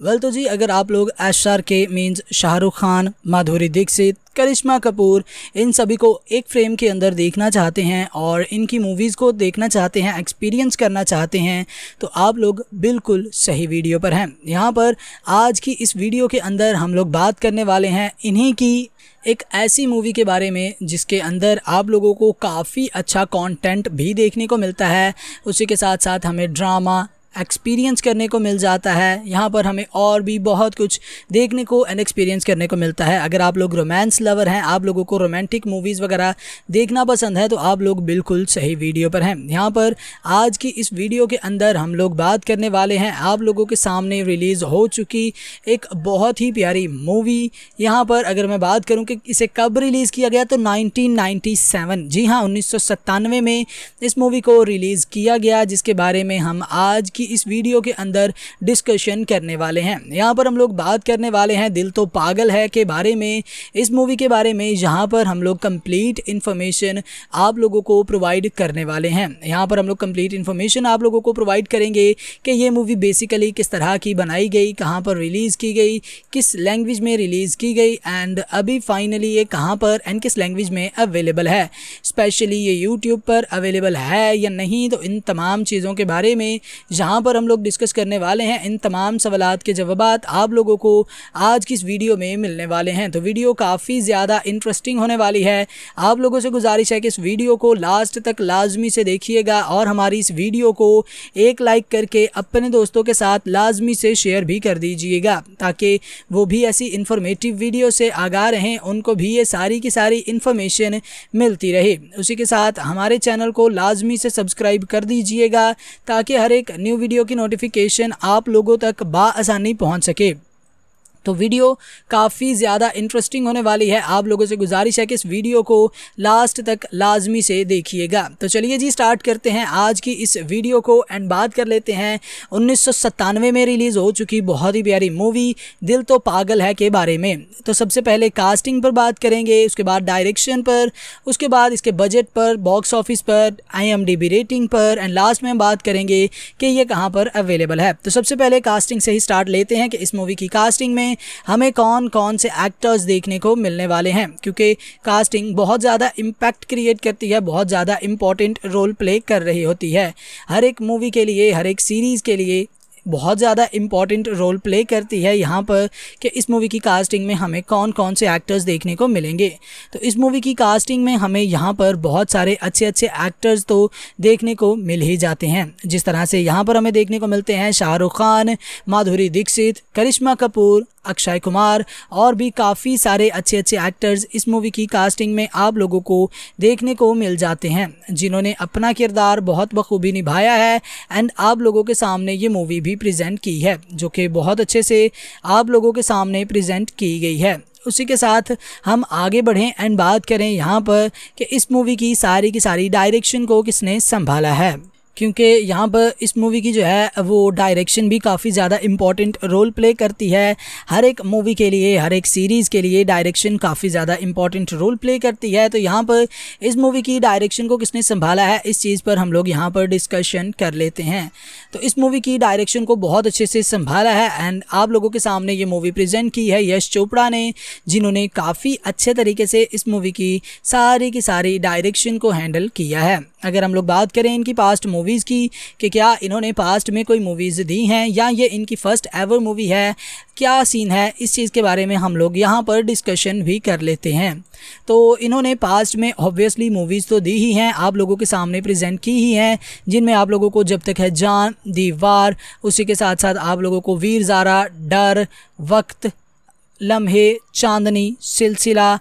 Well तो जी, अगर आप लोग S R K means Shahrukh Khan Madhuri Dixit Karishma Kapoor इन सभी को एक फ्रेम के अंदर देखना चाहते हैं और इनकी मूवीज़ को देखना चाहते हैं एक्सपीरियंस करना चाहते हैं तो आप लोग बिल्कुल सही वीडियो पर हैं। यहाँ पर आज की इस वीडियो के अंदर हम लोग बात करने वाले हैं इन्हीं की एक ऐसी मूवी के बारे में, जिसके अंदर आप लोगों को काफ़ी अच्छा कंटेंट भी देखने को मिलता है। उसी के साथ साथ हमें ड्रामा एक्सपीरियंस करने को मिल जाता है। यहाँ पर हमें और भी बहुत कुछ देखने को एंड एक्सपीरियंस करने को मिलता है। अगर आप लोग रोमांस लवर हैं, आप लोगों को रोमांटिक मूवीज़ वगैरह देखना पसंद है तो आप लोग बिल्कुल सही वीडियो पर हैं। यहाँ पर आज की इस वीडियो के अंदर हम लोग बात करने वाले हैं। आप लोगों के सामने रिलीज़ हो चुकी एक बहुत ही प्यारी मूवी यहाँ पर अगर मैं बात करूँ कि इसे कब रिलीज़ किया गया तो नाइनटीन जी हाँ उन्नीस सौ सत्तानवे में इस मूवी को रिलीज़ किया गया, जिसके बारे में हम आज की इस वीडियो के अंदर डिस्कशन करने वाले हैं। यहाँ पर हम लोग बात करने वाले हैं, दिल तो पागल है के बारे में। इस मूवी के बारे में यहाँ पर हम लोग कंप्लीट इन्फॉर्मेशन आप लोगों को प्रोवाइड करने वाले हैं। यहाँ पर हम लोग कंप्लीट इन्फॉर्मेशन आप लोगों को प्रोवाइड करेंगे कि ये मूवी बेसिकली किस तरह की बनाई गई, कहाँ पर रिलीज़ की गई, किस लैंग्वेज में रिलीज़ की गई एंड अभी फाइनली ये कहाँ पर एंड किस लैंग्वेज में अवेलेबल है। स्पेशली ये यूट्यूब पर अवेलेबल है या नहीं तो इन तमाम चीज़ों के बारे में जहाँ पर हम लोग डिस्कस करने वाले हैं इन तमाम सवाल के जवाब आप लोगों को आज की इस वीडियो में मिलने वाले हैं। तो वीडियो काफ़ी ज़्यादा इंटरेस्टिंग होने वाली है। आप लोगों से गुजारिश है कि इस वीडियो को लास्ट तक लाजमी से देखिएगा और हमारी इस वीडियो को एक लाइक करके अपने दोस्तों के साथ लाजमी से शेयर भी कर दीजिएगा ताकि वो भी ऐसी इन्फॉर्मेटिव वीडियो से आगा रहें, उनको भी ये सारी की सारी इन्फॉर्मेशन मिलती रहे। उसी के साथ हमारे चैनल को लाजमी से सब्सक्राइब कर दीजिएगा ताकि हर एक न्यू वीडियो की नोटिफिकेशन आप लोगों तक बासानी पहुँच सके। तो वीडियो काफ़ी ज़्यादा इंटरेस्टिंग होने वाली है। आप लोगों से गुजारिश है कि इस वीडियो को लास्ट तक लाजमी से देखिएगा। तो चलिए जी स्टार्ट करते हैं आज की इस वीडियो को एंड बात कर लेते हैं। उन्नीस सौ सत्तानवे में रिलीज़ हो चुकी बहुत ही प्यारी मूवी दिल तो पागल है के बारे में। तो सबसे पहले कास्टिंग पर बात करेंगे, उसके बाद डायरेक्शन पर, उसके बाद इसके बजट पर बॉक्स ऑफ़िस पर आईएमडीबी रेटिंग पर एंड लास्ट में हम बात करेंगे कि ये कहाँ पर अवेलेबल है। तो सबसे पहले कास्टिंग से ही स्टार्ट लेते हैं कि इस मूवी की कास्टिंग में हमें कौन कौन से एक्टर्स देखने को मिलने वाले हैं? क्योंकि कास्टिंग बहुत ज़्यादा इम्पैक्ट क्रिएट करती है, बहुत ज़्यादा इंपॉर्टेंट रोल प्ले कर रही होती है। हर एक मूवी के लिए, हर एक सीरीज़ के लिए बहुत ज़्यादा इंपॉर्टेंट रोल प्ले करती है यहाँ पर कि इस मूवी की कास्टिंग में हमें कौन कौन से एक्टर्स देखने को मिलेंगे। तो इस मूवी की कास्टिंग में हमें यहाँ पर बहुत सारे अच्छे अच्छे एक्टर्स तो देखने को मिल ही जाते हैं। जिस तरह से यहाँ पर हमें देखने को मिलते हैं शाहरुख खान, माधुरी दीक्षित, करिश्मा कपूर अक्षय कुमार और भी काफ़ी सारे अच्छे अच्छे एक्टर्स इस मूवी की कास्टिंग में आप लोगों को देखने को मिल जाते हैं, जिन्होंने अपना किरदार बहुत बखूबी निभाया है एंड आप लोगों के सामने ये मूवी भी प्रेजेंट की है, जो कि बहुत अच्छे से आप लोगों के सामने प्रेजेंट की गई है। उसी के साथ हम आगे बढ़ें एंड बात करें यहाँ पर कि इस मूवी की सारी की सारी डायरेक्शन को किसने संभाला है। क्योंकि यहाँ पर इस मूवी की जो है, वो डायरेक्शन भी काफ़ी ज़्यादा इंपॉर्टेंट रोल प्ले करती है। हर एक मूवी के लिए, हर एक सीरीज़ के लिए डायरेक्शन काफ़ी ज़्यादा इंपॉर्टेंट रोल प्ले करती है। तो यहाँ पर इस मूवी की डायरेक्शन को किसने संभाला है, इस चीज़ पर हम लोग यहाँ पर डिस्कशन कर लेते हैं। तो इस मूवी की डायरेक्शन को बहुत अच्छे से संभाला है एंड आप लोगों के सामने ये मूवी प्रेजेंट की है यश चोपड़ा ने, जिन्होंने काफ़ी अच्छे तरीके से इस मूवी की सारी की सारी डायरेक्शन को हैंडल किया है। अगर हम लोग बात करें इनकी पास्ट मूवीज़ की, कि क्या इन्होंने पास्ट में कोई मूवीज़ दी हैं, या ये इनकी फ़र्स्ट एवर मूवी है, क्या सीन है, इस चीज़ के बारे में हम लोग यहाँ पर डिस्कशन भी कर लेते हैं। तो इन्होंने पास्ट में ऑब्वियसली मूवीज़ तो दी ही हैं, आप लोगों के सामने प्रेजेंट की ही हैं, जिनमें आप लोगों को जब तक है जान, दीवार, उसी के साथ साथ आप लोगों को वीर ज़ारा, डर, वक्त लम्हे, चांदनी, सिलसिला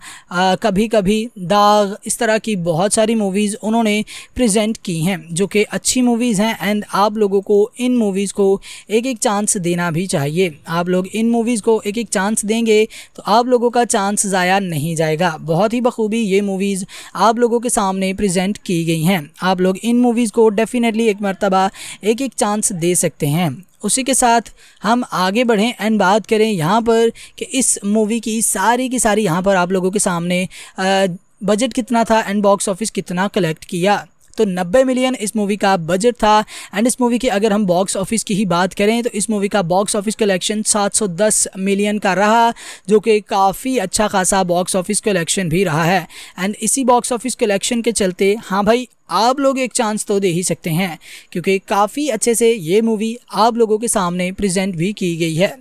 कभी कभी दाग, इस तरह की बहुत सारी मूवीज़ उन्होंने प्रेजेंट की हैं, जो कि अच्छी मूवीज़ हैं एंड आप लोगों को इन मूवीज़ को एक एक चांस देना भी चाहिए। आप लोग इन मूवीज़ को एक एक चांस देंगे तो आप लोगों का चांस ज़ाया नहीं जाएगा। बहुत ही बखूबी ये मूवीज़ आप लोगों के सामने प्रेजेंट की गई हैं। आप लोग इन मूवीज़ को डेफिनेटली एक मरतबा एक एक चांस दे सकते हैं। उसी के साथ हम आगे बढ़ें एंड बात करें यहाँ पर कि इस मूवी की सारी की सारी यहाँ पर आप लोगों के सामने बजट कितना था एंड बॉक्स ऑफ़िस कितना कलेक्ट किया। तो 90 मिलियन इस मूवी का बजट था। एंड इस मूवी की अगर हम बॉक्स ऑफ़िस की ही बात करें तो इस मूवी का बॉक्स ऑफ़िस कलेक्शन 710 मिलियन का रहा, जो कि काफ़ी अच्छा खासा बॉक्स ऑफ़िस कलेक्शन भी रहा है। एंड इसी बॉक्स ऑफ़िस कलेक्शन के चलते हाँ भाई, आप लोग एक चांस तो दे ही सकते हैं, क्योंकि काफ़ी अच्छे से ये मूवी आप लोगों के सामने प्रेजेंट भी की गई है।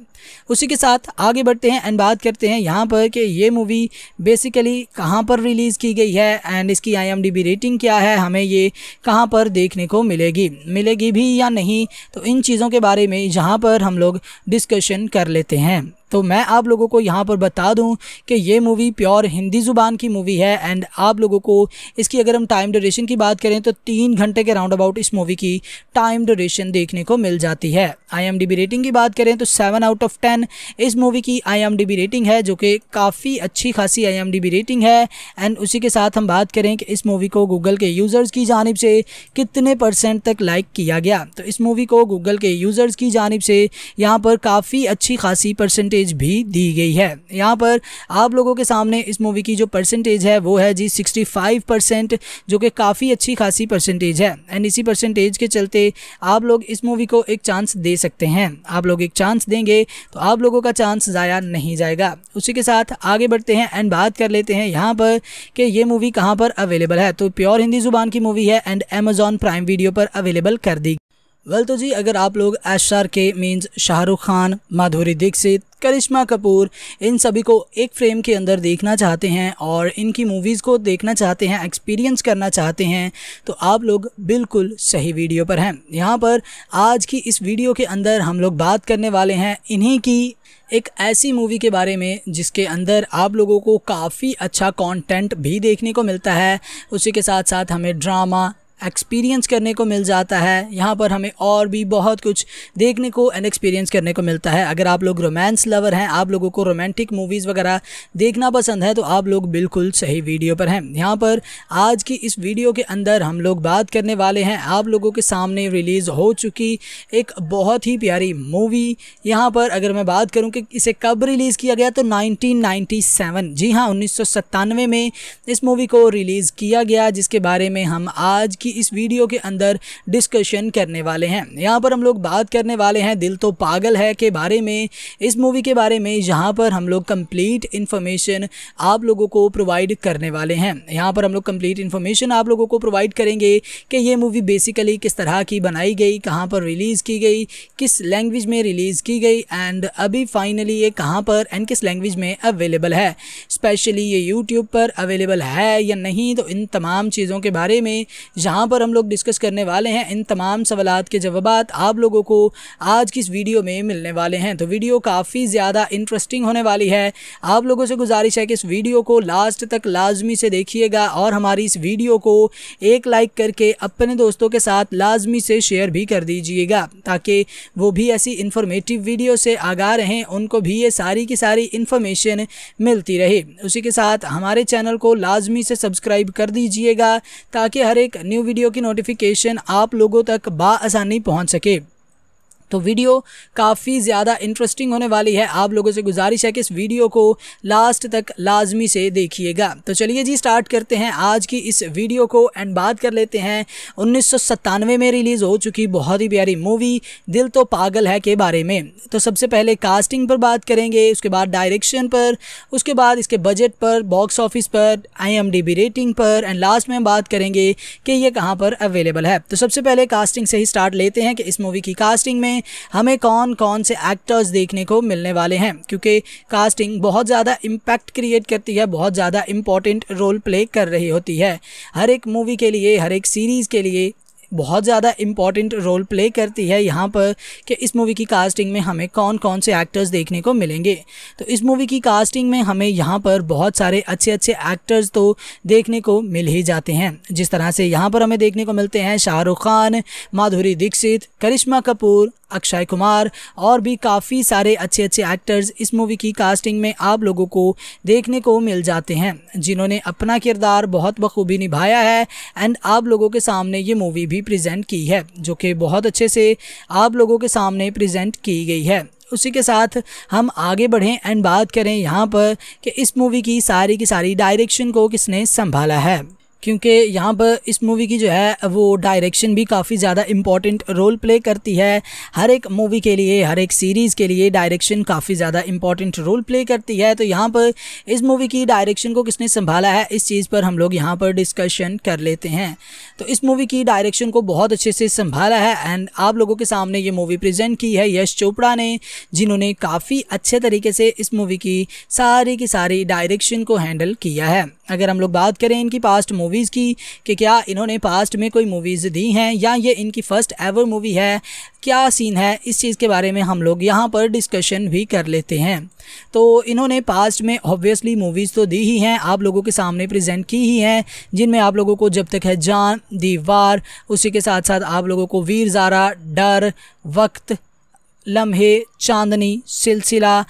उसी के साथ आगे बढ़ते हैं एंड बात करते हैं यहाँ पर कि ये मूवी बेसिकली कहाँ पर रिलीज़ की गई है एंड इसकी आईएमडीबी रेटिंग क्या है, हमें ये कहाँ पर देखने को मिलेगी मिलेगी भी या नहीं तो इन चीज़ों के बारे में यहाँ पर हम लोग डिस्कशन कर लेते हैं। तो मैं आप लोगों को यहाँ पर बता दूँ कि ये मूवी प्योर हिंदी ज़ुबान की मूवी है एंड आप लोगों को इसकी अगर हम टाइम ड्यूरेशन की बात करें तो तीन घंटे के राउंड अबाउट इस मूवी की टाइम ड्यूरेशन देखने को मिल जाती है। आईएमडीबी रेटिंग की बात करें तो सेवन आउट ऑफ़ टेन इस मूवी की आईएमडीबी रेटिंग है जो कि काफ़ी अच्छी खासी आईएमडीबी रेटिंग है एंड उसी के साथ हम बात करें कि इस मूवी को गूगल के यूज़र्स की जानब से कितने परसेंट तक लाइक किया गया। तो इस मूवी को गूगल के यूज़र्स की जानब से यहाँ पर काफ़ी अच्छी खासी परसेंटेज परसेंटेज भी दी गई है। यहाँ पर आप लोगों के सामने इस मूवी की जो परसेंटेज है, वो है जी 65 परसेंट जो कि काफ़ी अच्छी खासी परसेंटेज है। एंड इसी परसेंटेज के चलते आप लोग इस मूवी को एक चांस दे सकते हैं। आप लोग एक चांस देंगे तो आप लोगों का चांस ज़ाया नहीं जाएगा। उसी के साथ आगे बढ़ते हैं एंड बात कर लेते हैं यहाँ पर कि ये मूवी कहाँ पर अवेलेबल है। तो प्योर हिंदी ज़ुबान की मूवी है एंड अमेजॉन प्राइम वीडियो पर अवेलेबल कर दी वेल तो जी, अगर आप लोग S R K means Shahrukh Khan Madhuri Dixit Karishma Kapoor इन सभी को एक फ्रेम के अंदर देखना चाहते हैं और इनकी मूवीज़ को देखना चाहते हैं एक्सपीरियंस करना चाहते हैं तो आप लोग बिल्कुल सही वीडियो पर हैं। यहाँ पर आज की इस वीडियो के अंदर हम लोग बात करने वाले हैं इन्हीं की एक ऐसी मूवी के बारे में, जिसके अंदर आप लोगों को काफ़ी अच्छा कंटेंट भी देखने को मिलता है। उसी के साथ साथ हमें ड्रामा एक्सपीरियंस करने को मिल जाता है। यहाँ पर हमें और भी बहुत कुछ देखने को एंड एक्सपीरियंस करने को मिलता है। अगर आप लोग रोमांस लवर हैं, आप लोगों को रोमांटिक मूवीज़ वगैरह देखना पसंद है तो आप लोग बिल्कुल सही वीडियो पर हैं। यहाँ पर आज की इस वीडियो के अंदर हम लोग बात करने वाले हैं। आप लोगों के सामने रिलीज़ हो चुकी एक बहुत ही प्यारी मूवी यहाँ पर अगर मैं बात करूँ कि इसे कब रिलीज़ किया गया तो नाइनटीन जी हाँ उन्नीस सौ सत्तानवे में इस मूवी को रिलीज़ किया गया, जिसके बारे में हम आज की इस वीडियो के अंदर डिस्कशन करने वाले हैं। यहाँ पर हम लोग बात करने वाले हैं। दिल तो पागल है के बारे में। इस मूवी के बारे में यहाँ पर हम लोग कंप्लीट इन्फॉर्मेशन आप लोगों को प्रोवाइड करने वाले हैं। यहाँ पर हम लोग कंप्लीट इन्फॉर्मेशन आप लोगों को प्रोवाइड करेंगे कि ये मूवी बेसिकली किस तरह की बनाई गई, कहाँ पर रिलीज़ की गई, किस लैंग्वेज में रिलीज़ की गई एंड अभी फाइनली ये कहाँ पर एंड किस लैंग्वेज में अवेलेबल है। स्पेशली ये यूट्यूब पर अवेलेबल है या नहीं तो इन तमाम चीज़ों के बारे में जहाँ जहाँ पर हम लोग डिस्कस करने वाले हैं इन तमाम सवाल के जवाब आप लोगों को आज की इस वीडियो में मिलने वाले हैं। तो वीडियो काफ़ी ज़्यादा इंटरेस्टिंग होने वाली है। आप लोगों से गुजारिश है कि इस वीडियो को लास्ट तक लाजमी से देखिएगा और हमारी इस वीडियो को एक लाइक करके अपने दोस्तों के साथ लाजमी से शेयर भी कर दीजिएगा ताकि वो भी ऐसी इन्फॉर्मेटिव वीडियो से आगा रहें, उनको भी ये सारी की सारी इन्फॉर्मेशन मिलती रहे। उसी के साथ हमारे चैनल को लाजमी से सब्सक्राइब कर दीजिएगा ताकि हर एक न्यू वीडियो की नोटिफिकेशन आप लोगों तक बासानी पहुँच सके। तो वीडियो काफ़ी ज़्यादा इंटरेस्टिंग होने वाली है। आप लोगों से गुजारिश है कि इस वीडियो को लास्ट तक लाजमी से देखिएगा। तो चलिए जी स्टार्ट करते हैं आज की इस वीडियो को एंड बात कर लेते हैं। उन्नीस सौ सत्तानवे में रिलीज़ हो चुकी बहुत ही प्यारी मूवी दिल तो पागल है के बारे में। तो सबसे पहले कास्टिंग पर बात करेंगे, उसके बाद डायरेक्शन पर, उसके बाद इसके बजट पर बॉक्स ऑफ़िस पर आईएमडीबी रेटिंग पर एंड लास्ट में हम बात करेंगे कि ये कहाँ पर अवेलेबल है। तो सबसे पहले कास्टिंग से ही स्टार्ट लेते हैं कि इस मूवी की कास्टिंग में हमें कौन कौन से एक्टर्स देखने को मिलने वाले हैं? क्योंकि कास्टिंग बहुत ज़्यादा इम्पैक्ट क्रिएट करती है, बहुत ज़्यादा इंपॉर्टेंट रोल प्ले कर रही होती है। हर एक मूवी के लिए, हर एक सीरीज़ के लिए बहुत ज़्यादा इंपॉर्टेंट रोल प्ले करती है यहाँ पर कि इस मूवी की कास्टिंग में हमें कौन कौन से एक्टर्स देखने को मिलेंगे। तो इस मूवी की कास्टिंग में हमें यहाँ पर बहुत सारे अच्छे अच्छे एक्टर्स तो देखने को मिल ही जाते हैं। जिस तरह से यहाँ पर हमें देखने को मिलते हैं शाहरुख खान, माधुरी दीक्षित, करिश्मा कपूर अक्षय कुमार और भी काफ़ी सारे अच्छे अच्छे एक्टर्स इस मूवी की कास्टिंग में आप लोगों को देखने को मिल जाते हैं, जिन्होंने अपना किरदार बहुत बखूबी निभाया है एंड आप लोगों के सामने ये मूवी भी प्रेजेंट की है, जो कि बहुत अच्छे से आप लोगों के सामने प्रेजेंट की गई है। उसी के साथ हम आगे बढ़ें एंड बात करें यहाँ पर कि इस मूवी की सारी की सारी डायरेक्शन को किसने संभाला है। क्योंकि यहाँ पर इस मूवी की जो है, वो डायरेक्शन भी काफ़ी ज़्यादा इंपॉर्टेंट रोल प्ले करती है। हर एक मूवी के लिए, हर एक सीरीज़ के लिए डायरेक्शन काफ़ी ज़्यादा इंपॉर्टेंट रोल प्ले करती है। तो यहाँ पर इस मूवी की डायरेक्शन को किसने संभाला है, इस चीज़ पर हम लोग यहाँ पर डिस्कशन कर लेते हैं। तो इस मूवी की डायरेक्शन को बहुत अच्छे से संभाला है एंड आप लोगों के सामने ये मूवी प्रेजेंट की है यश चोपड़ा ने, जिन्होंने काफ़ी अच्छे तरीके से इस मूवी की सारी की सारी डायरेक्शन को हैंडल किया है। अगर हम लोग बात करें इनकी पास्ट मूवीज़ की, कि क्या इन्होंने पास्ट में कोई मूवीज़ दी हैं, या ये इनकी फ़र्स्ट एवर मूवी है, क्या सीन है, इस चीज़ के बारे में हम लोग यहाँ पर डिस्कशन भी कर लेते हैं। तो इन्होंने पास्ट में ऑब्वियसली मूवीज़ तो दी ही हैं, आप लोगों के सामने प्रेजेंट की ही हैं, जिनमें आप लोगों को जब तक है जान, दीवार, उसी के साथ साथ आप लोगों को वीर ज़ारा, डर, वक्त लम्हे, चांदनी, सिलसिला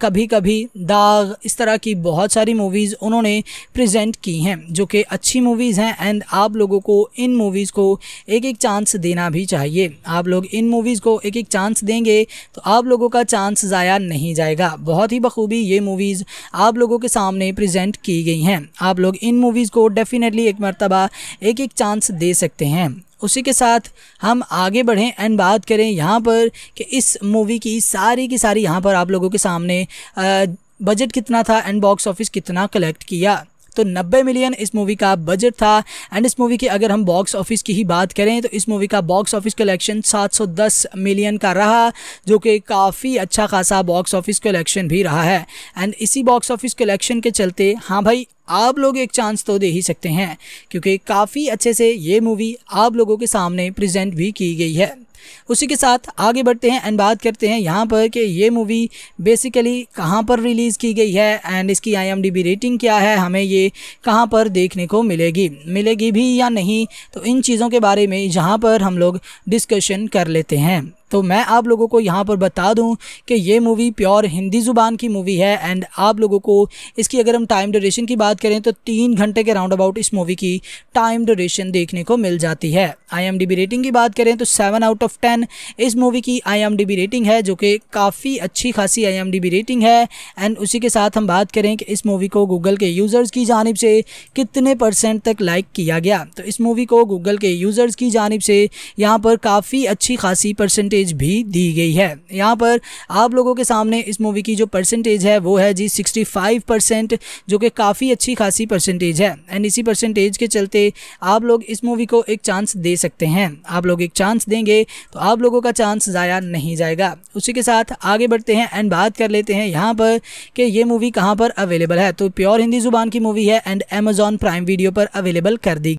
कभी कभी दाग, इस तरह की बहुत सारी मूवीज़ उन्होंने प्रेजेंट की हैं, जो कि अच्छी मूवीज़ हैं एंड आप लोगों को इन मूवीज़ को एक एक चांस देना भी चाहिए। आप लोग इन मूवीज़ को एक एक चांस देंगे तो आप लोगों का चांस ज़ाया नहीं जाएगा। बहुत ही बखूबी ये मूवीज़ आप लोगों के सामने प्रेजेंट की गई हैं। आप लोग इन मूवीज़ को डेफिनेटली एक मरतबा एक एक चांस दे सकते हैं। उसी के साथ हम आगे बढ़ें एंड बात करें यहाँ पर कि इस मूवी की सारी की सारी यहाँ पर आप लोगों के सामने बजट कितना था एंड बॉक्स ऑफ़िस कितना कलेक्ट किया। तो 90 मिलियन इस मूवी का बजट था। एंड इस मूवी की अगर हम बॉक्स ऑफ़िस की ही बात करें तो इस मूवी का बॉक्स ऑफ़िस कलेक्शन 710 मिलियन का रहा, जो कि काफ़ी अच्छा खासा बॉक्स ऑफ़िस कलेक्शन भी रहा है। एंड इसी बॉक्स ऑफ़िस कलेक्शन के चलते हाँ भाई, आप लोग एक चांस तो दे ही सकते हैं, क्योंकि काफ़ी अच्छे से ये मूवी आप लोगों के सामने प्रेजेंट भी की गई है। उसी के साथ आगे बढ़ते हैं एंड बात करते हैं यहाँ पर कि ये मूवी बेसिकली कहाँ पर रिलीज़ की गई है एंड इसकी आईएमडीबी रेटिंग क्या है, हमें ये कहाँ पर देखने को मिलेगी? मिलेगी भी या नहीं? तो इन चीज़ों के बारे में जहाँ पर हम लोग डिस्कशन कर लेते हैं। तो मैं आप लोगों को यहाँ पर बता दूँ कि ये मूवी प्योर हिंदी ज़ुबान की मूवी है एंड आप लोगों को इसकी अगर हम टाइम ड्यूरेशन की बात करें तो तीन घंटे के राउंड अबाउट इस मूवी की टाइम ड्यूरेशन देखने को मिल जाती है। आई रेटिंग की बात करें तो सेवन आउट ऑफ़ टेन इस मूवी की आई रेटिंग है जो कि काफ़ी अच्छी खासी आईएमडीबी रेटिंग है एंड उसी के साथ हम बात करें कि इस मूवी को गूगल के यूज़र्स की जानब से कितने परसेंट तक लाइक किया गया। तो इस मूवी को गूगल के यूज़र्स की जानब से यहाँ पर काफ़ी अच्छी खासी परसेंटेज परसेंटेज भी दी गई है। यहाँ पर आप लोगों के सामने इस मूवी की जो परसेंटेज है, वो है जी 65 परसेंट जो कि काफ़ी अच्छी खासी परसेंटेज है। एंड इसी परसेंटेज के चलते आप लोग इस मूवी को एक चांस दे सकते हैं। आप लोग एक चांस देंगे तो आप लोगों का चांस ज़ाया नहीं जाएगा। उसी के साथ आगे बढ़ते हैं एंड बात कर लेते हैं यहाँ पर कि ये मूवी कहाँ पर अवेलेबल है। तो प्योर हिंदी ज़ुबान की मूवी है एंड अमेजॉन प्राइम वीडियो पर अवेलेबल कर दी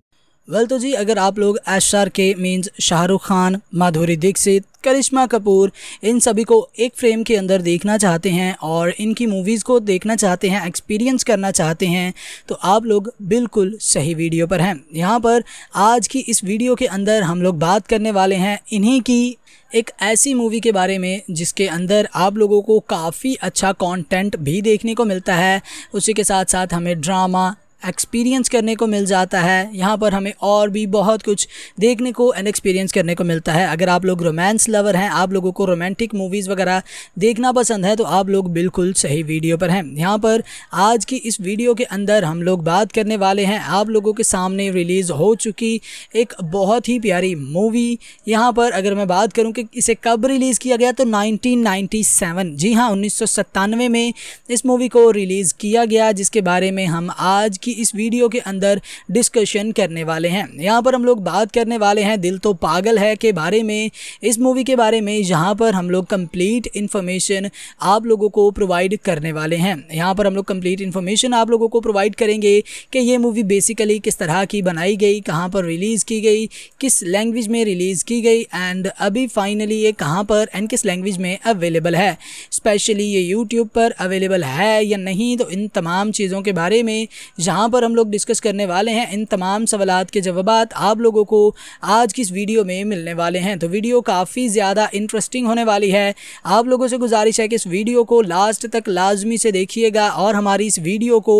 वेल तो जी, अगर आप लोग S R K means Shahrukh Khan, Madhuri Dixit, Karishma Kapoor, इन सभी को एक फ्रेम के अंदर देखना चाहते हैं और इनकी मूवीज़ को देखना चाहते हैं एक्सपीरियंस करना चाहते हैं तो आप लोग बिल्कुल सही वीडियो पर हैं। यहाँ पर आज की इस वीडियो के अंदर हम लोग बात करने वाले हैं इन्हीं की एक ऐसी मूवी के बारे में, जिसके अंदर आप लोगों को काफ़ी अच्छा कंटेंट भी देखने को मिलता है। उसी के साथ साथ हमें ड्रामा एक्सपीरियंस करने को मिल जाता है। यहाँ पर हमें और भी बहुत कुछ देखने को एंड एक्सपीरियंस करने को मिलता है। अगर आप लोग रोमांस लवर हैं, आप लोगों को रोमांटिक मूवीज़ वगैरह देखना पसंद है तो आप लोग बिल्कुल सही वीडियो पर हैं। यहाँ पर आज की इस वीडियो के अंदर हम लोग बात करने वाले हैं। आप लोगों के सामने रिलीज़ हो चुकी एक बहुत ही प्यारी मूवी यहाँ पर अगर मैं बात करूँ कि इसे कब रिलीज़ किया गया तो नाइनटीन जी हाँ उन्नीस सौ सत्तानवे में इस मूवी को रिलीज़ किया गया, जिसके बारे में हम आज की की इस वीडियो के अंदर डिस्कशन करने वाले हैं। यहाँ पर हम लोग बात करने वाले हैं, दिल तो पागल है के बारे में। इस मूवी के बारे में यहाँ पर हम लोग कंप्लीट इन्फॉर्मेशन आप लोगों को प्रोवाइड करने वाले हैं। यहाँ पर हम लोग कंप्लीट इन्फॉर्मेशन आप लोगों को प्रोवाइड करेंगे कि ये मूवी बेसिकली किस तरह की बनाई गई, कहाँ पर रिलीज़ की गई, किस लैंग्वेज में रिलीज़ की गई एंड अभी फाइनली ये कहाँ पर एंड किस लैंग्वेज में अवेलेबल है। स्पेशली ये यूट्यूब पर अवेलेबल है या नहीं तो इन तमाम चीज़ों के बारे में जहाँ यहाँ पर हम लोग डिस्कस करने वाले हैं इन तमाम सवाल के जवाब आप लोगों को आज की इस वीडियो में मिलने वाले हैं। तो वीडियो काफ़ी ज़्यादा इंटरेस्टिंग होने वाली है। आप लोगों से गुजारिश है कि इस वीडियो को लास्ट तक लाजमी से देखिएगा और हमारी इस वीडियो को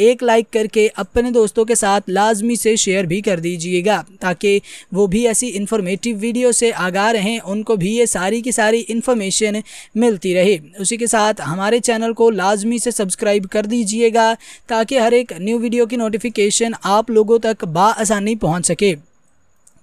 एक लाइक करके अपने दोस्तों के साथ लाजमी से शेयर भी कर दीजिएगा ताकि वो भी ऐसी इन्फॉर्मेटिव वीडियो से आगा रहें, उनको भी ये सारी की सारी इन्फॉर्मेशन मिलती रहे। उसी के साथ हमारे चैनल को लाजमी से सब्सक्राइब कर दीजिएगा ताकि हर एक न्यू वीडियो की नोटिफिकेशन आप लोगों तक बासानी पहुँच सके।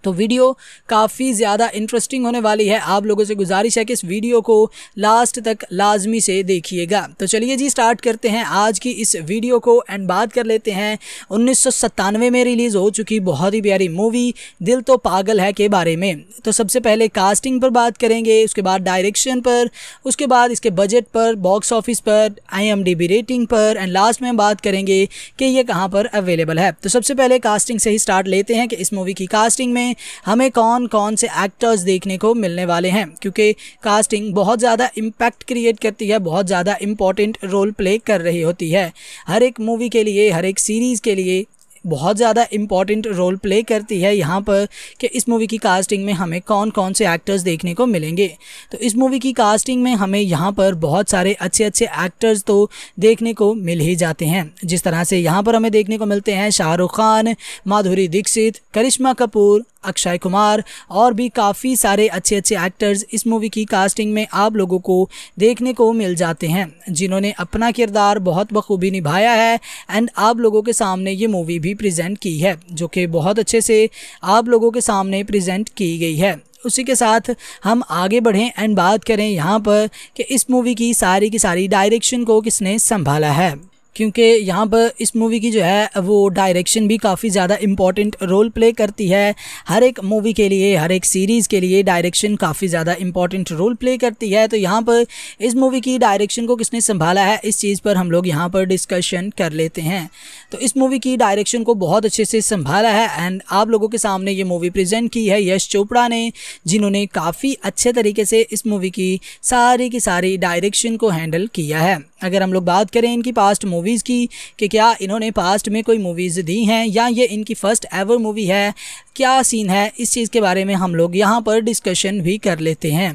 तो वीडियो काफ़ी ज़्यादा इंटरेस्टिंग होने वाली है। आप लोगों से गुजारिश है कि इस वीडियो को लास्ट तक लाजमी से देखिएगा। तो चलिए जी स्टार्ट करते हैं आज की इस वीडियो को एंड बात कर लेते हैं। उन्नीस सौ सत्तानवे में रिलीज़ हो चुकी बहुत ही प्यारी मूवी दिल तो पागल है के बारे में। तो सबसे पहले कास्टिंग पर बात करेंगे, उसके बाद डायरेक्शन पर, उसके बाद इसके बजट पर बॉक्स ऑफ़िस पर आईएमडीबी रेटिंग पर एंड लास्ट में हम बात करेंगे कि ये कहाँ पर अवेलेबल है। तो सबसे पहले कास्टिंग से ही स्टार्ट लेते हैं कि इस मूवी की कास्टिंग में हमें कौन कौन से एक्टर्स देखने को मिलने वाले हैं, क्योंकि कास्टिंग बहुत ज़्यादा इम्पैक्ट क्रिएट करती है, बहुत ज़्यादा इंपॉर्टेंट रोल प्ले कर रही होती है। हर एक मूवी के लिए, हर एक सीरीज़ के लिए बहुत ज़्यादा इंपॉर्टेंट रोल प्ले करती है यहाँ पर कि इस मूवी की कास्टिंग में हमें कौन कौन से एक्टर्स देखने को मिलेंगे। तो इस मूवी की कास्टिंग में हमें यहाँ पर बहुत सारे अच्छे अच्छे एक्टर्स तो देखने को मिल ही जाते हैं। जिस तरह से यहाँ पर हमें देखने को मिलते हैं शाहरुख खान, माधुरी दीक्षित, करिश्मा कपूर अक्षय कुमार और भी काफ़ी सारे अच्छे अच्छे एक्टर्स इस मूवी की कास्टिंग में आप लोगों को देखने को मिल जाते हैं, जिन्होंने अपना किरदार बहुत बखूबी निभाया है एंड आप लोगों के सामने ये मूवी भी प्रेजेंट की है, जो कि बहुत अच्छे से आप लोगों के सामने प्रेजेंट की गई है। उसी के साथ हम आगे बढ़ें एंड बात करें यहाँ पर कि इस मूवी की सारी की सारी डायरेक्शन को किसने संभाला है। क्योंकि यहाँ पर इस मूवी की जो है, वो डायरेक्शन भी काफ़ी ज़्यादा इंपॉर्टेंट रोल प्ले करती है। हर एक मूवी के लिए, हर एक सीरीज़ के लिए डायरेक्शन काफ़ी ज़्यादा इंपॉर्टेंट रोल प्ले करती है। तो यहाँ पर इस मूवी की डायरेक्शन को किसने संभाला है, इस चीज़ पर हम लोग यहाँ पर डिस्कशन कर लेते हैं। तो इस मूवी की डायरेक्शन को बहुत अच्छे से संभाला है एंड आप लोगों के सामने ये मूवी प्रेजेंट की है यश चोपड़ा ने, जिन्होंने काफ़ी अच्छे तरीके से इस मूवी की सारी की सारी डायरेक्शन को हैंडल किया है। अगर हम लोग बात करें इनकी पास्ट मूवीज़ की, कि क्या इन्होंने पास्ट में कोई मूवीज़ दी हैं, या ये इनकी फ़र्स्ट एवर मूवी है, क्या सीन है, इस चीज़ के बारे में हम लोग यहाँ पर डिस्कशन भी कर लेते हैं।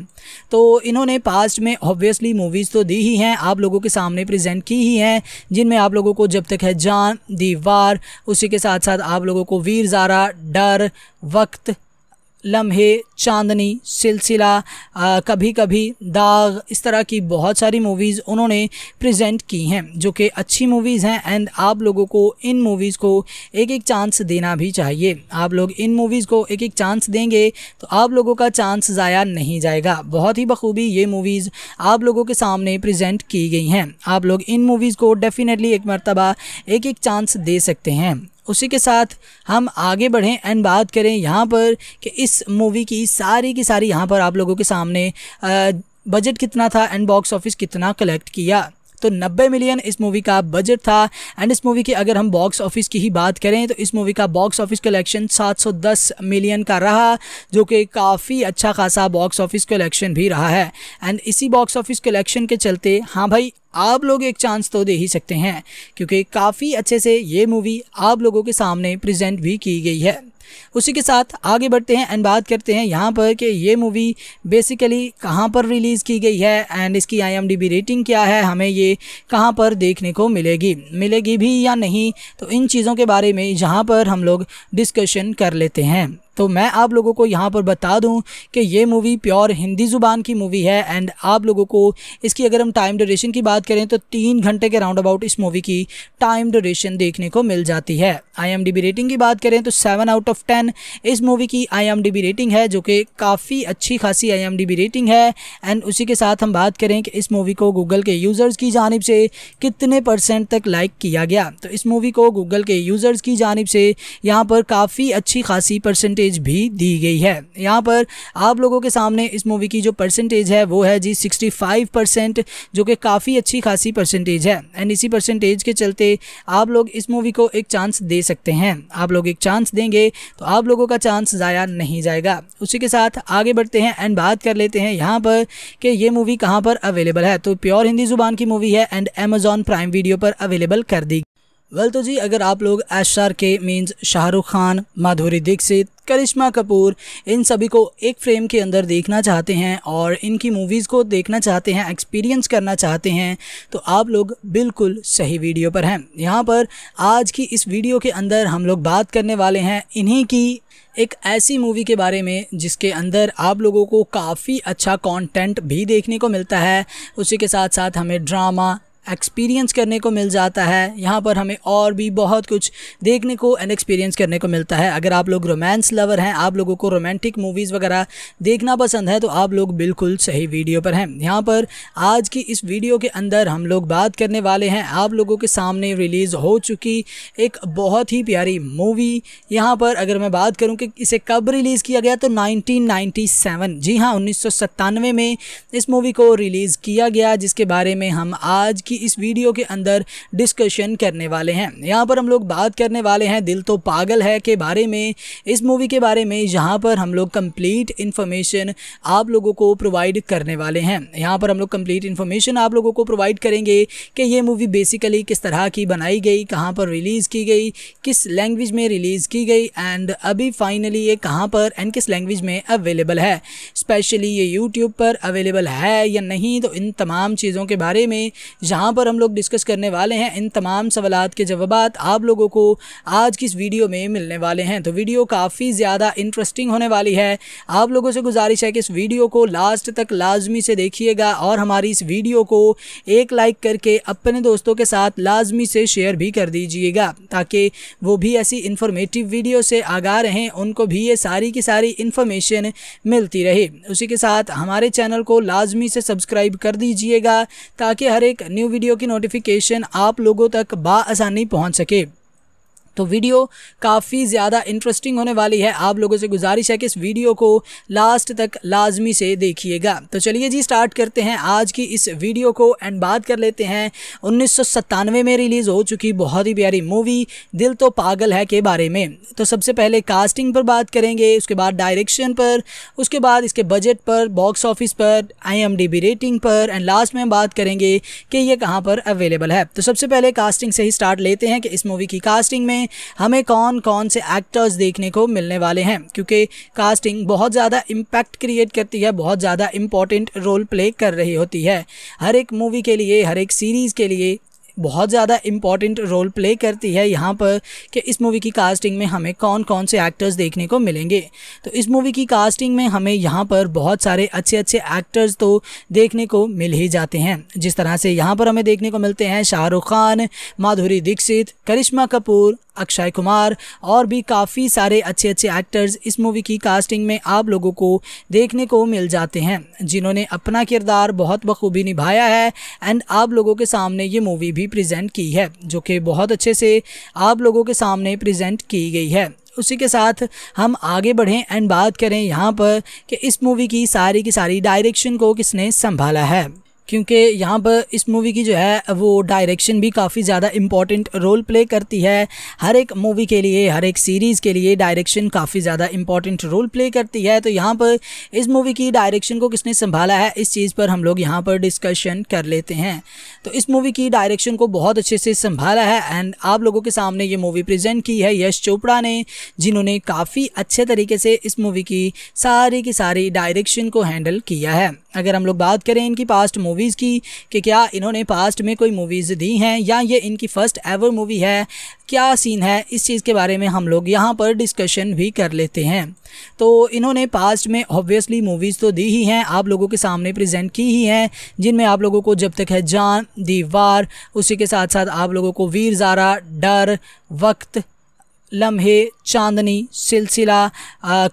तो इन्होंने पास्ट में ऑब्वियसली मूवीज़ तो दी ही हैं, आप लोगों के सामने प्रेजेंट की ही हैं, जिनमें आप लोगों को जब तक है जान, दीवार, उसी के साथ साथ आप लोगों को वीर ज़ारा, डर, वक्त लम्हे, चांदनी, सिलसिला कभी कभी दाग, इस तरह की बहुत सारी मूवीज़ उन्होंने प्रेजेंट की हैं, जो कि अच्छी मूवीज़ हैं एंड आप लोगों को इन मूवीज़ को एक एक चांस देना भी चाहिए। आप लोग इन मूवीज़ को एक एक चांस देंगे तो आप लोगों का चांस ज़ाया नहीं जाएगा। बहुत ही बखूबी ये मूवीज़ आप लोगों के सामने प्रेजेंट की गई हैं। आप लोग इन मूवीज़ को डेफिनेटली एक मरतबा एक एक चांस दे सकते हैं। उसी के साथ हम आगे बढ़ें एंड बात करें यहाँ पर कि इस मूवी की सारी की सारी यहाँ पर आप लोगों के सामने बजट कितना था एंड बॉक्स ऑफ़िस कितना कलेक्ट किया। तो 90 मिलियन इस मूवी का बजट था। एंड इस मूवी की अगर हम बॉक्स ऑफ़िस की ही बात करें तो इस मूवी का बॉक्स ऑफ़िस कलेक्शन 710 मिलियन का रहा, जो कि काफ़ी अच्छा खासा बॉक्स ऑफ़िस कलेक्शन भी रहा है। एंड इसी बॉक्स ऑफ़िस कलेक्शन के चलते हाँ भाई, आप लोग एक चांस तो दे ही सकते हैं, क्योंकि काफ़ी अच्छे से ये मूवी आप लोगों के सामने प्रेजेंट भी की गई है। उसी के साथ आगे बढ़ते हैं एंड बात करते हैं यहाँ पर कि ये मूवी बेसिकली कहाँ पर रिलीज़ की गई है एंड इसकी आईएमडीबी रेटिंग क्या है, हमें ये कहाँ पर देखने को मिलेगी? मिलेगी भी या नहीं? तो इन चीज़ों के बारे में जहाँ पर हम लोग डिस्कशन कर लेते हैं। तो मैं आप लोगों को यहाँ पर बता दूँ कि ये मूवी प्योर हिंदी ज़ुबान की मूवी है एंड आप लोगों को इसकी अगर हम टाइम ड्यूरेशन की बात करें तो तीन घंटे के राउंड अबाउट इस मूवी की टाइम ड्यूरेशन देखने को मिल जाती है। आईएमडीबी रेटिंग की बात करें तो सेवन आउट ऑफ़ टेन इस मूवी की आईएमडीबी रेटिंग है जो कि काफ़ी अच्छी खासी आईएमडीबी रेटिंग है एंड उसी के साथ हम बात करें कि इस मूवी को गूगल के यूज़र्स की जानब से कितने परसेंट तक लाइक किया गया। तो इस मूवी को गूगल के यूज़र्स की जानब से यहाँ पर काफ़ी अच्छी खासी परसेंटेज परसेंटेज भी दी गई है। यहाँ पर आप लोगों के सामने इस मूवी की जो परसेंटेज है, वो है जी 65 परसेंट जो कि काफ़ी अच्छी खासी परसेंटेज है। एंड इसी परसेंटेज के चलते आप लोग इस मूवी को एक चांस दे सकते हैं। आप लोग एक चांस देंगे तो आप लोगों का चांस ज़ाया नहीं जाएगा। उसी के साथ आगे बढ़ते हैं एंड बात कर लेते हैं यहाँ पर कि ये मूवी कहाँ पर अवेलेबल है। तो प्योर हिंदी ज़ुबान की मूवी है एंड अमेजॉन प्राइम वीडियो पर अवेलेबल कर दी वेल तो जी, अगर आप लोग S R K means Shahrukh Khan Madhuri Dixit Karishma Kapoor इन सभी को एक फ्रेम के अंदर देखना चाहते हैं और इनकी मूवीज़ को देखना चाहते हैं एक्सपीरियंस करना चाहते हैं तो आप लोग बिल्कुल सही वीडियो पर हैं। यहाँ पर आज की इस वीडियो के अंदर हम लोग बात करने वाले हैं इन्हीं की एक ऐसी मूवी के बारे में, जिसके अंदर आप लोगों को काफ़ी अच्छा कंटेंट भी देखने को मिलता है। उसी के साथ साथ हमें ड्रामा एक्सपीरियंस करने को मिल जाता है। यहाँ पर हमें और भी बहुत कुछ देखने को एंड एक्सपीरियंस करने को मिलता है। अगर आप लोग रोमांस लवर हैं, आप लोगों को रोमांटिक मूवीज़ वगैरह देखना पसंद है तो आप लोग बिल्कुल सही वीडियो पर हैं। यहाँ पर आज की इस वीडियो के अंदर हम लोग बात करने वाले हैं। आप लोगों के सामने रिलीज़ हो चुकी एक बहुत ही प्यारी मूवी यहाँ पर अगर मैं बात करूँ कि इसे कब रिलीज़ किया गया तो 1997 जी हाँ उन्नीस सौ सत्तानवे में इस मूवी को रिलीज़ किया गया, जिसके बारे में हम आज की इस वीडियो के अंदर डिस्कशन करने वाले हैं। यहाँ पर हम लोग बात करने वाले हैं, दिल तो पागल है के बारे में, इस मूवी के बारे में, जहाँ पर हम लोग कंप्लीट इन्फॉर्मेशन आप लोगों को प्रोवाइड करने वाले हैं। यहाँ पर हम लोग कंप्लीट इन्फॉर्मेशन आप लोगों को प्रोवाइड करेंगे कि ये मूवी बेसिकली किस तरह की बनाई गई, कहाँ पर रिलीज़ की गई, किस लैंग्वेज में रिलीज़ की गई एंड अभी फाइनली ये कहाँ पर एंड किस लैंग्वेज में अवेलेबल है। स्पेशली ये यूट्यूब पर अवेलेबल है या नहीं तो इन तमाम चीज़ों के बारे में जहाँ पर हम लोग डिस्कस करने वाले हैं इन तमाम सवाल के जवाब आप लोगों को आज की इस वीडियो में मिलने वाले हैं। तो वीडियो काफ़ी ज़्यादा इंटरेस्टिंग होने वाली है। आप लोगों से गुजारिश है कि इस वीडियो को लास्ट तक लाजमी से देखिएगा और हमारी इस वीडियो को एक लाइक करके अपने दोस्तों के साथ लाजमी से शेयर भी कर दीजिएगा, ताकि वो भी ऐसी इन्फॉर्मेटिव वीडियो से आगा रहें, उनको भी ये सारी की सारी इन्फॉर्मेशन मिलती रहे। उसी के साथ हमारे चैनल को लाजमी से सब्सक्राइब कर दीजिएगा, ताकि हर एक न्यू वीडियो की नोटिफिकेशन आप लोगों तक बासानी पहुँच सके। तो वीडियो काफ़ी ज़्यादा इंटरेस्टिंग होने वाली है। आप लोगों से गुजारिश है कि इस वीडियो को लास्ट तक लाजमी से देखिएगा। तो चलिए जी स्टार्ट करते हैं। आज की इस वीडियो को एंड बात कर लेते हैं। उन्नीस सौ सत्तानवे में रिलीज़ हो चुकी बहुत ही प्यारी मूवी दिल तो पागल है के बारे में। तो सबसे पहले कास्टिंग पर बात करेंगे, उसके बाद डायरेक्शन पर, उसके बाद इसके बजट पर बॉक्स ऑफ़िस पर आईएमडीबी रेटिंग पर एंड लास्ट में हम बात करेंगे कि ये कहाँ पर अवेलेबल है। तो सबसे पहले कास्टिंग से ही स्टार्ट लेते हैं कि इस मूवी की कास्टिंग में हमें कौन कौन से एक्टर्स देखने को मिलने वाले हैं, क्योंकि कास्टिंग बहुत ज़्यादा इम्पैक्ट क्रिएट करती है, बहुत ज़्यादा इंपॉर्टेंट रोल प्ले कर रही होती है। हर एक मूवी के लिए, हर एक सीरीज़ के लिए बहुत ज़्यादा इंपॉर्टेंट रोल प्ले करती है यहाँ पर कि इस मूवी की कास्टिंग में हमें कौन कौन से एक्टर्स देखने को मिलेंगे। तो इस मूवी की कास्टिंग में हमें यहाँ पर बहुत सारे अच्छे अच्छे एक्टर्स तो देखने को मिल ही जाते हैं। जिस तरह से यहाँ पर हमें देखने को मिलते हैं शाहरुख खान, माधुरी दीक्षित, करिश्मा कपूर अक्षय कुमार और भी काफ़ी सारे अच्छे अच्छे एक्टर्स इस मूवी की कास्टिंग में आप लोगों को देखने को मिल जाते हैं, जिन्होंने अपना किरदार बहुत बखूबी निभाया है एंड आप लोगों के सामने ये मूवी भी प्रेजेंट की है, जो कि बहुत अच्छे से आप लोगों के सामने प्रेजेंट की गई है। उसी के साथ हम आगे बढ़ें एंड बात करें यहाँ पर कि इस मूवी की सारी की सारी डायरेक्शन को किसने संभाला है। क्योंकि यहाँ पर इस मूवी की जो है, वो डायरेक्शन भी काफ़ी ज़्यादा इंपॉर्टेंट रोल प्ले करती है। हर एक मूवी के लिए, हर एक सीरीज़ के लिए डायरेक्शन काफ़ी ज़्यादा इंपॉर्टेंट रोल प्ले करती है। तो यहाँ पर इस मूवी की डायरेक्शन को किसने संभाला है, इस चीज़ पर हम लोग यहाँ पर डिस्कशन कर लेते हैं। तो इस मूवी की डायरेक्शन को बहुत अच्छे से संभाला है एंड आप लोगों के सामने ये मूवी प्रेजेंट की है यश चोपड़ा ने, जिन्होंने काफ़ी अच्छे तरीके से इस मूवी की सारी की सारी डायरेक्शन को हैंडल किया है। अगर हम लोग बात करें इनकी पास्ट मूवीज़ की कि क्या इन्होंने पास्ट में कोई मूवीज़ दी हैं या ये इनकी फ़र्स्ट एवर मूवी है? क्या सीन है? इस चीज़ के बारे में हम लोग यहाँ पर डिस्कशन भी कर लेते हैं। तो इन्होंने पास्ट में ऑब्वियसली मूवीज़ तो दी ही हैं, आप लोगों के सामने प्रेजेंट की ही हैं, जिनमें आप लोगों को जब तक है जान, दीवार, उसी के साथ साथ आप लोगों को वीर ज़ारा, डर, वक्त लम्हे, चांदनी, सिलसिला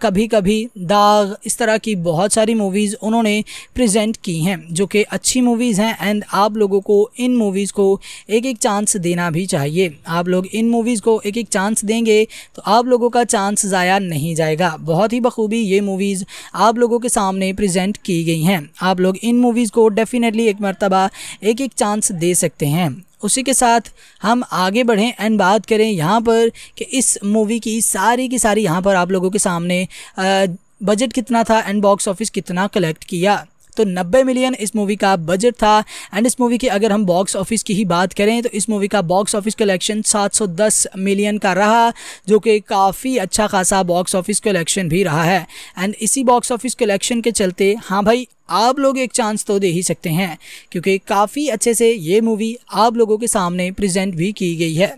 कभी कभी दाग, इस तरह की बहुत सारी मूवीज़ उन्होंने प्रेजेंट की हैं, जो कि अच्छी मूवीज़ हैं एंड आप लोगों को इन मूवीज़ को एक एक चांस देना भी चाहिए। आप लोग इन मूवीज़ को एक एक चांस देंगे तो आप लोगों का चांस ज़ाया नहीं जाएगा। बहुत ही बखूबी ये मूवीज़ आप लोगों के सामने प्रेजेंट की गई हैं। आप लोग इन मूवीज़ को डेफिनेटली एक मरतबा एक एक चांस दे सकते हैं। उसी के साथ हम आगे बढ़ें एंड बात करें यहाँ पर कि इस मूवी की, सारी की सारी यहाँ पर आप लोगों के सामने बजट कितना था एंड बॉक्स ऑफ़िस कितना कलेक्ट किया। तो 90 मिलियन इस मूवी का बजट था। एंड इस मूवी की अगर हम बॉक्स ऑफ़िस की ही बात करें तो इस मूवी का बॉक्स ऑफ़िस कलेक्शन 710 मिलियन का रहा, जो कि काफ़ी अच्छा खासा बॉक्स ऑफ़िस कलेक्शन भी रहा है। एंड इसी बॉक्स ऑफ़िस कलेक्शन के चलते हाँ भाई, आप लोग एक चांस तो दे ही सकते हैं, क्योंकि काफ़ी अच्छे से ये मूवी आप लोगों के सामने प्रेजेंट भी की गई है।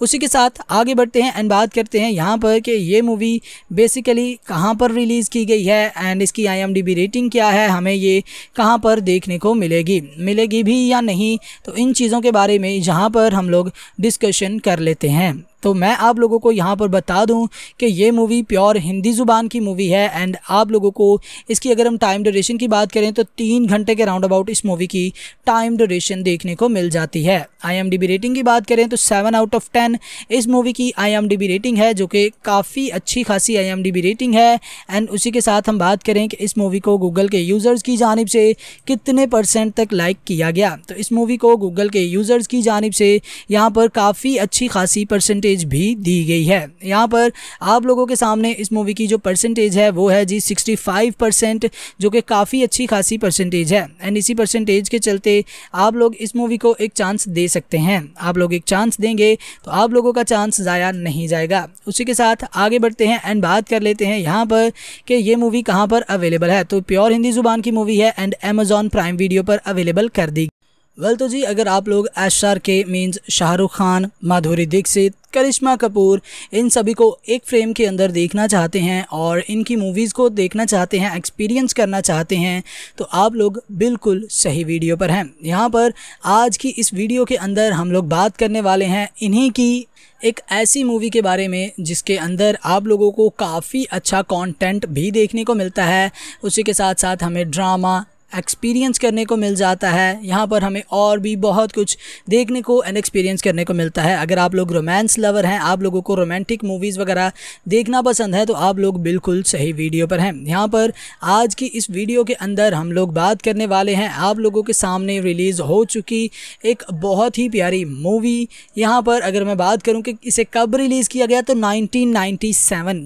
उसी के साथ आगे बढ़ते हैं एंड बात करते हैं यहाँ पर कि ये मूवी बेसिकली कहाँ पर रिलीज़ की गई है एंड इसकी आईएमडीबी रेटिंग क्या है, हमें ये कहाँ पर देखने को मिलेगी मिलेगी भी या नहीं तो इन चीज़ों के बारे में जहाँ पर हम लोग डिस्कशन कर लेते हैं। तो मैं आप लोगों को यहाँ पर बता दूँ कि ये मूवी प्योर हिंदी ज़ुबान की मूवी है एंड आप लोगों को इसकी अगर हम टाइम ड्यूरेशन की बात करें तो तीन घंटे के राउंड अबाउट इस मूवी की टाइम ड्यूरेशन देखने को मिल जाती है। आईएमडीबी रेटिंग की बात करें तो सेवन आउट ऑफ़ टेन इस मूवी की आईएमडीबी रेटिंग है जो कि काफ़ी अच्छी खासी आईएमडीबी रेटिंग है एंड उसी के साथ हम बात करें कि इस मूवी को गूगल के यूज़र्स की जानब से कितने परसेंट तक लाइक किया गया। तो इस मूवी को गूगल के यूज़र्स की जानब से यहाँ पर काफ़ी अच्छी खासी परसेंटेज परसेंटेज भी दी गई है। यहाँ पर आप लोगों के सामने इस मूवी की जो परसेंटेज है, वो है जी 65 परसेंट जो कि काफ़ी अच्छी खासी परसेंटेज है। एंड इसी परसेंटेज के चलते आप लोग इस मूवी को एक चांस दे सकते हैं। आप लोग एक चांस देंगे तो आप लोगों का चांस ज़ाया नहीं जाएगा। उसी के साथ आगे बढ़ते हैं एंड बात कर लेते हैं यहाँ पर कि ये मूवी कहाँ पर अवेलेबल है। तो प्योर हिंदी ज़ुबान की मूवी है एंड अमेजॉन प्राइम वीडियो पर अवेलेबल कर दी वेल तो जी, अगर आप लोग S R K means Shahrukh Khan Madhuri Dixit Karishma Kapoor इन सभी को एक फ्रेम के अंदर देखना चाहते हैं और इनकी मूवीज़ को देखना चाहते हैं एक्सपीरियंस करना चाहते हैं तो आप लोग बिल्कुल सही वीडियो पर हैं। यहाँ पर आज की इस वीडियो के अंदर हम लोग बात करने वाले हैं इन्हीं की एक ऐसी मूवी के बारे में, जिसके अंदर आप लोगों को काफ़ी अच्छा कंटेंट भी देखने को मिलता है। उसी के साथ साथ हमें ड्रामा एक्सपीरियंस करने को मिल जाता है। यहाँ पर हमें और भी बहुत कुछ देखने को एंड एक्सपीरियंस करने को मिलता है। अगर आप लोग रोमांस लवर हैं, आप लोगों को रोमांटिक मूवीज़ वगैरह देखना पसंद है तो आप लोग बिल्कुल सही वीडियो पर हैं। यहाँ पर आज की इस वीडियो के अंदर हम लोग बात करने वाले हैं। आप लोगों के सामने रिलीज़ हो चुकी एक बहुत ही प्यारी मूवी यहाँ पर अगर मैं बात करूँ कि इसे कब रिलीज़ किया गया तो नाइनटीन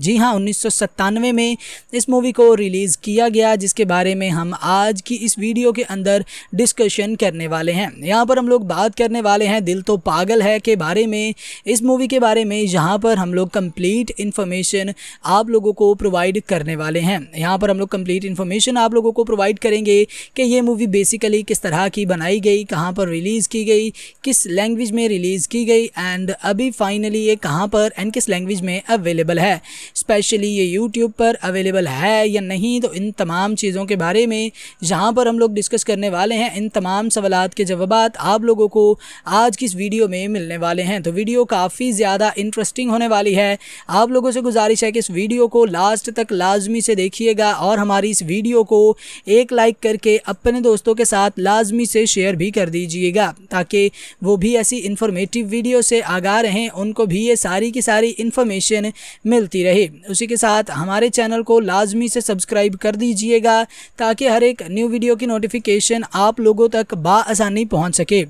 जी हाँ उन्नीस सौ सत्तानवे में इस मूवी को रिलीज़ किया गया, जिसके बारे में हम आज की इस वीडियो के अंदर डिस्कशन करने वाले हैं। यहाँ पर हम लोग बात करने वाले हैं, दिल तो पागल है के बारे में। इस मूवी के बारे में यहाँ पर हम लोग कंप्लीट इन्फॉर्मेशन आप लोगों को प्रोवाइड करने वाले हैं। यहाँ पर हम लोग कंप्लीट इन्फॉर्मेशन आप लोगों को प्रोवाइड करेंगे कि ये मूवी बेसिकली किस तरह की बनाई गई, कहाँ पर रिलीज़ की गई, किस लैंग्वेज में रिलीज़ की गई एंड अभी फाइनली ये कहाँ पर एंड किस लैंग्वेज में अवेलेबल है। स्पेशली ये यूट्यूब पर अवेलेबल है या नहीं तो इन तमाम चीज़ों के बारे में जहाँ यहाँ पर हम लोग डिस्कस करने वाले हैं इन तमाम सवाल के जवाब आप लोगों को आज की इस वीडियो में मिलने वाले हैं। तो वीडियो काफ़ी ज़्यादा इंटरेस्टिंग होने वाली है। आप लोगों से गुजारिश है कि इस वीडियो को लास्ट तक लाजमी से देखिएगा और हमारी इस वीडियो को एक लाइक करके अपने दोस्तों के साथ लाजमी से शेयर भी कर दीजिएगा ताकि वो भी ऐसी इन्फॉर्मेटिव वीडियो से आगा रहें, उनको भी ये सारी की सारी इन्फॉर्मेशन मिलती रहे। उसी के साथ हमारे चैनल को लाजमी से सब्सक्राइब कर दीजिएगा ताकि हर एक न्यू वीडियो की नोटिफिकेशन आप लोगों तक बासानी पहुँच सके।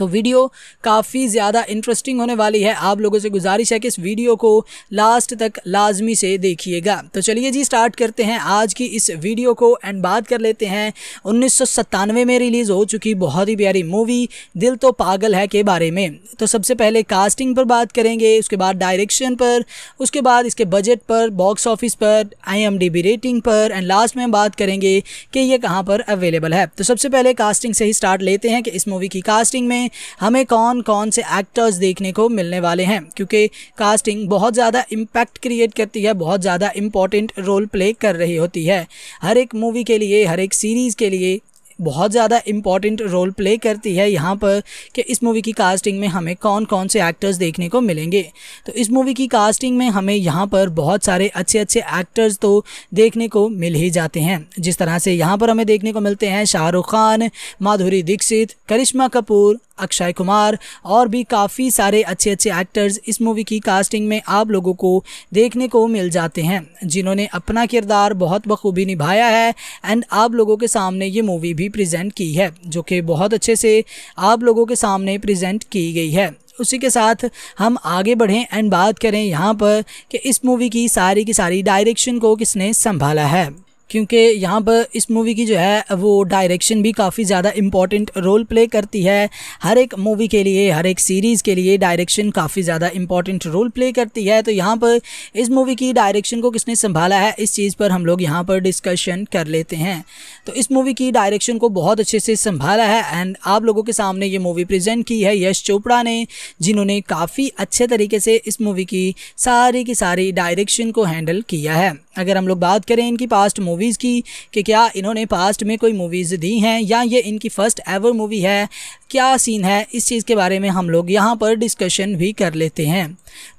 तो वीडियो काफ़ी ज़्यादा इंटरेस्टिंग होने वाली है। आप लोगों से गुजारिश है कि इस वीडियो को लास्ट तक लाजमी से देखिएगा। तो चलिए जी स्टार्ट करते हैं आज की इस वीडियो को एंड बात कर लेते हैं। उन्नीस सौ सत्तानवे में रिलीज़ हो चुकी बहुत ही प्यारी मूवी दिल तो पागल है के बारे में। तो सबसे पहले कास्टिंग पर बात करेंगे, उसके बाद डायरेक्शन पर, उसके बाद इसके बजट पर बॉक्स ऑफ़िस पर आईएमडीबी रेटिंग पर एंड लास्ट में हम बात करेंगे कि ये कहाँ पर अवेलेबल है। तो सबसे पहले कास्टिंग से ही स्टार्ट लेते हैं कि इस मूवी की कास्टिंग में हमें कौन कौन से एक्टर्स देखने को मिलने वाले हैं, क्योंकि कास्टिंग बहुत ज़्यादा इम्पैक्ट क्रिएट करती है, बहुत ज़्यादा इंपॉर्टेंट रोल प्ले कर रही होती है। हर एक मूवी के लिए, हर एक सीरीज़ के लिए बहुत ज़्यादा इंपॉर्टेंट रोल प्ले करती है यहाँ पर कि इस मूवी की कास्टिंग में हमें कौन कौन से एक्टर्स देखने को मिलेंगे। तो इस मूवी की कास्टिंग में हमें यहाँ पर बहुत सारे अच्छे अच्छे एक्टर्स तो देखने को मिल ही जाते हैं। जिस तरह से यहाँ पर हमें देखने को मिलते हैं शाहरुख खान, माधुरी दीक्षित, करिश्मा कपूर अक्षय कुमार और भी काफ़ी सारे अच्छे अच्छे एक्टर्स इस मूवी की कास्टिंग में आप लोगों को देखने को मिल जाते हैं, जिन्होंने अपना किरदार बहुत बखूबी निभाया है एंड आप लोगों के सामने ये मूवी भी प्रेजेंट की है, जो कि बहुत अच्छे से आप लोगों के सामने प्रेजेंट की गई है। उसी के साथ हम आगे बढ़ें एंड बात करें यहाँ पर कि इस मूवी की सारी की सारी डायरेक्शन को किसने संभाला है। क्योंकि यहाँ पर इस मूवी की जो है, वो डायरेक्शन भी काफ़ी ज़्यादा इंपॉर्टेंट रोल प्ले करती है। हर एक मूवी के लिए, हर एक सीरीज़ के लिए डायरेक्शन काफ़ी ज़्यादा इंपॉर्टेंट रोल प्ले करती है। तो यहाँ पर इस मूवी की डायरेक्शन को किसने संभाला है, इस चीज़ पर हम लोग यहाँ पर डिस्कशन कर लेते हैं। तो इस मूवी की डायरेक्शन को बहुत अच्छे से संभाला है एंड आप लोगों के सामने ये मूवी प्रेजेंट की है यश चोपड़ा ने, जिन्होंने काफ़ी अच्छे तरीके से इस मूवी की सारी की सारी डायरेक्शन को हैंडल किया है। अगर हम लोग बात करें इनकी पास्ट मूवीज़ की कि क्या इन्होंने पास्ट में कोई मूवीज़ दी हैं या ये इनकी फ़र्स्ट एवर मूवी है? क्या सीन है? इस चीज़ के बारे में हम लोग यहाँ पर डिस्कशन भी कर लेते हैं।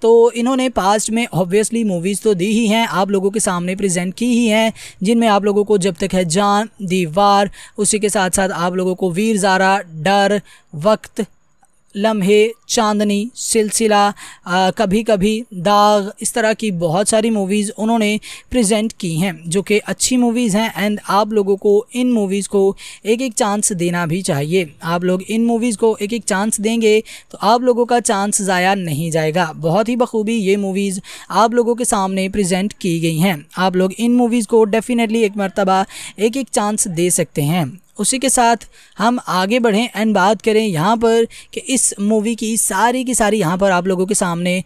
तो इन्होंने पास्ट में ऑब्वियसली मूवीज़ तो दी ही हैं, आप लोगों के सामने प्रेजेंट की ही हैं, जिनमें आप लोगों को जब तक है जान, दीवार, उसी के साथ साथ आप लोगों को वीर ज़ारा, डर, वक्त लम्हे चांदनी सिलसिला आ, कभी कभी दाग इस तरह की बहुत सारी मूवीज़ उन्होंने प्रेजेंट की हैं जो कि अच्छी मूवीज़ हैं एंड आप लोगों को इन मूवीज़ को एक एक चांस देना भी चाहिए। आप लोग इन मूवीज़ को एक एक चांस देंगे तो आप लोगों का चांस ज़ाया नहीं जाएगा। बहुत ही बखूबी ये मूवीज़ आप लोगों के सामने प्रेजेंट की गई हैं। आप लोग इन मूवीज़ को डेफ़िनेटली एक मरतबा एक एक चांस दे सकते हैं। उसी के साथ हम आगे बढ़ें एंड बात करें यहाँ पर कि इस मूवी की सारी की सारी यहाँ पर आप लोगों के सामने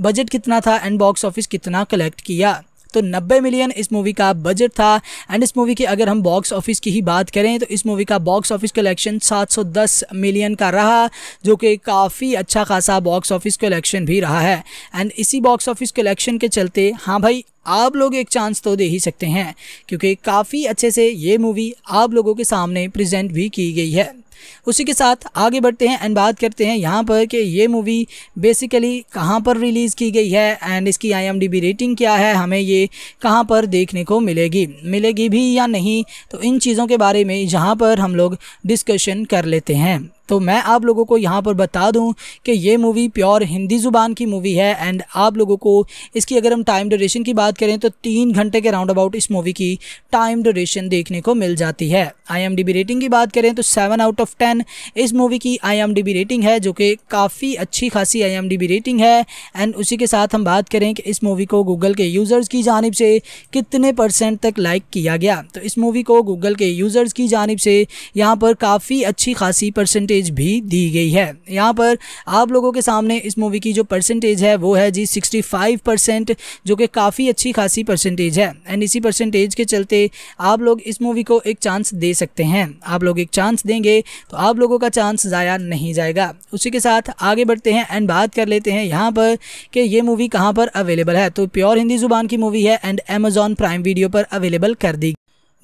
बजट कितना था एंड बॉक्स ऑफ़िस कितना कलेक्ट किया। तो 90 मिलियन इस मूवी का बजट था। एंड इस मूवी की अगर हम बॉक्स ऑफ़िस की ही बात करें तो इस मूवी का बॉक्स ऑफ़िस कलेक्शन 710 मिलियन का रहा, जो कि काफ़ी अच्छा खासा बॉक्स ऑफ़िस कलेक्शन भी रहा है। एंड इसी बॉक्स ऑफ़िस कलेक्शन के चलते हाँ भाई, आप लोग एक चांस तो दे ही सकते हैं, क्योंकि काफ़ी अच्छे से ये मूवी आप लोगों के सामने प्रेजेंट भी की गई है। उसी के साथ आगे बढ़ते हैं एंड बात करते हैं यहाँ पर कि ये मूवी बेसिकली कहाँ पर रिलीज़ की गई है एंड इसकी आई रेटिंग क्या है, हमें ये कहाँ पर देखने को मिलेगी मिलेगी भी या नहीं तो इन चीज़ों के बारे में जहाँ पर हम लोग डिस्कशन कर लेते हैं। तो मैं आप लोगों को यहाँ पर बता दूँ कि ये मूवी प्योर हिंदी ज़ुबान की मूवी है एंड आप लोगों को इसकी अगर हम टाइम ड्यूरेशन की बात करें तो तीन घंटे के राउंड अबाउट इस मूवी की टाइम ड्यूरेशन देखने को मिल जाती है। आईएमडीबी रेटिंग की बात करें तो सेवन आउट ऑफ़ टेन इस मूवी की आईएमडीबी रेटिंग है, जो कि काफ़ी अच्छी खासी आईएमडीबी रेटिंग है। एंड उसी के साथ हम बात करें कि इस मूवी को गूगल के यूज़र्स की जानब से कितने परसेंट तक लाइक किया गया। तो इस मूवी को गूगल के यूज़र्स की जानब से यहाँ पर काफ़ी अच्छी खासी परसेंटेज परसेंटेज भी दी गई है। यहाँ पर आप लोगों के सामने इस मूवी की जो परसेंटेज है, वो है जी 65 परसेंट जो कि काफ़ी अच्छी खासी परसेंटेज है। एंड इसी परसेंटेज के चलते आप लोग इस मूवी को एक चांस दे सकते हैं। आप लोग एक चांस देंगे तो आप लोगों का चांस ज़ाया नहीं जाएगा। उसी के साथ आगे बढ़ते हैं एंड बात कर लेते हैं यहाँ पर कि ये मूवी कहाँ पर अवेलेबल है। तो प्योर हिंदी ज़ुबान की मूवी है एंड अमेजॉन प्राइम वीडियो पर अवेलेबल कर दी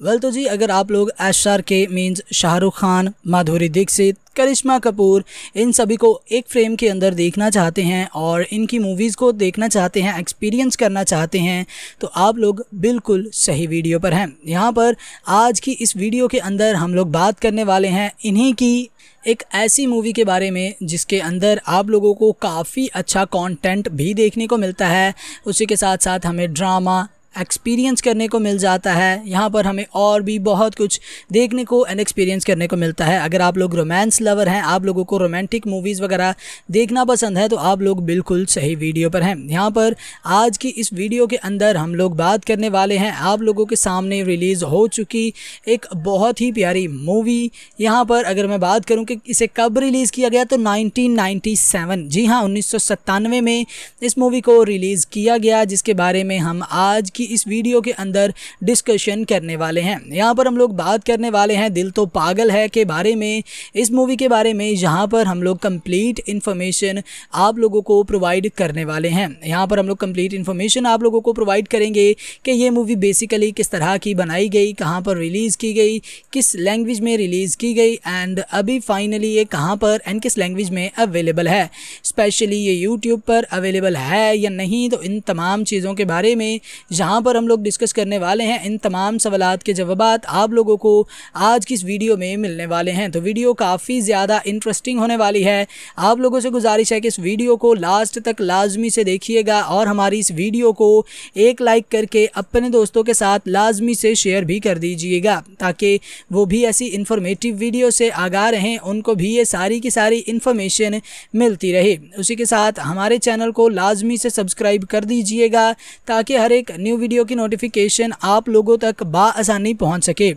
वेल तो जी, अगर आप लोग S R K means Shahrukh Khan Madhuri Dixit Karishma Kapoor इन सभी को एक फ्रेम के अंदर देखना चाहते हैं और इनकी मूवीज़ को देखना चाहते हैं एक्सपीरियंस करना चाहते हैं तो आप लोग बिल्कुल सही वीडियो पर हैं। यहाँ पर आज की इस वीडियो के अंदर हम लोग बात करने वाले हैं इन्हीं की एक ऐसी मूवी के बारे में, जिसके अंदर आप लोगों को काफ़ी अच्छा कंटेंट भी देखने को मिलता है। उसी के साथ साथ हमें ड्रामा एक्सपीरियंस करने को मिल जाता है। यहाँ पर हमें और भी बहुत कुछ देखने को एंड एक्सपीरियंस करने को मिलता है। अगर आप लोग रोमांस लवर हैं, आप लोगों को रोमांटिक मूवीज़ वगैरह देखना पसंद है तो आप लोग बिल्कुल सही वीडियो पर हैं। यहाँ पर आज की इस वीडियो के अंदर हम लोग बात करने वाले हैं। आप लोगों के सामने रिलीज़ हो चुकी एक बहुत ही प्यारी मूवी यहाँ पर अगर मैं बात करूँ कि इसे कब रिलीज़ किया गया तो नाइनटीन जी हाँ उन्नीस सौ सत्तानवे में इस मूवी को रिलीज़ किया गया, जिसके बारे में हम आज की इस वीडियो के अंदर डिस्कशन करने वाले हैं। यहाँ पर हम लोग बात करने वाले हैं, दिल तो पागल है के बारे में। इस मूवी के बारे में यहाँ पर हम लोग कंप्लीट इन्फॉर्मेशन आप लोगों को प्रोवाइड करने वाले हैं। यहाँ पर हम लोग कंप्लीट इन्फॉर्मेशन आप लोगों को प्रोवाइड करेंगे कि ये मूवी बेसिकली किस तरह की बनाई गई, कहाँ पर रिलीज़ की गई, किस लैंग्वेज में रिलीज़ की गई एंड अभी फाइनली ये कहाँ पर एंड किस लैंग्वेज में अवेलेबल है। स्पेशली ये यूट्यूब पर अवेलेबल है या नहीं तो इन तमाम चीज़ों के बारे में जहाँ जहाँ पर हम लोग डिस्कस करने वाले हैं इन तमाम सवाल के जवाब आप लोगों को आज की इस वीडियो में मिलने वाले हैं। तो वीडियो काफ़ी ज़्यादा इंटरेस्टिंग होने वाली है। आप लोगों से गुजारिश है कि इस वीडियो को लास्ट तक लाजमी से देखिएगा और हमारी इस वीडियो को एक लाइक करके अपने दोस्तों के साथ लाजमी से शेयर भी कर दीजिएगा ताकि वो भी ऐसी इन्फॉर्मेटिव वीडियो से आगा रहें, उनको भी ये सारी की सारी इन्फॉर्मेशन मिलती रहे। उसी के साथ हमारे चैनल को लाजमी से सब्सक्राइब कर दीजिएगा ताकि हर एक न्यू वीडियो की नोटिफिकेशन आप लोगों तक बासानी पहुँच सके।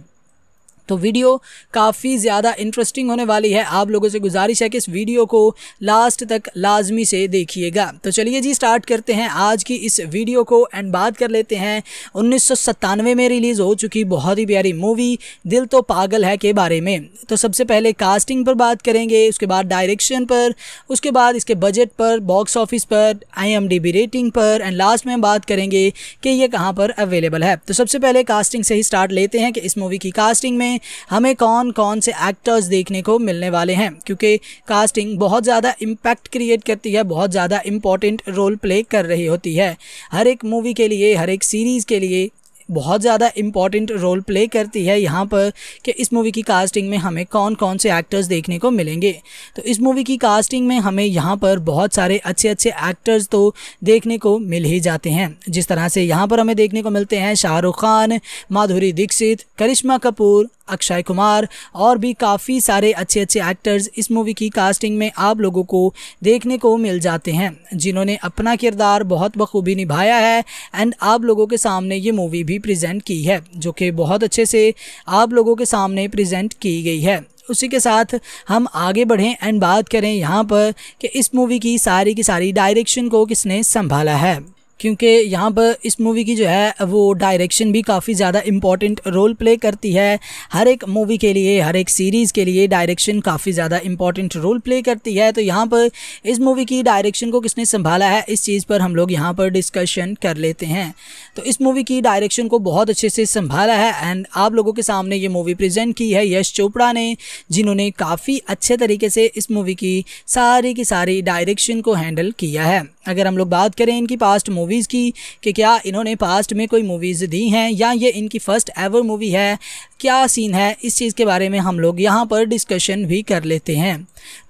तो वीडियो काफ़ी ज़्यादा इंटरेस्टिंग होने वाली है। आप लोगों से गुजारिश है कि इस वीडियो को लास्ट तक लाजमी से देखिएगा। तो चलिए जी स्टार्ट करते हैं आज की इस वीडियो को एंड बात कर लेते हैं। उन्नीस सौ सत्तानवे में रिलीज़ हो चुकी बहुत ही प्यारी मूवी दिल तो पागल है के बारे में। तो सबसे पहले कास्टिंग पर बात करेंगे, उसके बाद डायरेक्शन पर, उसके बाद इसके बजट पर बॉक्स ऑफ़िस पर आईएमडीबी रेटिंग पर एंड लास्ट में हम बात करेंगे कि ये कहाँ पर अवेलेबल है। तो सबसे पहले कास्टिंग से ही स्टार्ट लेते हैं कि इस मूवी की कास्टिंग में हमें कौन कौन से एक्टर्स देखने को मिलने वाले हैं? क्योंकि कास्टिंग बहुत ज़्यादा इम्पैक्ट क्रिएट करती है, बहुत ज़्यादा इंपॉर्टेंट रोल प्ले कर रही होती है। हर एक मूवी के लिए, हर एक सीरीज़ के लिए बहुत ज़्यादा इंपॉर्टेंट रोल प्ले करती है यहाँ पर कि इस मूवी की कास्टिंग में हमें कौन कौन से एक्टर्स देखने को मिलेंगे। तो इस मूवी की कास्टिंग में हमें यहाँ पर बहुत सारे अच्छे अच्छे एक्टर्स तो देखने को मिल ही जाते हैं। जिस तरह से यहाँ पर हमें देखने को मिलते हैं शाहरुख खान, माधुरी दीक्षित, करिश्मा कपूर अक्षय कुमार और भी काफ़ी सारे अच्छे अच्छे एक्टर्स इस मूवी की कास्टिंग में आप लोगों को देखने को मिल जाते हैं, जिन्होंने अपना किरदार बहुत बखूबी निभाया है एंड आप लोगों के सामने ये मूवी भी प्रेजेंट की है, जो कि बहुत अच्छे से आप लोगों के सामने प्रेजेंट की गई है। उसी के साथ हम आगे बढ़ें एंड बात करें यहाँ पर कि इस मूवी की सारी की सारी डायरेक्शन को किसने संभाला है। क्योंकि यहाँ पर इस मूवी की जो है, वो डायरेक्शन भी काफ़ी ज़्यादा इंपॉर्टेंट रोल प्ले करती है। हर एक मूवी के लिए, हर एक सीरीज़ के लिए डायरेक्शन काफ़ी ज़्यादा इंपॉर्टेंट रोल प्ले करती है। तो यहाँ पर इस मूवी की डायरेक्शन को किसने संभाला है, इस चीज़ पर हम लोग यहाँ पर डिस्कशन कर लेते हैं। तो इस मूवी की डायरेक्शन को बहुत अच्छे से संभाला है एंड आप लोगों के सामने ये मूवी प्रेजेंट की है यश चोपड़ा ने, जिन्होंने काफ़ी अच्छे तरीके से इस मूवी की सारी की सारी डायरेक्शन को हैंडल किया है। अगर हम लोग बात करें इनकी पास्ट मूवीज़ की कि क्या इन्होंने पास्ट में कोई मूवीज़ दी हैं या ये इनकी फ़र्स्ट एवर मूवी है? क्या सीन है? इस चीज़ के बारे में हम लोग यहाँ पर डिस्कशन भी कर लेते हैं।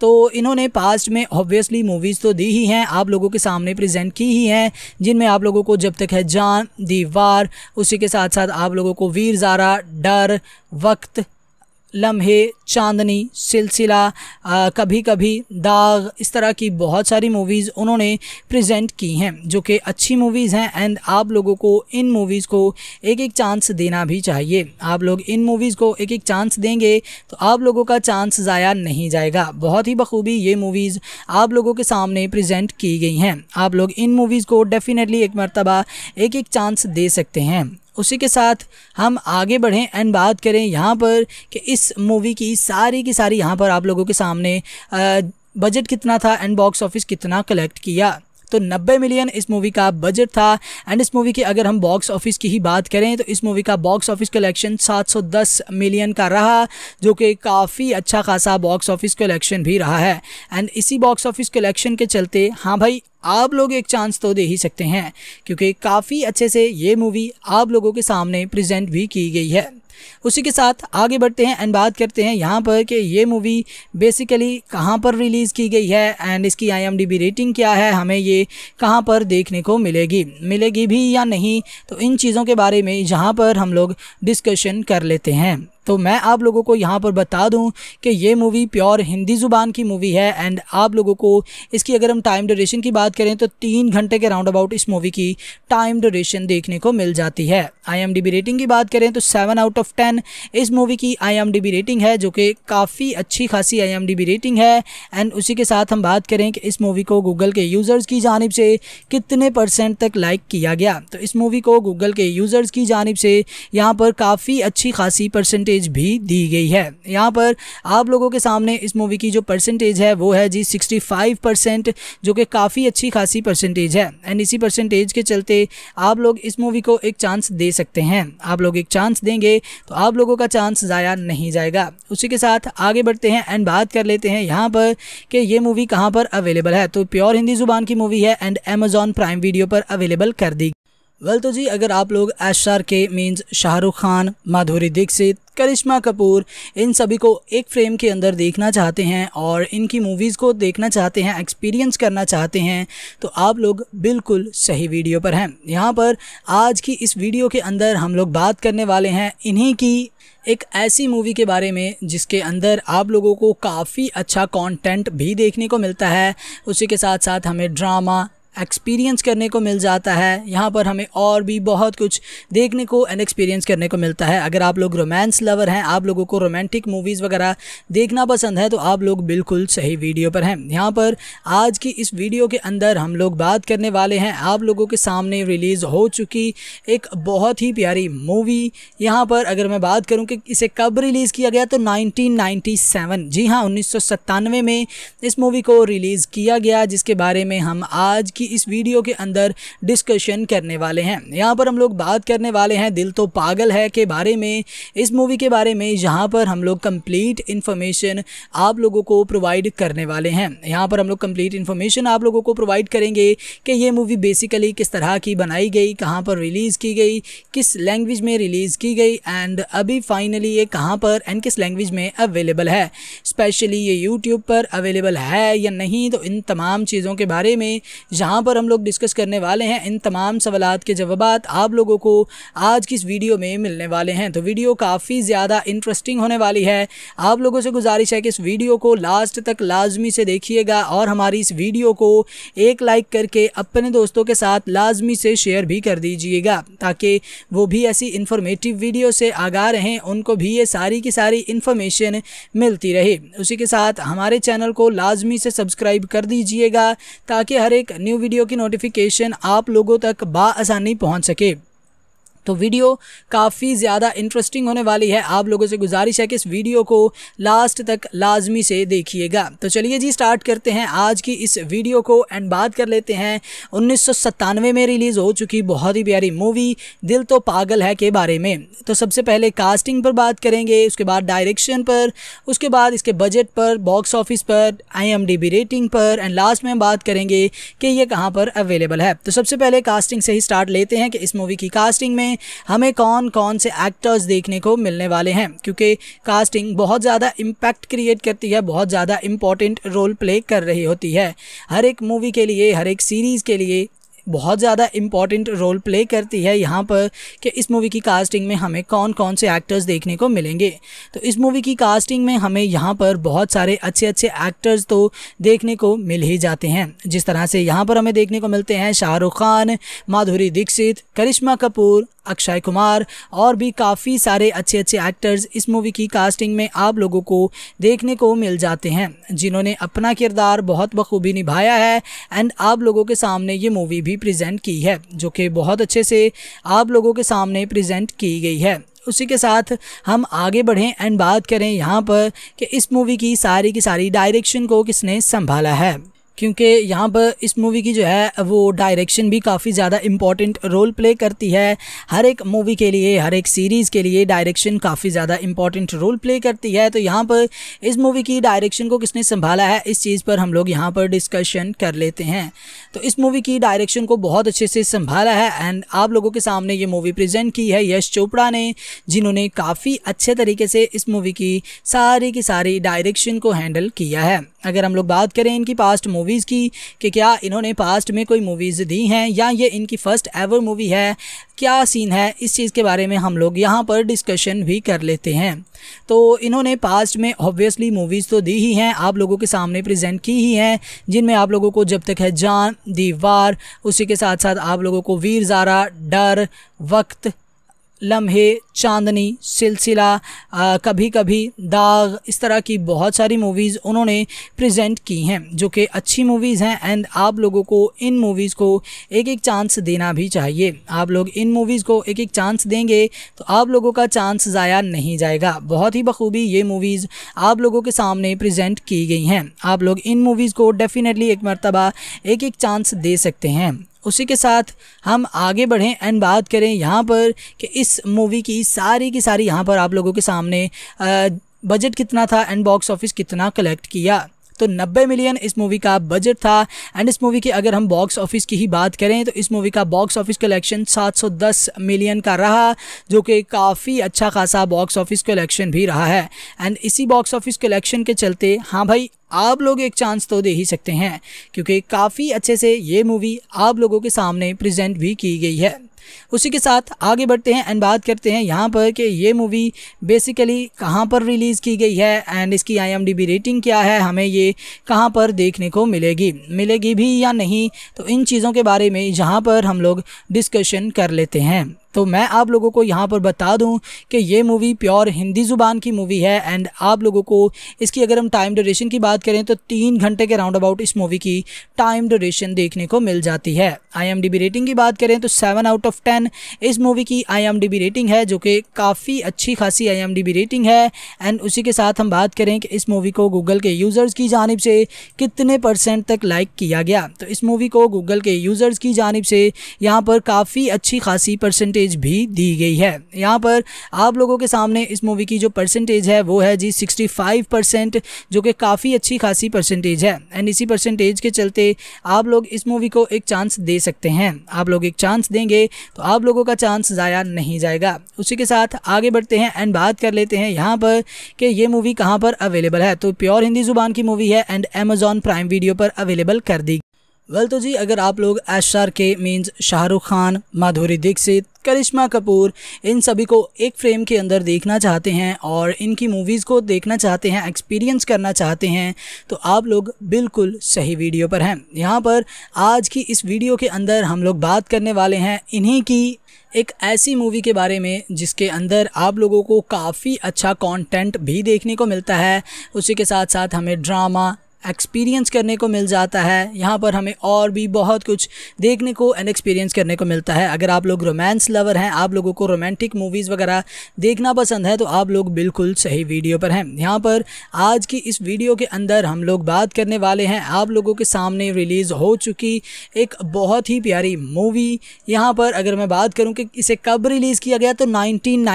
तो इन्होंने पास्ट में ऑब्वियसली मूवीज़ तो दी ही हैं, आप लोगों के सामने प्रेजेंट की ही हैं, जिनमें आप लोगों को जब तक है जान, दीवार, उसी के साथ साथ आप लोगों को वीर ज़ारा, डर, वक्त लम्हे, चांदनी, सिलसिला कभी कभी दाग, इस तरह की बहुत सारी मूवीज़ उन्होंने प्रेजेंट की हैं, जो कि अच्छी मूवीज़ हैं एंड आप लोगों को इन मूवीज़ को एक एक चांस देना भी चाहिए। आप लोग इन मूवीज़ को एक एक चांस देंगे तो आप लोगों का चांस ज़ाया नहीं जाएगा। बहुत ही बखूबी ये मूवीज़ आप लोगों के सामने प्रेजेंट की गई हैं। आप लोग इन मूवीज़ को डेफिनेटली एक मरतबा एक एक चांस दे सकते हैं। उसी के साथ हम आगे बढ़ें एंड बात करें यहाँ पर कि इस मूवी की सारी की सारी यहाँ पर आप लोगों के सामने बजट कितना था एंड बॉक्स ऑफ़िस कितना कलेक्ट किया। तो 90 मिलियन इस मूवी का बजट था एंड इस मूवी की अगर हम बॉक्स ऑफ़िस की ही बात करें तो इस मूवी का बॉक्स ऑफ़िस कलेक्शन 710 मिलियन का रहा, जो कि काफ़ी अच्छा खासा बॉक्स ऑफ़िस कलेक्शन भी रहा है। एंड इसी बॉक्स ऑफ़िस कलेक्शन के चलते हाँ भाई आप लोग एक चांस तो दे ही सकते हैं, क्योंकि काफ़ी अच्छे से ये मूवी आप लोगों के सामने प्रेजेंट भी की गई है। उसी के साथ आगे बढ़ते हैं एंड बात करते हैं यहाँ पर कि ये मूवी बेसिकली कहाँ पर रिलीज़ की गई है एंड इसकी आईएमडीबी रेटिंग क्या है, हमें ये कहाँ पर देखने को मिलेगी मिलेगी भी या नहीं तो इन चीज़ों के बारे में यहाँ पर हम लोग डिस्कशन कर लेते हैं। तो मैं आप लोगों को यहाँ पर बता दूँ कि ये मूवी प्योर हिंदी ज़ुबान की मूवी है एंड आप लोगों को इसकी अगर हम टाइम ड्यूरेशन की बात करें तो तीन घंटे के राउंड अबाउट इस मूवी की टाइम ड्यूरेशन देखने को मिल जाती है। आईएमडीबी रेटिंग की बात करें तो सेवन आउट ऑफ़ टेन इस मूवी की आईएमडीबी रेटिंग है जो कि काफ़ी अच्छी खासी आईएमडीबी रेटिंग है एंड उसी के साथ हम बात करें कि इस मूवी को गूगल के यूज़र्स की जानब से कितने परसेंट तक लाइक किया गया। तो इस मूवी को गूगल के यूज़र्स की जानब से यहाँ पर काफ़ी अच्छी खासी परसेंटेज परसेंटेज भी दी गई है। यहाँ पर आप लोगों के सामने इस मूवी की जो परसेंटेज है, वो है जी 65 परसेंट जो कि काफ़ी अच्छी खासी परसेंटेज है। एंड इसी परसेंटेज के चलते आप लोग इस मूवी को एक चांस दे सकते हैं। आप लोग एक चांस देंगे तो आप लोगों का चांस ज़ाया नहीं जाएगा। उसी के साथ आगे बढ़ते हैं एंड बात कर लेते हैं यहाँ पर कि ये मूवी कहाँ पर अवेलेबल है। तो प्योर हिंदी ज़ुबान की मूवी है एंड अमेजॉन प्राइम वीडियो पर अवेलेबल कर दी वेल तो जी, अगर आप लोग S R K means Shahrukh Khan, Madhuri Dixit, Karishma Kapoor, इन सभी को एक फ्रेम के अंदर देखना चाहते हैं और इनकी मूवीज़ को देखना चाहते हैं एक्सपीरियंस करना चाहते हैं तो आप लोग बिल्कुल सही वीडियो पर हैं। यहाँ पर आज की इस वीडियो के अंदर हम लोग बात करने वाले हैं इन्हीं की एक ऐसी मूवी के बारे में, जिसके अंदर आप लोगों को काफ़ी अच्छा कंटेंट भी देखने को मिलता है। उसी के साथ साथ हमें ड्रामा एक्सपीरियंस करने को मिल जाता है। यहाँ पर हमें और भी बहुत कुछ देखने को एंड एक्सपीरियंस करने को मिलता है। अगर आप लोग रोमांस लवर हैं, आप लोगों को रोमांटिक मूवीज़ वगैरह देखना पसंद है तो आप लोग बिल्कुल सही वीडियो पर हैं। यहाँ पर आज की इस वीडियो के अंदर हम लोग बात करने वाले हैं। आप लोगों के सामने रिलीज़ हो चुकी एक बहुत ही प्यारी मूवी यहाँ पर अगर मैं बात करूँ कि इसे कब रिलीज़ किया गया तो नाइनटीन जी हाँ उन्नीस सौ सत्तानवे में इस मूवी को रिलीज़ किया गया, जिसके बारे में हम आज की की इस वीडियो के अंदर डिस्कशन करने वाले हैं। यहाँ पर हम लोग बात करने वाले हैं, दिल तो पागल है के बारे में। इस मूवी के बारे में यहाँ पर हम लोग कंप्लीट इन्फॉर्मेशन आप लोगों को प्रोवाइड करने वाले हैं। यहाँ पर हम लोग कंप्लीट इन्फॉर्मेशन आप लोगों को प्रोवाइड करेंगे कि ये मूवी बेसिकली किस तरह की बनाई गई, कहाँ पर रिलीज़ की गई, किस लैंग्वेज में रिलीज़ की गई एंड अभी फाइनली ये कहाँ पर एंड किस लैंग्वेज में अवेलेबल है। स्पेशली ये यूट्यूब पर अवेलेबल है या नहीं तो इन तमाम चीज़ों के बारे में जहाँ जहाँ पर हम लोग डिस्कस करने वाले हैं इन तमाम सवाल के जवाब आप लोगों को आज की इस वीडियो में मिलने वाले हैं। तो वीडियो काफ़ी ज़्यादा इंटरेस्टिंग होने वाली है। आप लोगों से गुजारिश है कि इस वीडियो को लास्ट तक लाजमी से देखिएगा और हमारी इस वीडियो को एक लाइक करके अपने दोस्तों के साथ लाजमी से शेयर भी कर दीजिएगा ताकि वो भी ऐसी इन्फॉर्मेटिव वीडियो से आगा रहें, उनको भी ये सारी की सारी इन्फॉर्मेशन मिलती रहे। उसी के साथ हमारे चैनल को लाजमी से सब्सक्राइब कर दीजिएगा ताकि हर एक न्यू वीडियो की नोटिफिकेशन आप लोगों तक बासानी पहुँच सके। तो वीडियो काफ़ी ज़्यादा इंटरेस्टिंग होने वाली है। आप लोगों से गुजारिश है कि इस वीडियो को लास्ट तक लाजमी से देखिएगा। तो चलिए जी स्टार्ट करते हैं आज की इस वीडियो को एंड बात कर लेते हैं। उन्नीस सौ सत्तानवे में रिलीज़ हो चुकी बहुत ही प्यारी मूवी दिल तो पागल है के बारे में। तो सबसे पहले कास्टिंग पर बात करेंगे, उसके बाद डायरेक्शन पर, उसके बाद इसके बजट पर बॉक्स ऑफ़िस पर आईएमडीबी रेटिंग पर एंड लास्ट में हम बात करेंगे कि ये कहाँ पर अवेलेबल है। तो सबसे पहले कास्टिंग से ही स्टार्ट लेते हैं कि इस मूवी की कास्टिंग में हमें कौन कौन से एक्टर्स देखने को मिलने वाले हैं, क्योंकि कास्टिंग बहुत ज़्यादा इम्पैक्ट क्रिएट करती है, बहुत ज़्यादा इंपॉर्टेंट रोल प्ले कर रही होती है। हर एक मूवी के लिए, हर एक सीरीज़ के लिए बहुत ज़्यादा इंपॉर्टेंट रोल प्ले करती है यहाँ पर कि इस मूवी की कास्टिंग में हमें कौन कौन से एक्टर्स देखने को मिलेंगे। तो इस मूवी की कास्टिंग में हमें यहाँ पर बहुत सारे अच्छे अच्छे एक्टर्स तो देखने को मिल ही जाते हैं। जिस तरह से यहाँ पर हमें देखने को मिलते हैं शाहरुख खान, माधुरी दीक्षित, करिश्मा कपूर, अक्षय कुमार और भी काफ़ी सारे अच्छे अच्छे एक्टर्स इस मूवी की कास्टिंग में आप लोगों को देखने को मिल जाते हैं। जिन्होंने अपना किरदार बहुत बखूबी निभाया है एंड आप लोगों के सामने ये मूवी भी प्रेजेंट की है, जो कि बहुत अच्छे से आप लोगों के सामने प्रेजेंट की गई है। उसी के साथ हम आगे बढ़ें एंड बात करें यहाँ पर कि इस मूवी की सारी की सारी डायरेक्शन को किसने संभाला है। क्योंकि यहाँ पर इस मूवी की जो है, वो डायरेक्शन भी काफ़ी ज़्यादा इंपॉर्टेंट रोल प्ले करती है। हर एक मूवी के लिए, हर एक सीरीज़ के लिए डायरेक्शन काफ़ी ज़्यादा इंपॉर्टेंट रोल प्ले करती है। तो यहाँ पर इस मूवी की डायरेक्शन को किसने संभाला है, इस चीज़ पर हम लोग यहाँ पर डिस्कशन कर लेते हैं। तो इस मूवी की डायरेक्शन को बहुत अच्छे से संभाला है एंड आप लोगों के सामने ये मूवी प्रेजेंट की है यश चोपड़ा ने, जिन्होंने काफ़ी अच्छे तरीके से इस मूवी की सारी की सारी डायरेक्शन को हैंडल किया है। अगर हम लोग बात करें इनकी पास्ट मूवीज़ की कि क्या इन्होंने पास्ट में कोई मूवीज़ दी हैं या ये इनकी फ़र्स्ट एवर मूवी है? क्या सीन है? इस चीज़ के बारे में हम लोग यहाँ पर डिस्कशन भी कर लेते हैं। तो इन्होंने पास्ट में ऑब्वियसली मूवीज़ तो दी ही हैं, आप लोगों के सामने प्रेजेंट की ही हैं, जिनमें आप लोगों को जब तक है जान, दीवार, उसी के साथ साथ आप लोगों को वीर ज़ारा, डर, वक्त लम्हे, चांदनी, सिलसिला कभी कभी दाग, इस तरह की बहुत सारी मूवीज़ उन्होंने प्रेजेंट की हैं, जो कि अच्छी मूवीज़ हैं एंड आप लोगों को इन मूवीज़ को एक एक चांस देना भी चाहिए। आप लोग इन मूवीज़ को एक एक चांस देंगे तो आप लोगों का चांस ज़ाया नहीं जाएगा। बहुत ही बखूबी ये मूवीज़ आप लोगों के सामने प्रेजेंट की गई हैं। आप लोग इन मूवीज़ को डेफिनेटली एक मरतबा एक एक चांस दे सकते हैं। उसी के साथ हम आगे बढ़ें एंड बात करें यहाँ पर कि इस मूवी की सारी की सारी यहाँ पर आप लोगों के सामने बजट कितना था एंड बॉक्स ऑफ़िस कितना कलेक्ट किया। तो 90 मिलियन इस मूवी का बजट था एंड इस मूवी की अगर हम बॉक्स ऑफ़िस की ही बात करें तो इस मूवी का बॉक्स ऑफ़िस कलेक्शन 710 मिलियन का रहा, जो कि काफ़ी अच्छा खासा बॉक्स ऑफ़िस कलेक्शन भी रहा है। एंड इसी बॉक्स ऑफ़िस कलेक्शन के चलते हाँ भाई आप लोग एक चांस तो दे ही सकते हैं, क्योंकि काफ़ी अच्छे से ये मूवी आप लोगों के सामने प्रेजेंट भी की गई है। उसी के साथ आगे बढ़ते हैं एंड बात करते हैं यहाँ पर कि ये मूवी बेसिकली कहाँ पर रिलीज़ की गई है एंड इसकी आईएमडीबी रेटिंग क्या है, हमें ये कहाँ पर देखने को मिलेगी मिलेगी भी या नहीं तो इन चीज़ों के बारे में यहाँ पर हम लोग डिस्कशन कर लेते हैं। तो मैं आप लोगों को यहाँ पर बता दूँ कि ये मूवी प्योर हिंदी ज़ुबान की मूवी है एंड आप लोगों को इसकी अगर हम टाइम ड्यूरेशन की बात करें तो तीन घंटे के राउंड अबाउट इस मूवी की टाइम ड्यूरेशन देखने को मिल जाती है। आईएमडीबी रेटिंग की बात करें तो सेवन आउट ऑफ़ टेन इस मूवी की आईएमडीबी रेटिंग है जो कि काफ़ी अच्छी खासी आईएमडीबी रेटिंग है एंड उसी के साथ हम बात करें कि इस मूवी को गूगल के यूज़र्स की जानब से कितने परसेंट तक लाइक किया गया। तो इस मूवी को गूगल के यूज़र्स की जानब से यहाँ पर काफ़ी अच्छी खासी परसेंटेज परसेंटेज भी दी गई है। यहाँ पर आप लोगों के सामने इस मूवी की जो परसेंटेज है, वो है जी 65 परसेंट जो कि काफ़ी अच्छी खासी परसेंटेज है। एंड इसी परसेंटेज के चलते आप लोग इस मूवी को एक चांस दे सकते हैं। आप लोग एक चांस देंगे तो आप लोगों का चांस ज़ाया नहीं जाएगा। उसी के साथ आगे बढ़ते हैं एंड बात कर लेते हैं यहाँ पर कि ये मूवी कहाँ पर अवेलेबल है। तो प्योर हिंदी ज़ुबान की मूवी है एंड अमेजॉन प्राइम वीडियो पर अवेलेबल कर दी वेल तो जी, अगर आप लोग S R K means Shahrukh Khan, Madhuri Dixit, Karishma Kapoor, इन सभी को एक फ्रेम के अंदर देखना चाहते हैं और इनकी मूवीज़ को देखना चाहते हैं एक्सपीरियंस करना चाहते हैं तो आप लोग बिल्कुल सही वीडियो पर हैं। यहाँ पर आज की इस वीडियो के अंदर हम लोग बात करने वाले हैं इन्हीं की एक ऐसी मूवी के बारे में, जिसके अंदर आप लोगों को काफ़ी अच्छा कंटेंट भी देखने को मिलता है। उसी के साथ साथ हमें ड्रामा एक्सपीरियंस करने को मिल जाता है। यहाँ पर हमें और भी बहुत कुछ देखने को एंड एक्सपीरियंस करने को मिलता है। अगर आप लोग रोमांस लवर हैं, आप लोगों को रोमांटिक मूवीज़ वगैरह देखना पसंद है तो आप लोग बिल्कुल सही वीडियो पर हैं। यहाँ पर आज की इस वीडियो के अंदर हम लोग बात करने वाले हैं। आप लोगों के सामने रिलीज़ हो चुकी एक बहुत ही प्यारी मूवी यहाँ पर अगर मैं बात करूँ कि इसे कब रिलीज़ किया गया तो नाइनटीन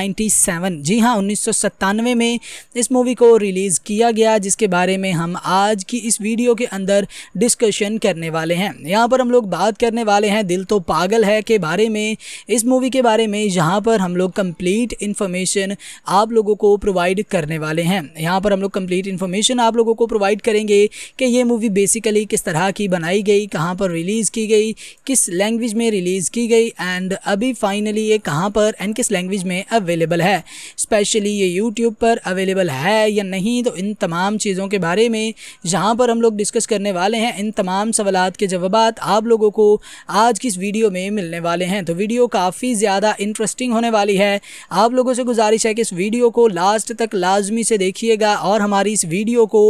जी हाँ उन्नीस सौ सत्तानवे में इस मूवी को रिलीज़ किया गया, जिसके बारे में हम आज की की इस वीडियो के अंदर डिस्कशन करने वाले हैं। यहाँ पर हम लोग बात करने वाले हैं, दिल तो पागल है के बारे में। इस मूवी के बारे में यहाँ पर हम लोग कंप्लीट इन्फॉर्मेशन आप लोगों को प्रोवाइड करने वाले हैं। यहाँ पर हम लोग कंप्लीट इन्फॉर्मेशन आप लोगों को प्रोवाइड करेंगे कि ये मूवी बेसिकली किस तरह की बनाई गई, कहाँ पर रिलीज़ की गई, किस लैंग्वेज में रिलीज़ की गई एंड अभी फाइनली ये कहाँ पर एंड किस लैंग्वेज में अवेलेबल है। स्पेशली ये यूट्यूब पर अवेलेबल है या नहीं तो इन तमाम चीज़ों के बारे में जहाँ यहाँ पर हम लोग डिस्कस करने वाले हैं इन तमाम सवाल के जवाब आप लोगों को आज की इस वीडियो में मिलने वाले हैं। तो वीडियो काफ़ी ज़्यादा इंटरेस्टिंग होने वाली है। आप लोगों से गुजारिश है कि इस वीडियो को लास्ट तक लाजमी से देखिएगा और हमारी इस वीडियो को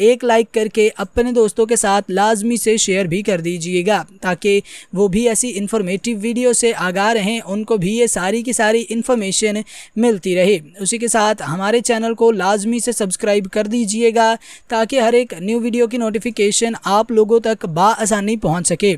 एक लाइक करके अपने दोस्तों के साथ लाजमी से शेयर भी कर दीजिएगा, ताकि वो भी ऐसी इन्फॉर्मेटिव वीडियो से आगा रहें, उनको भी ये सारी की सारी इन्फॉर्मेशन मिलती रहे। उसी के साथ हमारे चैनल को लाजमी से सब्सक्राइब कर दीजिएगा, ताकि हर एक न्यू वीडियो की नोटिफिकेशन आप लोगों तक बासानी पहुँच सके।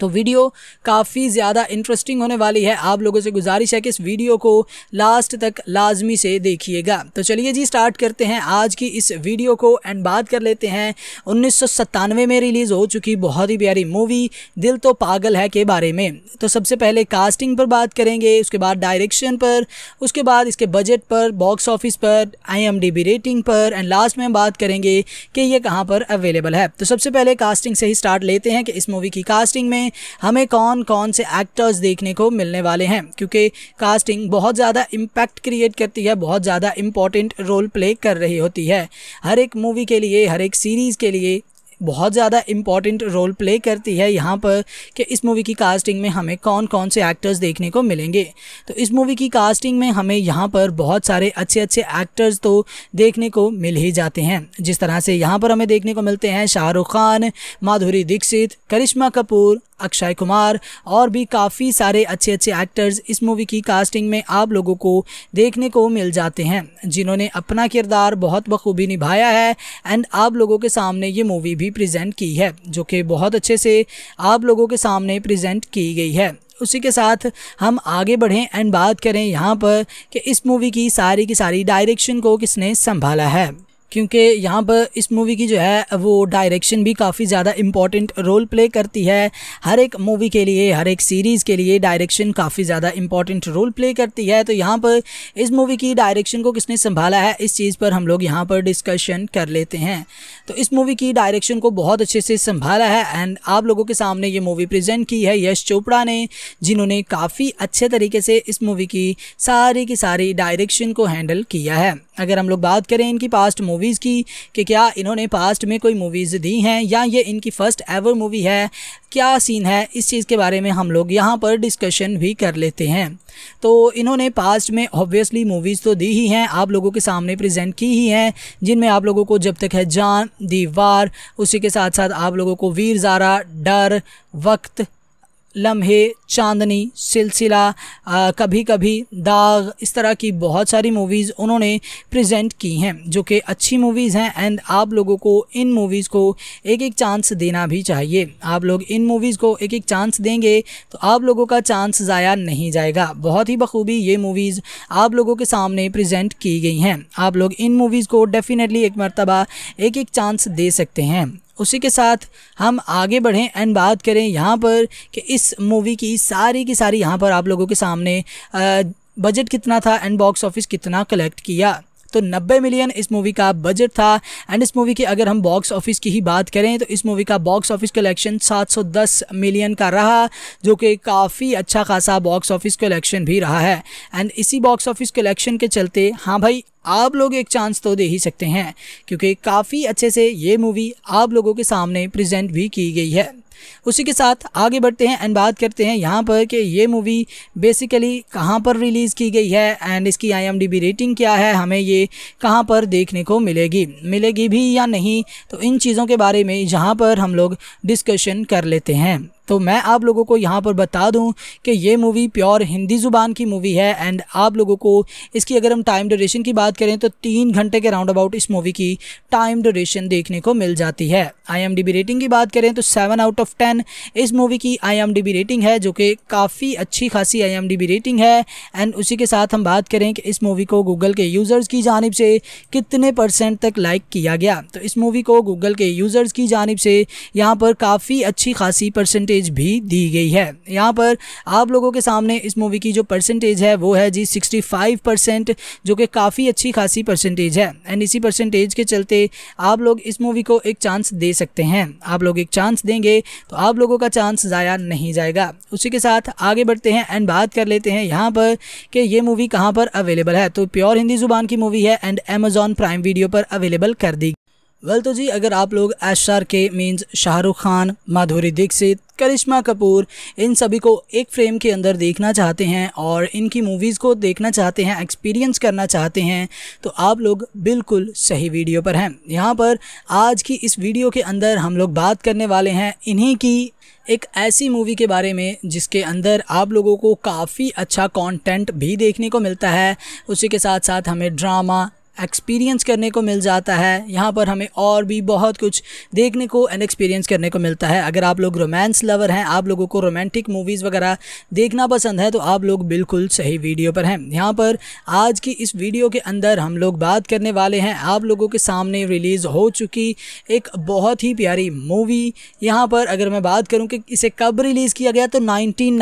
तो वीडियो काफ़ी ज़्यादा इंटरेस्टिंग होने वाली है। आप लोगों से गुजारिश है कि इस वीडियो को लास्ट तक लाजमी से देखिएगा। तो चलिए जी स्टार्ट करते हैं आज की इस वीडियो को एंड बात कर लेते हैं। उन्नीस सौ सत्तानवे में रिलीज़ हो चुकी बहुत ही प्यारी मूवी दिल तो पागल है के बारे में। तो सबसे पहले कास्टिंग पर बात करेंगे, उसके बाद डायरेक्शन पर, उसके बाद इसके बजट पर बॉक्स ऑफ़िस पर आईएमडीबी रेटिंग पर एंड लास्ट में हम बात करेंगे कि ये कहाँ पर अवेलेबल है। तो सबसे पहले कास्टिंग से ही स्टार्ट लेते हैं कि इस मूवी की कास्टिंग में हमें कौन कौन से एक्टर्स देखने को मिलने वाले हैं, क्योंकि कास्टिंग बहुत ज़्यादा इम्पैक्ट क्रिएट करती है, बहुत ज़्यादा इंपॉर्टेंट रोल प्ले कर रही होती है। हर एक मूवी के लिए, हर एक सीरीज़ के लिए बहुत ज़्यादा इंपॉर्टेंट रोल प्ले करती है यहाँ पर कि इस मूवी की कास्टिंग में हमें कौन कौन से एक्टर्स देखने को मिलेंगे। तो इस मूवी की कास्टिंग में हमें यहाँ पर बहुत सारे अच्छे अच्छे एक्टर्स तो देखने को मिल ही जाते हैं। जिस तरह से यहाँ पर हमें देखने को मिलते हैं शाहरुख खान, माधुरी दीक्षित, करिश्मा कपूर, अक्षय कुमार और भी काफ़ी सारे अच्छे अच्छे एक्टर्स इस मूवी की कास्टिंग में आप लोगों को देखने को मिल जाते हैं। जिन्होंने अपना किरदार बहुत बखूबी निभाया है एंड आप लोगों के सामने ये मूवी भी प्रेजेंट की है, जो कि बहुत अच्छे से आप लोगों के सामने प्रेजेंट की गई है। उसी के साथ हम आगे बढ़ें एंड बात करें यहाँ पर कि इस मूवी की सारी की सारी डायरेक्शन को किसने संभाला है। क्योंकि यहाँ पर इस मूवी की जो है, वो डायरेक्शन भी काफ़ी ज़्यादा इंपॉर्टेंट रोल प्ले करती है। हर एक मूवी के लिए, हर एक सीरीज़ के लिए डायरेक्शन काफ़ी ज़्यादा इंपॉर्टेंट रोल प्ले करती है। तो यहाँ पर इस मूवी की डायरेक्शन को किसने संभाला है, इस चीज़ पर हम लोग यहाँ पर डिस्कशन कर लेते हैं। तो इस मूवी की डायरेक्शन को बहुत अच्छे से संभाला है एंड आप लोगों के सामने ये मूवी प्रेजेंट की है यश चोपड़ा ने, जिन्होंने काफ़ी अच्छे तरीके से इस मूवी की सारी की सारी डायरेक्शन को हैंडल किया है। अगर हम लोग बात करें इनकी पास्ट मूवीज़ की कि क्या इन्होंने पास्ट में कोई मूवीज़ दी हैं या ये इनकी फ़र्स्ट एवर मूवी है? क्या सीन है? इस चीज़ के बारे में हम लोग यहाँ पर डिस्कशन भी कर लेते हैं। तो इन्होंने पास्ट में ऑब्वियसली मूवीज़ तो दी ही हैं, आप लोगों के सामने प्रेजेंट की ही हैं, जिनमें आप लोगों को जब तक है जान, दीवार, उसी के साथ साथ आप लोगों को वीर ज़ारा, डर, वक्त लम्हे, चांदनी, सिलसिला कभी कभी दाग, इस तरह की बहुत सारी मूवीज़ उन्होंने प्रेजेंट की हैं, जो कि अच्छी मूवीज़ हैं एंड आप लोगों को इन मूवीज़ को एक एक चांस देना भी चाहिए। आप लोग इन मूवीज़ को एक एक चांस देंगे तो आप लोगों का चांस ज़ाया नहीं जाएगा। बहुत ही बखूबी ये मूवीज़ आप लोगों के सामने प्रेजेंट की गई हैं। आप लोग इन मूवीज़ को डेफिनेटली एक मरतबा एक एक चांस दे सकते हैं। उसी के साथ हम आगे बढ़ें एंड बात करें यहाँ पर कि इस मूवी की सारी की सारी यहाँ पर आप लोगों के सामने बजट कितना था एंड बॉक्स ऑफ़िस कितना कलेक्ट किया। तो 90 मिलियन इस मूवी का बजट था एंड इस मूवी की अगर हम बॉक्स ऑफ़िस की ही बात करें तो इस मूवी का बॉक्स ऑफ़िस कलेक्शन 710 मिलियन का रहा, जो कि काफ़ी अच्छा खासा बॉक्स ऑफ़िस कलेक्शन भी रहा है। एंड इसी बॉक्स ऑफ़िस कलेक्शन के चलते हाँ भाई आप लोग एक चांस तो दे ही सकते हैं, क्योंकि काफ़ी अच्छे से ये मूवी आप लोगों के सामने प्रेजेंट भी की गई है। उसी के साथ आगे बढ़ते हैं एंड बात करते हैं यहाँ पर कि ये मूवी बेसिकली कहाँ पर रिलीज़ की गई है एंड इसकी आईएमडीबी रेटिंग क्या है, हमें ये कहाँ पर देखने को मिलेगी मिलेगी भी या नहीं तो इन चीज़ों के बारे में यहाँ पर हम लोग डिस्कशन कर लेते हैं। तो मैं आप लोगों को यहाँ पर बता दूँ कि ये मूवी प्योर हिंदी ज़ुबान की मूवी है एंड आप लोगों को इसकी अगर हम टाइम ड्यूरेशन की बात करें तो तीन घंटे के राउंड अबाउट इस मूवी की टाइम ड्यूरेशन देखने को मिल जाती है। आईएमडीबी रेटिंग की बात करें तो सेवन आउट ऑफ़ टेन इस मूवी की आईएमडीबी रेटिंग है, जो कि काफ़ी अच्छी खासी आईएमडीबी रेटिंग है। एंड उसी के साथ हम बात करें कि इस मूवी को गूगल के यूज़र्स की जानब से कितने परसेंट तक लाइक किया गया। तो इस मूवी को गूगल के यूज़र्स की जानब से यहाँ पर काफ़ी अच्छी खासी परसेंटेज परसेंटेज भी दी गई है। यहाँ पर आप लोगों के सामने इस मूवी की जो परसेंटेज है, वो है जी 65 परसेंट जो कि काफ़ी अच्छी खासी परसेंटेज है। एंड इसी परसेंटेज के चलते आप लोग इस मूवी को एक चांस दे सकते हैं। आप लोग एक चांस देंगे तो आप लोगों का चांस ज़ाया नहीं जाएगा। उसी के साथ आगे बढ़ते हैं एंड बात कर लेते हैं यहाँ पर कि ये मूवी कहाँ पर अवेलेबल है। तो प्योर हिंदी ज़ुबान की मूवी है एंड अमेजॉन प्राइम वीडियो पर अवेलेबल कर दी वेल तो जी, अगर आप लोग S R K means Shahrukh Khan Madhuri Dixit Karishma Kapoor इन सभी को एक फ्रेम के अंदर देखना चाहते हैं और इनकी मूवीज़ को देखना चाहते हैं एक्सपीरियंस करना चाहते हैं तो आप लोग बिल्कुल सही वीडियो पर हैं। यहाँ पर आज की इस वीडियो के अंदर हम लोग बात करने वाले हैं इन्हीं की एक ऐसी मूवी के बारे में, जिसके अंदर आप लोगों को काफ़ी अच्छा कंटेंट भी देखने को मिलता है। उसी के साथ साथ हमें ड्रामा एक्सपीरियंस करने को मिल जाता है। यहाँ पर हमें और भी बहुत कुछ देखने को एंड एक्सपीरियंस करने को मिलता है। अगर आप लोग रोमांस लवर हैं, आप लोगों को रोमांटिक मूवीज़ वगैरह देखना पसंद है तो आप लोग बिल्कुल सही वीडियो पर हैं। यहाँ पर आज की इस वीडियो के अंदर हम लोग बात करने वाले हैं। आप लोगों के सामने रिलीज़ हो चुकी एक बहुत ही प्यारी मूवी यहाँ पर अगर मैं बात करूँ कि इसे कब रिलीज़ किया गया तो नाइनटीन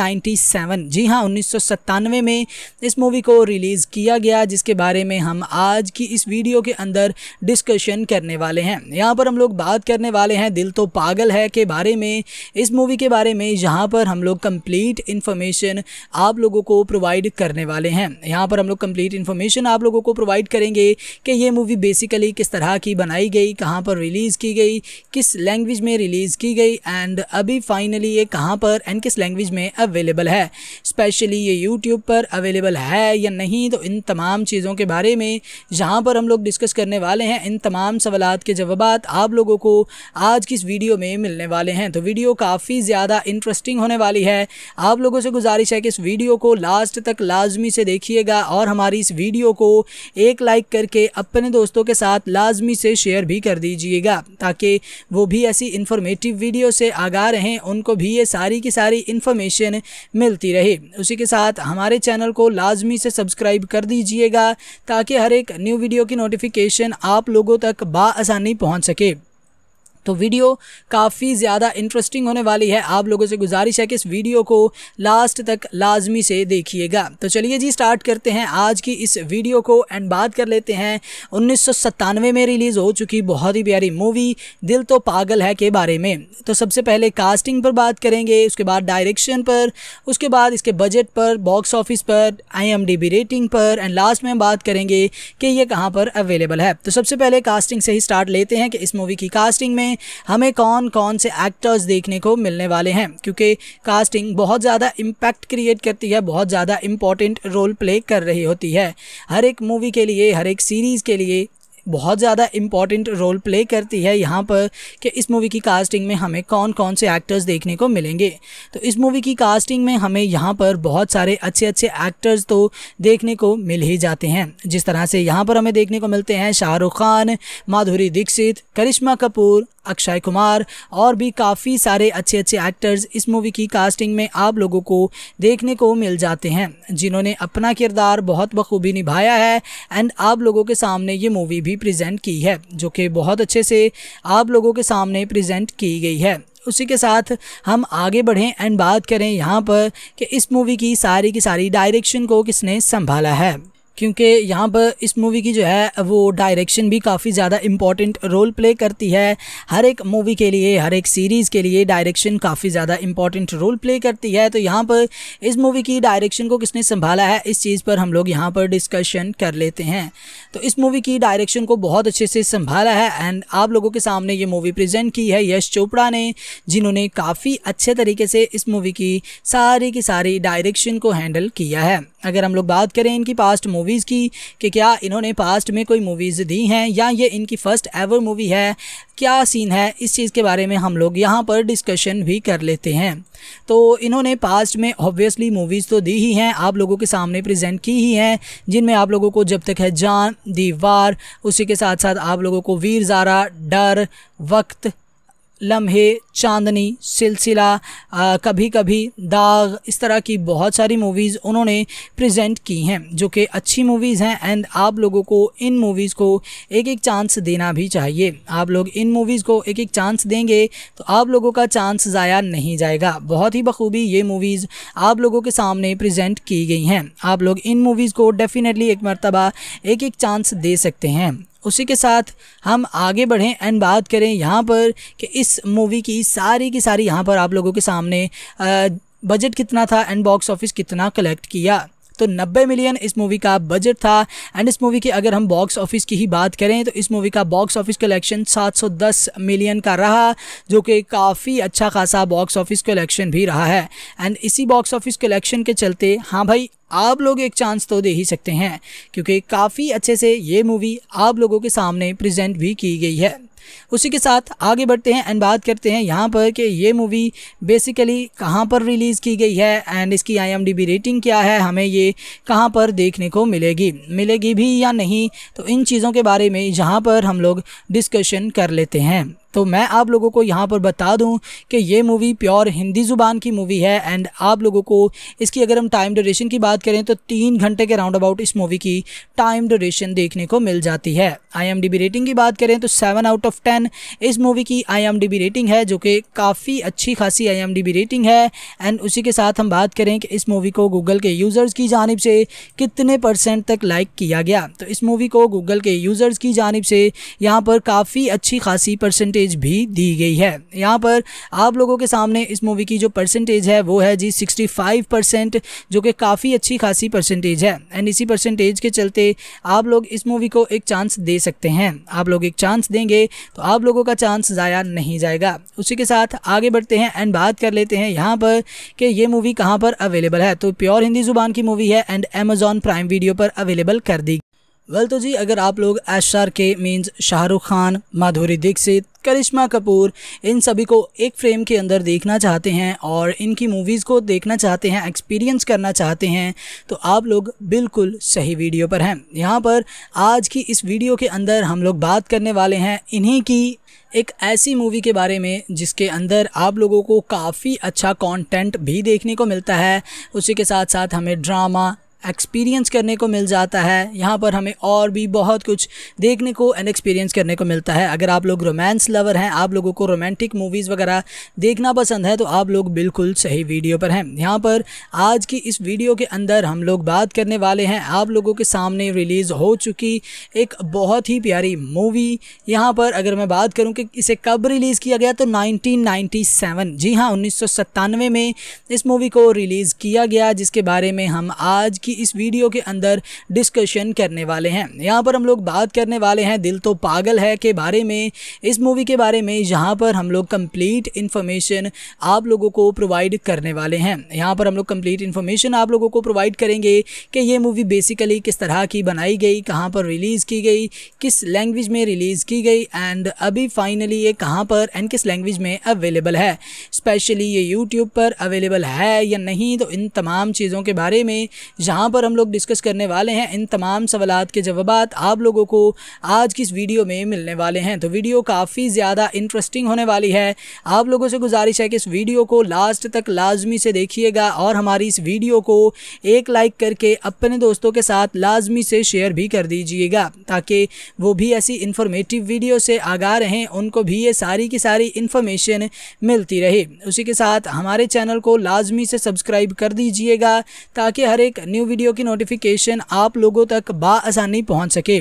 जी हाँ उन्नीस सौ सत्तानवे में इस मूवी को रिलीज़ किया गया, जिसके बारे में हम आज की इस वीडियो के अंदर डिस्कशन करने वाले हैं। यहाँ पर हम लोग बात करने वाले हैं दिल तो पागल है के बारे में। इस मूवी के बारे में यहाँ पर हम लोग कंप्लीट इन्फॉर्मेशन आप लोगों को प्रोवाइड करने वाले हैं। यहाँ पर हम लोग कंप्लीट इन्फॉर्मेशन आप लोगों को प्रोवाइड करेंगे कि ये मूवी बेसिकली किस तरह की बनाई गई, कहाँ पर रिलीज़ की गई, किस लैंग्वेज में रिलीज़ की गई एंड अभी फाइनली ये कहाँ पर एंड किस लैंग्वेज में अवेलेबल है। स्पेशली ये यूट्यूब पर अवेलेबल है या नहीं तो इन तमाम चीज़ों के बारे में जहाँ यहाँ पर हम लोग डिस्कस करने वाले हैं इन तमाम सवाल के जवाब आप लोगों को आज की इस वीडियो में मिलने वाले हैं। तो वीडियो काफ़ी ज़्यादा इंटरेस्टिंग होने वाली है। आप लोगों से गुजारिश है कि इस वीडियो को लास्ट तक लाजमी से देखिएगा और हमारी इस वीडियो को एक लाइक करके अपने दोस्तों के साथ लाजमी से शेयर भी कर दीजिएगा, ताकि वो भी ऐसी इन्फॉर्मेटिव वीडियो से आगा रहें, उनको भी ये सारी की सारी इन्फॉर्मेशन मिलती रहे। उसी के साथ हमारे चैनल को लाजमी से सब्सक्राइब कर दीजिएगा, ताकि हर एक न्यू न्यू वीडियो की नोटिफिकेशन आप लोगों तक बासानी पहुँच सके। तो वीडियो काफ़ी ज़्यादा इंटरेस्टिंग होने वाली है। आप लोगों से गुजारिश है कि इस वीडियो को लास्ट तक लाजमी से देखिएगा। तो चलिए जी स्टार्ट करते हैं आज की इस वीडियो को एंड बात कर लेते हैं। उन्नीस सौ सत्तानवे में रिलीज़ हो चुकी बहुत ही प्यारी मूवी दिल तो पागल है के बारे में। तो सबसे पहले कास्टिंग पर बात करेंगे, उसके बाद डायरेक्शन पर, उसके बाद इसके बजट पर बॉक्स ऑफ़िस पर आईएमडीबी रेटिंग पर एंड लास्ट में हम बात करेंगे कि ये कहाँ पर अवेलेबल है। तो सबसे पहले कास्टिंग से ही स्टार्ट लेते हैं कि इस मूवी की कास्टिंग में हमें कौन कौन से एक्टर्स देखने को मिलने वाले हैं, क्योंकि कास्टिंग बहुत ज़्यादा इम्पैक्ट क्रिएट करती है, बहुत ज़्यादा इंपॉर्टेंट रोल प्ले कर रही होती है। हर एक मूवी के लिए, हर एक सीरीज़ के लिए बहुत ज़्यादा इंपॉर्टेंट रोल प्ले करती है यहाँ पर कि इस मूवी की कास्टिंग में हमें कौन कौन से एक्टर्स देखने को मिलेंगे। तो इस मूवी की कास्टिंग में हमें यहाँ पर बहुत सारे अच्छे अच्छे एक्टर्स तो देखने को मिल ही जाते हैं। जिस तरह से यहाँ पर हमें देखने को मिलते हैं शाहरुख खान, माधुरी दीक्षित, करिश्मा कपूर, अक्षय कुमार और भी काफ़ी सारे अच्छे अच्छे एक्टर्स इस मूवी की कास्टिंग में आप लोगों को देखने को मिल जाते हैं। जिन्होंने अपना किरदार बहुत बखूबी निभाया है एंड आप लोगों के सामने ये मूवी भी प्रेजेंट की है, जो कि बहुत अच्छे से आप लोगों के सामने प्रेजेंट की गई है। उसी के साथ हम आगे बढ़ें एंड बात करें यहाँ पर कि इस मूवी की सारी की सारी डायरेक्शन को किसने संभाला है। क्योंकि यहाँ पर इस मूवी की जो है, वो डायरेक्शन भी काफ़ी ज़्यादा इंपॉर्टेंट रोल प्ले करती है। हर एक मूवी के लिए, हर एक सीरीज़ के लिए डायरेक्शन काफ़ी ज़्यादा इंपॉर्टेंट रोल प्ले करती है। तो यहाँ पर इस मूवी की डायरेक्शन को किसने संभाला है, इस चीज़ पर हम लोग यहाँ पर डिस्कशन कर लेते हैं। तो इस मूवी की डायरेक्शन को बहुत अच्छे से संभाला है एंड आप लोगों के सामने ये मूवी प्रेजेंट की है यश चोपड़ा ने, जिन्होंने काफ़ी अच्छे तरीके से इस मूवी की सारी की सारी डायरेक्शन को हैंडल किया है। अगर हम लोग बात करें इनकी पास्ट मूवीज़ की कि क्या इन्होंने पास्ट में कोई मूवीज़ दी हैं या ये इनकी फ़र्स्ट एवर मूवी है? क्या सीन है? इस चीज़ के बारे में हम लोग यहाँ पर डिस्कशन भी कर लेते हैं। तो इन्होंने पास्ट में ऑब्वियसली मूवीज़ तो दी ही हैं, आप लोगों के सामने प्रेजेंट की ही हैं, जिनमें आप लोगों को जब तक है जान, दीवार, उसी के साथ साथ आप लोगों को वीर ज़ारा, डर, वक्त लम्हे, चांदनी, सिलसिला कभी कभी दाग, इस तरह की बहुत सारी मूवीज़ उन्होंने प्रेजेंट की हैं, जो कि अच्छी मूवीज़ हैं एंड आप लोगों को इन मूवीज़ को एक एक चांस देना भी चाहिए। आप लोग इन मूवीज़ को एक एक चांस देंगे तो आप लोगों का चांस ज़ाया नहीं जाएगा। बहुत ही बखूबी ये मूवीज़ आप लोगों के सामने प्रेजेंट की गई हैं। आप लोग इन मूवीज़ को डेफिनेटली एक मरतबा एक एक चांस दे सकते हैं। उसी के साथ हम आगे बढ़ें एंड बात करें यहाँ पर कि इस मूवी की, सारी की सारी यहाँ पर आप लोगों के सामने बजट कितना था एंड बॉक्स ऑफ़िस कितना कलेक्ट किया। तो 90 मिलियन इस मूवी का बजट था एंड इस मूवी की अगर हम बॉक्स ऑफ़िस की ही बात करें तो इस मूवी का बॉक्स ऑफ़िस कलेक्शन 710 मिलियन का रहा, जो कि काफ़ी अच्छा खासा बॉक्स ऑफ़िस कलेक्शन भी रहा है। एंड इसी बॉक्स ऑफ़िस कलेक्शन के चलते हाँ भाई आप लोग एक चांस तो दे ही सकते हैं, क्योंकि काफ़ी अच्छे से ये मूवी आप लोगों के सामने प्रेजेंट भी की गई है। उसी के साथ आगे बढ़ते हैं एंड बात करते हैं यहाँ पर कि ये मूवी बेसिकली कहाँ पर रिलीज़ की गई है एंड इसकी आईएमडीबी रेटिंग क्या है, हमें ये कहाँ पर देखने को मिलेगी मिलेगी भी या नहीं तो इन चीज़ों के बारे में यहाँ पर हम लोग डिस्कशन कर लेते हैं। तो मैं आप लोगों को यहाँ पर बता दूँ कि ये मूवी प्योर हिंदी ज़ुबान की मूवी है एंड आप लोगों को इसकी अगर हम टाइम ड्यूरेशन की बात करें तो तीन घंटे के राउंड अबाउट इस मूवी की टाइम ड्यूरेशन देखने को मिल जाती है। आईएमडीबी रेटिंग की बात करें तो सेवन आउट ऑफ़ टेन इस मूवी की आईएमडीबी रेटिंग है जो कि काफ़ी अच्छी खासी आईएमडीबी रेटिंग है एंड उसी के साथ हम बात करें कि इस मूवी को गूगल के यूज़र्स की जानब से कितने परसेंट तक लाइक किया गया। तो इस मूवी को गूगल के यूज़र्स की जानब से यहाँ पर काफ़ी अच्छी खासी परसेंटेज परसेंटेज भी दी गई है। यहाँ पर आप लोगों के सामने इस मूवी की जो परसेंटेज है, वो है जी 65 परसेंट जो कि काफ़ी अच्छी खासी परसेंटेज है। एंड इसी परसेंटेज के चलते आप लोग इस मूवी को एक चांस दे सकते हैं। आप लोग एक चांस देंगे तो आप लोगों का चांस ज़ाया नहीं जाएगा। उसी के साथ आगे बढ़ते हैं एंड बात कर लेते हैं यहाँ पर कि ये मूवी कहाँ पर अवेलेबल है। तो प्योर हिंदी ज़ुबान की मूवी है एंड अमेजॉन प्राइम वीडियो पर अवेलेबल कर दी वेल तो जी, अगर आप लोग S R K means Shahrukh Khan, Madhuri Dixit, Karishma Kapoor, इन सभी को एक फ्रेम के अंदर देखना चाहते हैं और इनकी मूवीज़ को देखना चाहते हैं एक्सपीरियंस करना चाहते हैं तो आप लोग बिल्कुल सही वीडियो पर हैं। यहाँ पर आज की इस वीडियो के अंदर हम लोग बात करने वाले हैं इन्हीं की एक ऐसी मूवी के बारे में, जिसके अंदर आप लोगों को काफ़ी अच्छा कंटेंट भी देखने को मिलता है। उसी के साथ साथ हमें ड्रामा एक्सपीरियंस करने को मिल जाता है। यहाँ पर हमें और भी बहुत कुछ देखने को एंड एक्सपीरियंस करने को मिलता है। अगर आप लोग रोमांस लवर हैं, आप लोगों को रोमांटिक मूवीज़ वगैरह देखना पसंद है तो आप लोग बिल्कुल सही वीडियो पर हैं। यहाँ पर आज की इस वीडियो के अंदर हम लोग बात करने वाले हैं। आप लोगों के सामने रिलीज़ हो चुकी एक बहुत ही प्यारी मूवी यहाँ पर अगर मैं बात करूँ कि इसे कब रिलीज़ किया गया तो नाइनटीन जी हाँ उन्नीस सौ सत्तानवे में इस मूवी को रिलीज़ किया गया, जिसके बारे में हम आज की इस वीडियो के अंदर डिस्कशन करने वाले हैं। यहाँ पर हम लोग बात करने वाले हैं, दिल तो पागल है के बारे में। इस मूवी के बारे में यहाँ पर हम लोग कंप्लीट इन्फॉर्मेशन आप लोगों को प्रोवाइड करने वाले हैं। यहाँ पर हम लोग कंप्लीट इन्फॉर्मेशन आप लोगों को प्रोवाइड करेंगे कि ये मूवी बेसिकली किस तरह की बनाई गई, कहाँ पर रिलीज़ की गई, किस लैंग्वेज में रिलीज़ की गई एंड अभी फाइनली ये कहाँ पर एंड किस लैंग्वेज में अवेलेबल है। स्पेशली ये यूट्यूब पर अवेलेबल है या नहीं तो इन तमाम चीज़ों के बारे में यहाँ यहाँ पर हम लोग डिस्कस करने वाले हैं इन तमाम सवाल के जवाब आप लोगों को आज की इस वीडियो में मिलने वाले हैं। तो वीडियो काफ़ी ज़्यादा इंटरेस्टिंग होने वाली है। आप लोगों से गुजारिश है कि इस वीडियो को लास्ट तक लाजमी से देखिएगा और हमारी इस वीडियो को एक लाइक करके अपने दोस्तों के साथ लाजमी से शेयर भी कर दीजिएगा, ताकि वो भी ऐसी इन्फॉर्मेटिव वीडियो से आगा रहें, उनको भी ये सारी की सारी इन्फॉर्मेशन मिलती रहे। उसी के साथ हमारे चैनल को लाजमी से सब्सक्राइब कर दीजिएगा, ताकि हर एक न्यू वीडियो की नोटिफिकेशन आप लोगों तक बासानी पहुँच सके।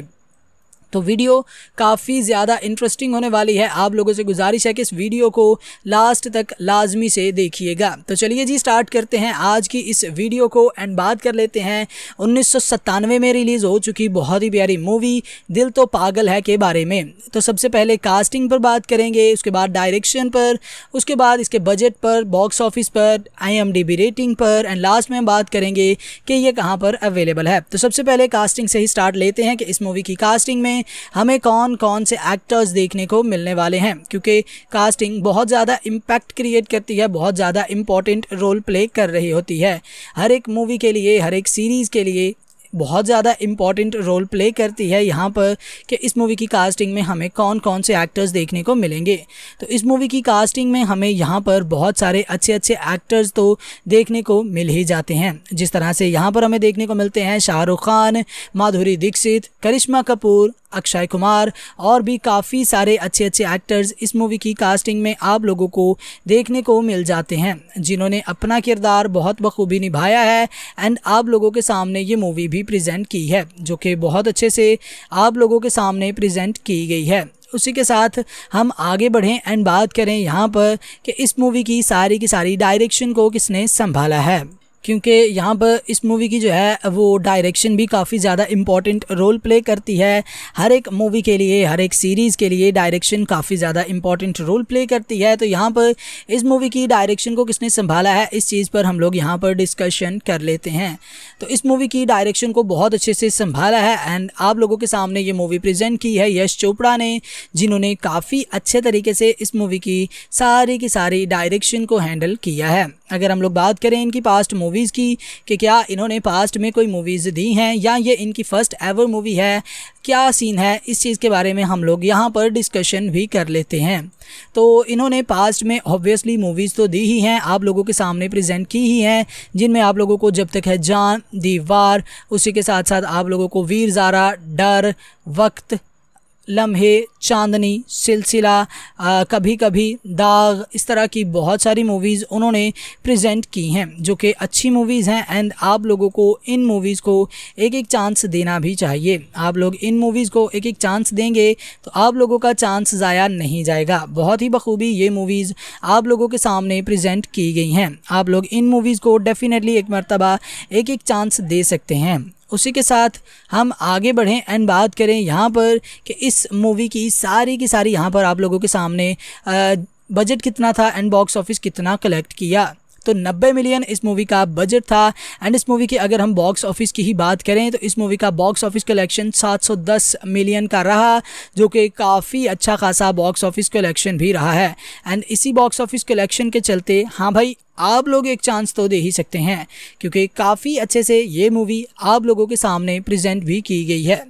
तो वीडियो काफ़ी ज़्यादा इंटरेस्टिंग होने वाली है। आप लोगों से गुजारिश है कि इस वीडियो को लास्ट तक लाजमी से देखिएगा। तो चलिए जी स्टार्ट करते हैं आज की इस वीडियो को एंड बात कर लेते हैं। उन्नीस सौ सत्तानवे में रिलीज़ हो चुकी बहुत ही प्यारी मूवी दिल तो पागल है के बारे में। तो सबसे पहले कास्टिंग पर बात करेंगे, उसके बाद डायरेक्शन पर, उसके बाद इसके बजट पर बॉक्स ऑफ़िस पर आईएमडीबी रेटिंग पर एंड लास्ट में हम बात करेंगे कि ये कहाँ पर अवेलेबल है। तो सबसे पहले कास्टिंग से ही स्टार्ट लेते हैं कि इस मूवी की कास्टिंग में हमें कौन कौन से एक्टर्स देखने को मिलने वाले हैं, क्योंकि कास्टिंग बहुत ज़्यादा इम्पैक्ट क्रिएट करती है, बहुत ज़्यादा इंपॉर्टेंट रोल प्ले कर रही होती है। हर एक मूवी के लिए, हर एक सीरीज़ के लिए बहुत ज़्यादा इंपॉर्टेंट रोल प्ले करती है यहाँ पर कि इस मूवी की कास्टिंग में हमें कौन कौन से एक्टर्स देखने को मिलेंगे। तो इस मूवी की कास्टिंग में हमें यहाँ पर बहुत सारे अच्छे अच्छे एक्टर्स तो देखने को मिल ही जाते हैं। जिस तरह से यहाँ पर हमें देखने को मिलते हैं शाहरुख खान, माधुरी दीक्षित, करिश्मा कपूर अक्षय कुमार और भी काफ़ी सारे अच्छे अच्छे एक्टर्स इस मूवी की कास्टिंग में आप लोगों को देखने को मिल जाते हैं, जिन्होंने अपना किरदार बहुत बखूबी निभाया है एंड आप लोगों के सामने ये मूवी भी प्रेजेंट की है, जो कि बहुत अच्छे से आप लोगों के सामने प्रेजेंट की गई है। उसी के साथ हम आगे बढ़ें एंड बात करें यहाँ पर कि इस मूवी की सारी की सारी डायरेक्शन को किसने संभाला है। क्योंकि यहाँ पर इस मूवी की जो है, वो डायरेक्शन भी काफ़ी ज़्यादा इंपॉर्टेंट रोल प्ले करती है। हर एक मूवी के लिए, हर एक सीरीज़ के लिए डायरेक्शन काफ़ी ज़्यादा इंपॉर्टेंट रोल प्ले करती है। तो यहाँ पर इस मूवी की डायरेक्शन को किसने संभाला है, इस चीज़ पर हम लोग यहाँ पर डिस्कशन कर लेते हैं। तो इस मूवी की डायरेक्शन को बहुत अच्छे से संभाला है एंड आप लोगों के सामने ये मूवी प्रेजेंट की है यश चोपड़ा ने, जिन्होंने काफ़ी अच्छे तरीके से इस मूवी की सारी की सारी डायरेक्शन को हैंडल किया है। अगर हम लोग बात करें इनकी पास्ट मूवीज़ की, कि क्या इन्होंने पास्ट में कोई मूवीज़ दी हैं, या ये इनकी फ़र्स्ट एवर मूवी है, क्या सीन है, इस चीज़ के बारे में हम लोग यहाँ पर डिस्कशन भी कर लेते हैं। तो इन्होंने पास्ट में ऑब्वियसली मूवीज़ तो दी ही हैं, आप लोगों के सामने प्रेजेंट की ही हैं, जिनमें आप लोगों को जब तक है जान, दीवार, उसी के साथ साथ आप लोगों को वीर ज़ारा, डर, वक्त लम्हे, चांदनी, सिलसिला कभी कभी दाग, इस तरह की बहुत सारी मूवीज़ उन्होंने प्रेजेंट की हैं, जो कि अच्छी मूवीज़ हैं एंड आप लोगों को इन मूवीज़ को एक एक चांस देना भी चाहिए। आप लोग इन मूवीज़ को एक एक चांस देंगे तो आप लोगों का चांस ज़ाया नहीं जाएगा। बहुत ही बखूबी ये मूवीज़ आप लोगों के सामने प्रेजेंट की गई हैं। आप लोग इन मूवीज़ को डेफ़िनेटली एक मरतबा एक एक चांस दे सकते हैं। उसी के साथ हम आगे बढ़ें एंड बात करें यहाँ पर कि इस मूवी की सारी की सारी यहाँ पर आप लोगों के सामने बजट कितना था एंड बॉक्स ऑफ़िस कितना कलेक्ट किया। तो 90 मिलियन इस मूवी का बजट था एंड इस मूवी की अगर हम बॉक्स ऑफ़िस की ही बात करें तो इस मूवी का बॉक्स ऑफ़िस कलेक्शन 710 मिलियन का रहा, जो कि काफ़ी अच्छा खासा बॉक्स ऑफ़िस कलेक्शन भी रहा है। एंड इसी बॉक्स ऑफ़िस कलेक्शन के चलते हाँ भाई आप लोग एक चांस तो दे ही सकते हैं, क्योंकि काफ़ी अच्छे से ये मूवी आप लोगों के सामने प्रेजेंट भी की गई है।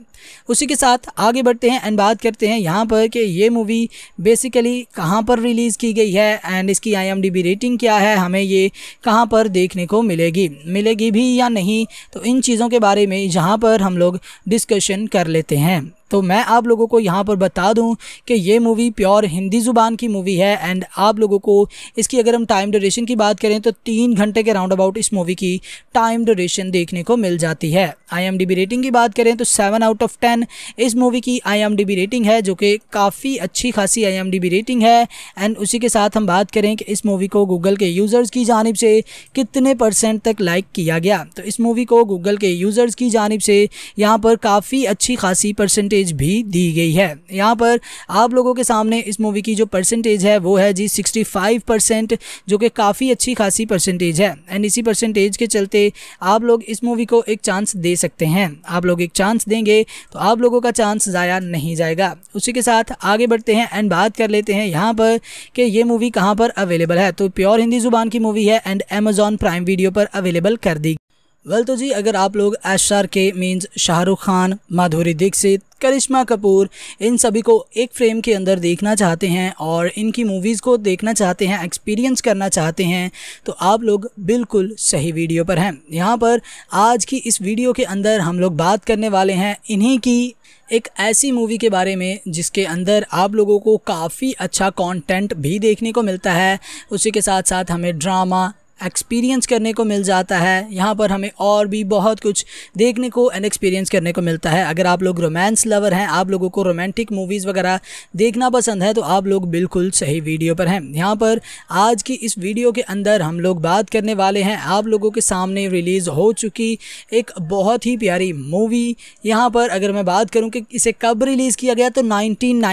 उसी के साथ आगे बढ़ते हैं एंड बात करते हैं यहाँ पर कि ये मूवी बेसिकली कहाँ पर रिलीज़ की गई है एंड इसकी आईएमडीबी रेटिंग क्या है, हमें ये कहाँ पर देखने को मिलेगी मिलेगी भी या नहीं तो इन चीज़ों के बारे में यहाँ पर हम लोग डिस्कशन कर लेते हैं। तो मैं आप लोगों को यहाँ पर बता दूँ कि ये मूवी प्योर हिंदी ज़ुबान की मूवी है एंड आप लोगों को इसकी अगर हम टाइम ड्यूरेशन की बात करें तो तीन घंटे के राउंड अबाउट इस मूवी की टाइम ड्यूरेशन देखने को मिल जाती है। आईएमडीबी रेटिंग की बात करें तो सेवन आउट ऑफ़ टेन इस मूवी की आईएमडीबी रेटिंग है जो कि काफ़ी अच्छी खासी आईएमडीबी रेटिंग है एंड उसी के साथ हम बात करें कि इस मूवी को गूगल के यूज़र्स की जानब से कितने परसेंट तक लाइक किया गया। तो इस मूवी को गूगल के यूज़र्स की जानब से यहाँ पर काफ़ी अच्छी खासी परसेंटेज परसेंटेज भी दी गई है। यहाँ पर आप लोगों के सामने इस मूवी की जो परसेंटेज है, वो है जी 65 परसेंट जो कि काफ़ी अच्छी खासी परसेंटेज है। एंड इसी परसेंटेज के चलते आप लोग इस मूवी को एक चांस दे सकते हैं। आप लोग एक चांस देंगे तो आप लोगों का चांस ज़ाया नहीं जाएगा। उसी के साथ आगे बढ़ते हैं एंड बात कर लेते हैं यहाँ पर कि ये मूवी कहाँ पर अवेलेबल है। तो प्योर हिंदी ज़ुबान की मूवी है एंड अमेजॉन प्राइम वीडियो पर अवेलेबल कर दी वेल तो जी अगर आप लोग R K means Shahrukh Khan, Madhuri Dixit Karisma Kapoor, इन सभी को एक फ्रेम के अंदर देखना चाहते हैं और इनकी मूवीज़ को देखना चाहते हैं एक्सपीरियंस करना चाहते हैं तो आप लोग बिल्कुल सही वीडियो पर हैं। यहाँ पर आज की इस वीडियो के अंदर हम लोग बात करने वाले हैं इन्हीं की एक ऐसी मूवी के बारे में, जिसके अंदर आप लोगों को काफ़ी अच्छा कंटेंट भी देखने को मिलता है। उसी के साथ साथ हमें ड्रामा एक्सपीरियंस करने को मिल जाता है। यहाँ पर हमें और भी बहुत कुछ देखने को एंड एक्सपीरियंस करने को मिलता है। अगर आप लोग रोमांस लवर हैं, आप लोगों को रोमांटिक मूवीज़ वगैरह देखना पसंद है तो आप लोग बिल्कुल सही वीडियो पर हैं। यहाँ पर आज की इस वीडियो के अंदर हम लोग बात करने वाले हैं। आप लोगों के सामने रिलीज़ हो चुकी एक बहुत ही प्यारी मूवी यहाँ पर अगर मैं बात करूँ कि इसे कब रिलीज़ किया गया तो नाइनटीन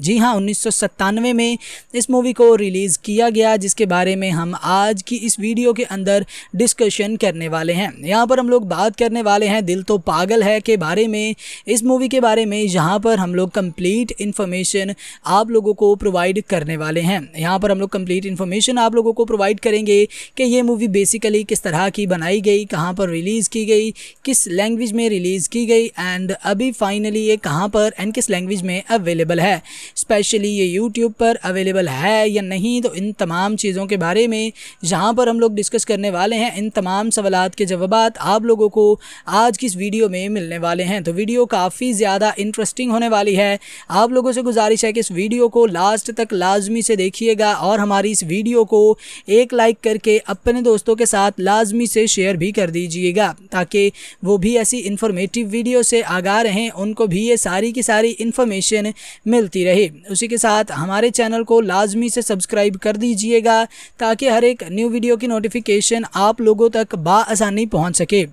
जी हाँ उन्नीस सौ सत्तानवे में इस मूवी को रिलीज़ किया गया, जिसके बारे में हम आज इस वीडियो के अंदर डिस्कशन करने वाले हैं। यहाँ पर हम लोग बात करने वाले हैं, दिल तो पागल है के बारे में। इस मूवी के बारे में यहाँ पर हम लोग कंप्लीट इन्फॉर्मेशन आप लोगों को प्रोवाइड करने वाले हैं। यहाँ पर हम लोग कंप्लीट इन्फॉर्मेशन आप लोगों को प्रोवाइड करेंगे कि ये मूवी बेसिकली किस तरह की बनाई गई, कहाँ पर रिलीज़ की गई, किस लैंग्वेज में रिलीज़ की गई एंड अभी फाइनली ये कहाँ पर एंड किस लैंग्वेज में अवेलेबल है। स्पेशली ये यूट्यूब पर अवेलेबल है या नहीं तो इन तमाम चीज़ों के बारे में जहाँ जहाँ पर हम लोग डिस्कस करने वाले हैं इन तमाम सवाल के जवाब आप लोगों को आज की इस वीडियो में मिलने वाले हैं। तो वीडियो काफ़ी ज़्यादा इंटरेस्टिंग होने वाली है। आप लोगों से गुजारिश है कि इस वीडियो को लास्ट तक लाजमी से देखिएगा और हमारी इस वीडियो को एक लाइक करके अपने दोस्तों के साथ लाजमी से शेयर भी कर दीजिएगा ताकि वो भी ऐसी इन्फॉर्मेटिव वीडियो से आगा रहें, उनको भी ये सारी की सारी इन्फॉर्मेशन मिलती रहे। उसी के साथ हमारे चैनल को लाजमी से सब्सक्राइब कर दीजिएगा ताकि हर एक न्यू वीडियो की नोटिफिकेशन आप लोगों तक बासानी पहुँच सके।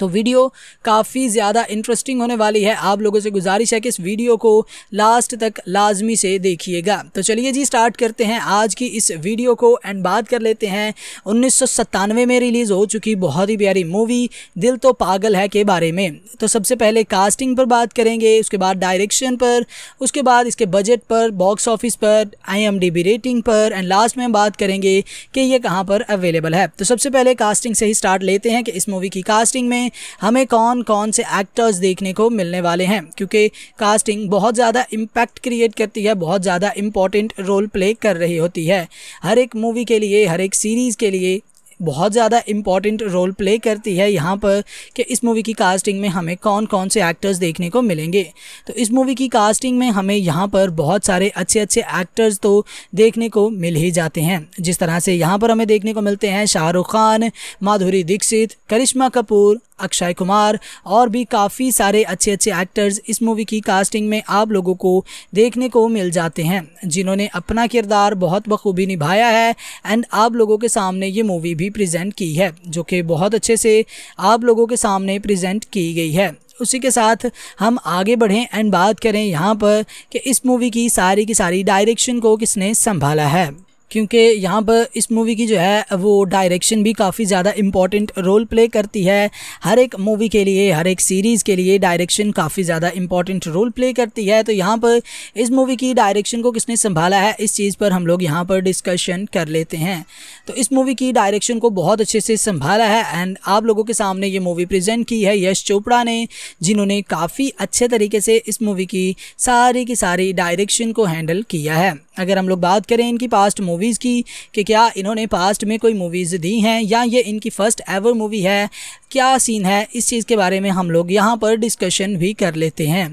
तो वीडियो काफ़ी ज़्यादा इंटरेस्टिंग होने वाली है। आप लोगों से गुजारिश है कि इस वीडियो को लास्ट तक लाजमी से देखिएगा। तो चलिए जी स्टार्ट करते हैं आज की इस वीडियो को एंड बात कर लेते हैं। उन्नीस सौ सत्तानवे में रिलीज़ हो चुकी बहुत ही प्यारी मूवी दिल तो पागल है के बारे में। तो सबसे पहले कास्टिंग पर बात करेंगे, उसके बाद डायरेक्शन पर, उसके बाद इसके बजट पर बॉक्स ऑफ़िस पर आईएमडीबी रेटिंग पर एंड लास्ट में हम बात करेंगे कि ये कहाँ पर अवेलेबल है। तो सबसे पहले कास्टिंग से ही स्टार्ट लेते हैं कि इस मूवी की कास्टिंग में हमें कौन कौन से एक्टर्स देखने को मिलने वाले हैं? क्योंकि कास्टिंग बहुत ज़्यादा इम्पैक्ट क्रिएट करती है, बहुत ज़्यादा इंपॉर्टेंट रोल प्ले कर रही होती है। हर एक मूवी के लिए, हर एक सीरीज़ के लिए बहुत ज़्यादा इंपॉर्टेंट रोल प्ले करती है यहाँ पर कि इस मूवी की कास्टिंग में हमें कौन कौन से एक्टर्स देखने को मिलेंगे। तो इस मूवी की कास्टिंग में हमें यहाँ पर बहुत सारे अच्छे अच्छे एक्टर्स तो देखने को मिल ही जाते हैं। जिस तरह से यहाँ पर हमें देखने को मिलते हैं शाहरुख खान, माधुरी दीक्षित, करिश्मा कपूर, अक्षय कुमार और भी काफ़ी सारे अच्छे अच्छे एक्टर्स इस मूवी की कास्टिंग में आप लोगों को देखने को मिल जाते हैं। जिन्होंने अपना किरदार बहुत बखूबी निभाया है एंड आप लोगों के सामने ये मूवी भी प्रेजेंट की है, जो कि बहुत अच्छे से आप लोगों के सामने प्रेजेंट की गई है। उसी के साथ हम आगे बढ़ें एंड बात करें यहाँ पर कि इस मूवी की सारी की सारी डायरेक्शन को किसने संभाला है। क्योंकि यहाँ पर इस मूवी की जो है, वो डायरेक्शन भी काफ़ी ज़्यादा इंपॉर्टेंट रोल प्ले करती है। हर एक मूवी के लिए, हर एक सीरीज़ के लिए डायरेक्शन काफ़ी ज़्यादा इंपॉर्टेंट रोल प्ले करती है। तो यहाँ पर इस मूवी की डायरेक्शन को किसने संभाला है, इस चीज़ पर हम लोग यहाँ पर डिस्कशन कर लेते हैं। तो इस मूवी की डायरेक्शन को बहुत अच्छे से संभाला है एंड आप लोगों के सामने ये मूवी प्रेजेंट की है यश चोपड़ा ने, जिन्होंने काफ़ी अच्छे तरीके से इस मूवी की सारी की सारी डायरेक्शन को हैंडल किया है। अगर हम लोग बात करें इनकी पास्ट मूवीज़ की, कि क्या इन्होंने पास्ट में कोई मूवीज़ दी हैं, या ये इनकी फ़र्स्ट एवर मूवी है, क्या सीन है, इस चीज़ के बारे में हम लोग यहाँ पर डिस्कशन भी कर लेते हैं।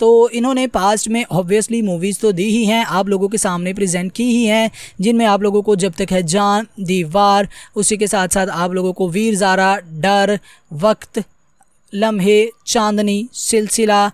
तो इन्होंने पास्ट में ऑब्वियसली मूवीज़ तो दी ही हैं, आप लोगों के सामने प्रेजेंट की ही हैं, जिनमें आप लोगों को जब तक है जान, दीवार, उसी के साथ साथ आप लोगों को वीर ज़ारा, डर, वक्त लम्हे, चांदनी, सिलसिला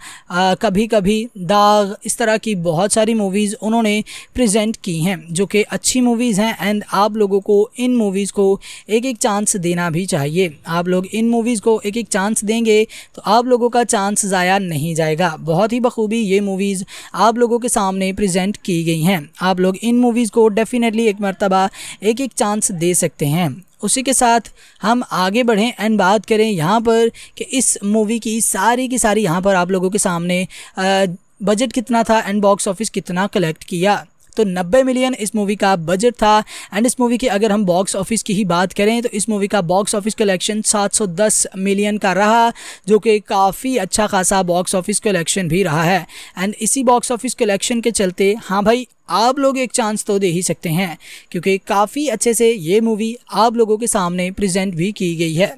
कभी कभी दाग, इस तरह की बहुत सारी मूवीज़ उन्होंने प्रेजेंट की हैं, जो कि अच्छी मूवीज़ हैं एंड आप लोगों को इन मूवीज़ को एक एक चांस देना भी चाहिए। आप लोग इन मूवीज़ को एक एक चांस देंगे तो आप लोगों का चांस ज़ाया नहीं जाएगा। बहुत ही बखूबी ये मूवीज़ आप लोगों के सामने प्रेजेंट की गई हैं। आप लोग इन मूवीज़ को डेफिनेटली एक मरतबा एक एक चांस दे सकते हैं। उसी के साथ हम आगे बढ़ें एंड बात करें यहाँ पर कि इस मूवी की सारी की सारी यहाँ पर आप लोगों के सामने बजट कितना था एंड बॉक्स ऑफ़िस कितना कलेक्ट किया। तो 90 मिलियन इस मूवी का बजट था एंड इस मूवी की अगर हम बॉक्स ऑफ़िस की ही बात करें तो इस मूवी का बॉक्स ऑफ़िस कलेक्शन 710 मिलियन का रहा, जो कि काफ़ी अच्छा खासा बॉक्स ऑफ़िस कलेक्शन भी रहा है। एंड इसी बॉक्स ऑफ़िस कलेक्शन के चलते हाँ भाई आप लोग एक चांस तो दे ही सकते हैं, क्योंकि काफ़ी अच्छे से ये मूवी आप लोगों के सामने प्रेजेंट भी की गई है।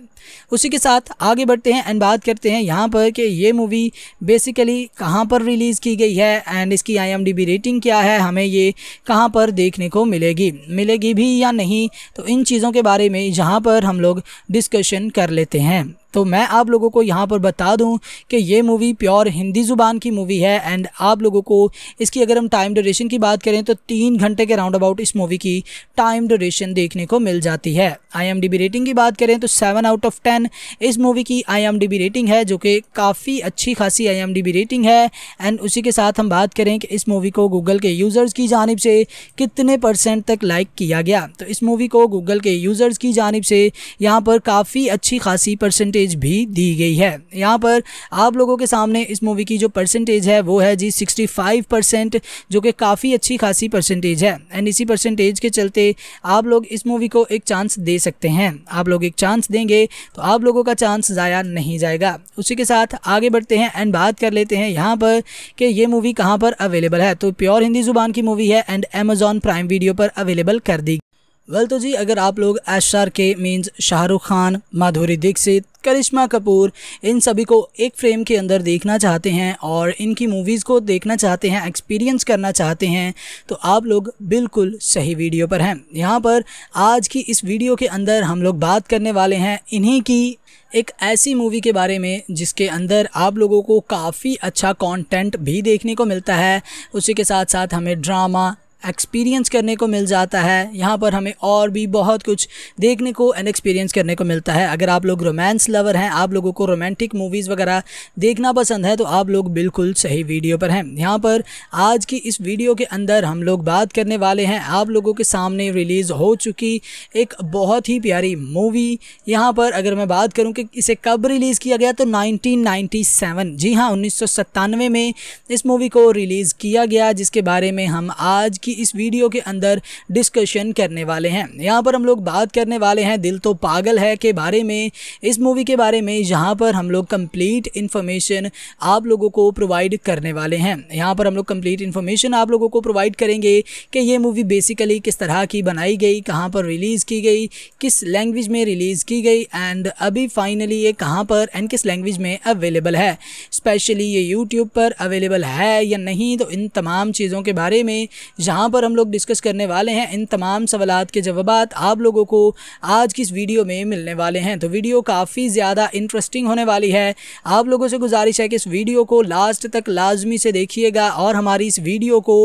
उसी के साथ आगे बढ़ते हैं एंड बात करते हैं यहाँ पर कि ये मूवी बेसिकली कहाँ पर रिलीज़ की गई है एंड इसकी आईएमडीबी रेटिंग क्या है, हमें ये कहाँ पर देखने को मिलेगी मिलेगी भी या नहीं तो इन चीज़ों के बारे में यहाँ पर हम लोग डिस्कशन कर लेते हैं। तो मैं आप लोगों को यहाँ पर बता दूँ कि ये मूवी प्योर हिंदी ज़ुबान की मूवी है एंड आप लोगों को इसकी अगर हम टाइम ड्यूरेशन की बात करें तो तीन घंटे के राउंड अबाउट इस मूवी की टाइम ड्यूरेशन देखने को मिल जाती है। आईएमडीबी रेटिंग की बात करें तो सेवन आउट ऑफ़ टेन इस मूवी की आईएमडीबी रेटिंग है जो कि काफ़ी अच्छी खासी आईएमडीबी रेटिंग है एंड उसी के साथ हम बात करें कि इस मूवी को गूगल के यूज़र्स की जानब से कितने परसेंट तक लाइक किया गया। तो इस मूवी को गूगल के यूज़र्स की जानब से यहाँ पर काफ़ी अच्छी खासी परसेंटेज परसेंटेज भी दी गई है। यहाँ पर आप लोगों के सामने इस मूवी की जो परसेंटेज है, वो है जी 65 परसेंट जो कि काफ़ी अच्छी खासी परसेंटेज है। एंड इसी परसेंटेज के चलते आप लोग इस मूवी को एक चांस दे सकते हैं। आप लोग एक चांस देंगे तो आप लोगों का चांस ज़ाया नहीं जाएगा। उसी के साथ आगे बढ़ते हैं एंड बात कर लेते हैं यहाँ पर कि ये मूवी कहाँ पर अवेलेबल है। तो प्योर हिंदी ज़ुबान की मूवी है एंड अमेजॉन प्राइम वीडियो पर अवेलेबल कर दी वेल तो जी, अगर आप लोग S R K means Shahrukh Khan, Madhuri Dixit, Karisma Kapoor, इन सभी को एक फ्रेम के अंदर देखना चाहते हैं और इनकी मूवीज़ को देखना चाहते हैं एक्सपीरियंस करना चाहते हैं तो आप लोग बिल्कुल सही वीडियो पर हैं। यहाँ पर आज की इस वीडियो के अंदर हम लोग बात करने वाले हैं इन्हीं की एक ऐसी मूवी के बारे में, जिसके अंदर आप लोगों को काफ़ी अच्छा कंटेंट भी देखने को मिलता है। उसी के साथ साथ हमें ड्रामा एक्सपीरियंस करने को मिल जाता है। यहाँ पर हमें और भी बहुत कुछ देखने को एंड एक्सपीरियंस करने को मिलता है। अगर आप लोग रोमांस लवर हैं, आप लोगों को रोमांटिक मूवीज़ वगैरह देखना पसंद है तो आप लोग बिल्कुल सही वीडियो पर हैं। यहाँ पर आज की इस वीडियो के अंदर हम लोग बात करने वाले हैं। आप लोगों के सामने रिलीज़ हो चुकी एक बहुत ही प्यारी मूवी यहाँ पर अगर मैं बात करूँ कि इसे कब रिलीज़ किया गया तो नाइनटीन जी हाँ उन्नीस सौ सत्तानवे में इस मूवी को रिलीज़ किया गया, जिसके बारे में हम आज की की इस वीडियो के अंदर डिस्कशन करने वाले हैं। यहाँ पर हम लोग बात करने वाले हैं, दिल तो पागल है के बारे में। इस मूवी के बारे में यहाँ पर हम लोग कंप्लीट इन्फॉर्मेशन आप लोगों को प्रोवाइड करने वाले हैं। यहाँ पर हम लोग कंप्लीट इन्फॉर्मेशन आप लोगों को प्रोवाइड करेंगे कि ये मूवी बेसिकली किस तरह की बनाई गई, कहाँ पर रिलीज़ की गई, किस लैंग्वेज में रिलीज़ की गई एंड अभी फाइनली ये कहाँ पर एंड किस लैंग्वेज में अवेलेबल है। स्पेशली ये यूट्यूब पर अवेलेबल है या नहीं तो इन तमाम चीज़ों के बारे में जहाँ जहाँ पर हम लोग डिस्कस करने वाले हैं इन तमाम सवाल के जवाब आप लोगों को आज की इस वीडियो में मिलने वाले हैं। तो वीडियो काफ़ी ज़्यादा इंटरेस्टिंग होने वाली है। आप लोगों से गुजारिश है कि इस वीडियो को लास्ट तक लाजमी से देखिएगा और हमारी इस वीडियो को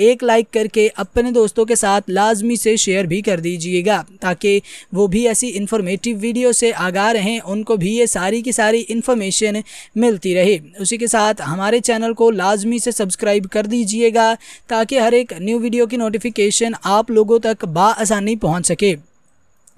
एक लाइक करके अपने दोस्तों के साथ लाजमी से शेयर भी कर दीजिएगा ताकि वो भी ऐसी इन्फॉर्मेटिव वीडियो से आगा रहें, उनको भी ये सारी की सारी इन्फॉर्मेशन मिलती रहे। उसी के साथ हमारे चैनल को लाजमी से सब्सक्राइब कर दीजिएगा ताकि हर एक न्यू वीडियो की नोटिफिकेशन आप लोगों तक बासानी पहुँच सके।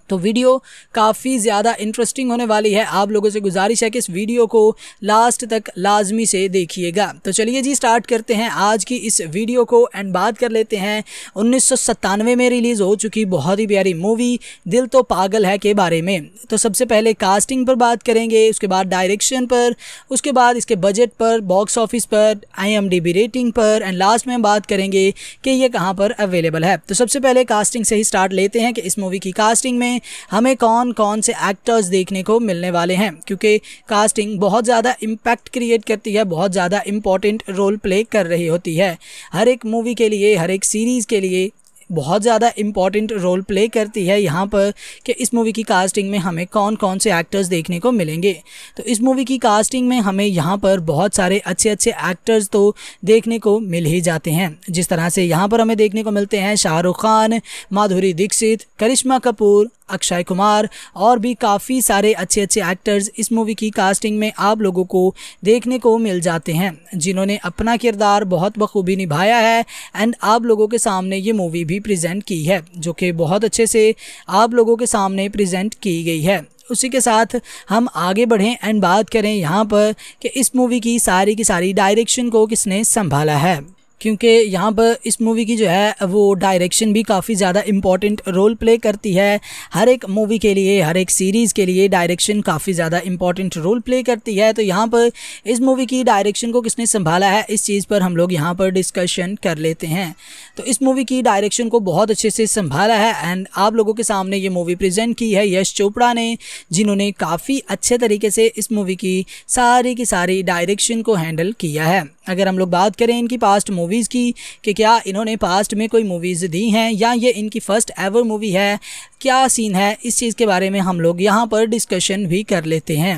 तो वीडियो काफ़ी ज़्यादा इंटरेस्टिंग होने वाली है। आप लोगों से गुजारिश है कि इस वीडियो को लास्ट तक लाजमी से देखिएगा। तो चलिए जी स्टार्ट करते हैं आज की इस वीडियो को एंड बात कर लेते हैं। उन्नीस सौ सत्तानवे में रिलीज़ हो चुकी बहुत ही प्यारी मूवी दिल तो पागल है के बारे में। तो सबसे पहले कास्टिंग पर बात करेंगे, उसके बाद डायरेक्शन पर, उसके बाद इसके बजट पर बॉक्स ऑफ़िस पर आईएमडीबी रेटिंग पर एंड लास्ट में हम बात करेंगे कि ये कहाँ पर अवेलेबल है। तो सबसे पहले कास्टिंग से ही स्टार्ट लेते हैं कि इस मूवी की कास्टिंग में हमें कौन कौन से एक्टर्स देखने को मिलने वाले हैं, क्योंकि कास्टिंग बहुत ज़्यादा इम्पैक्ट क्रिएट करती है, बहुत ज़्यादा इंपॉर्टेंट रोल प्ले कर रही होती है। हर एक मूवी के लिए, हर एक सीरीज़ के लिए बहुत ज़्यादा इंपॉर्टेंट रोल प्ले करती है यहाँ पर कि इस मूवी की कास्टिंग में हमें कौन कौन से एक्टर्स देखने को मिलेंगे। तो इस मूवी की कास्टिंग में हमें यहाँ पर बहुत सारे अच्छे अच्छे एक्टर्स तो देखने को मिल ही जाते हैं। जिस तरह से यहाँ पर हमें देखने को मिलते हैं शाहरुख खान, माधुरी दीक्षित, करिश्मा कपूर, अक्षय कुमार और भी काफ़ी सारे अच्छे अच्छे एक्टर्स इस मूवी की कास्टिंग में आप लोगों को देखने को मिल जाते हैं। जिन्होंने अपना किरदार बहुत बखूबी निभाया है एंड आप लोगों के सामने ये मूवी भी प्रेजेंट की है, जो कि बहुत अच्छे से आप लोगों के सामने प्रेजेंट की गई है। उसी के साथ हम आगे बढ़ें एंड बात करें यहाँ पर कि इस मूवी की सारी की सारी डायरेक्शन को किसने संभाला है। क्योंकि यहाँ पर इस मूवी की जो है, वो डायरेक्शन भी काफ़ी ज़्यादा इंपॉर्टेंट रोल प्ले करती है। हर एक मूवी के लिए, हर एक सीरीज़ के लिए डायरेक्शन काफ़ी ज़्यादा इंपॉर्टेंट रोल प्ले करती है। तो यहाँ पर इस मूवी की डायरेक्शन को किसने संभाला है, इस चीज़ पर हम लोग यहाँ पर डिस्कशन कर लेते हैं। तो इस मूवी की डायरेक्शन को बहुत अच्छे से संभाला है एंड आप लोगों के सामने ये मूवी प्रेजेंट की है यश चोपड़ा ने, जिन्होंने काफ़ी अच्छे तरीके से इस मूवी की सारी की सारी डायरेक्शन को हैंडल किया है। अगर हम लोग बात करें इनकी पास्ट मूवीज़ की, कि क्या इन्होंने पास्ट में कोई मूवीज़ दी हैं, या ये इनकी फ़र्स्ट एवर मूवी है, क्या सीन है, इस चीज़ के बारे में हम लोग यहाँ पर डिस्कशन भी कर लेते हैं।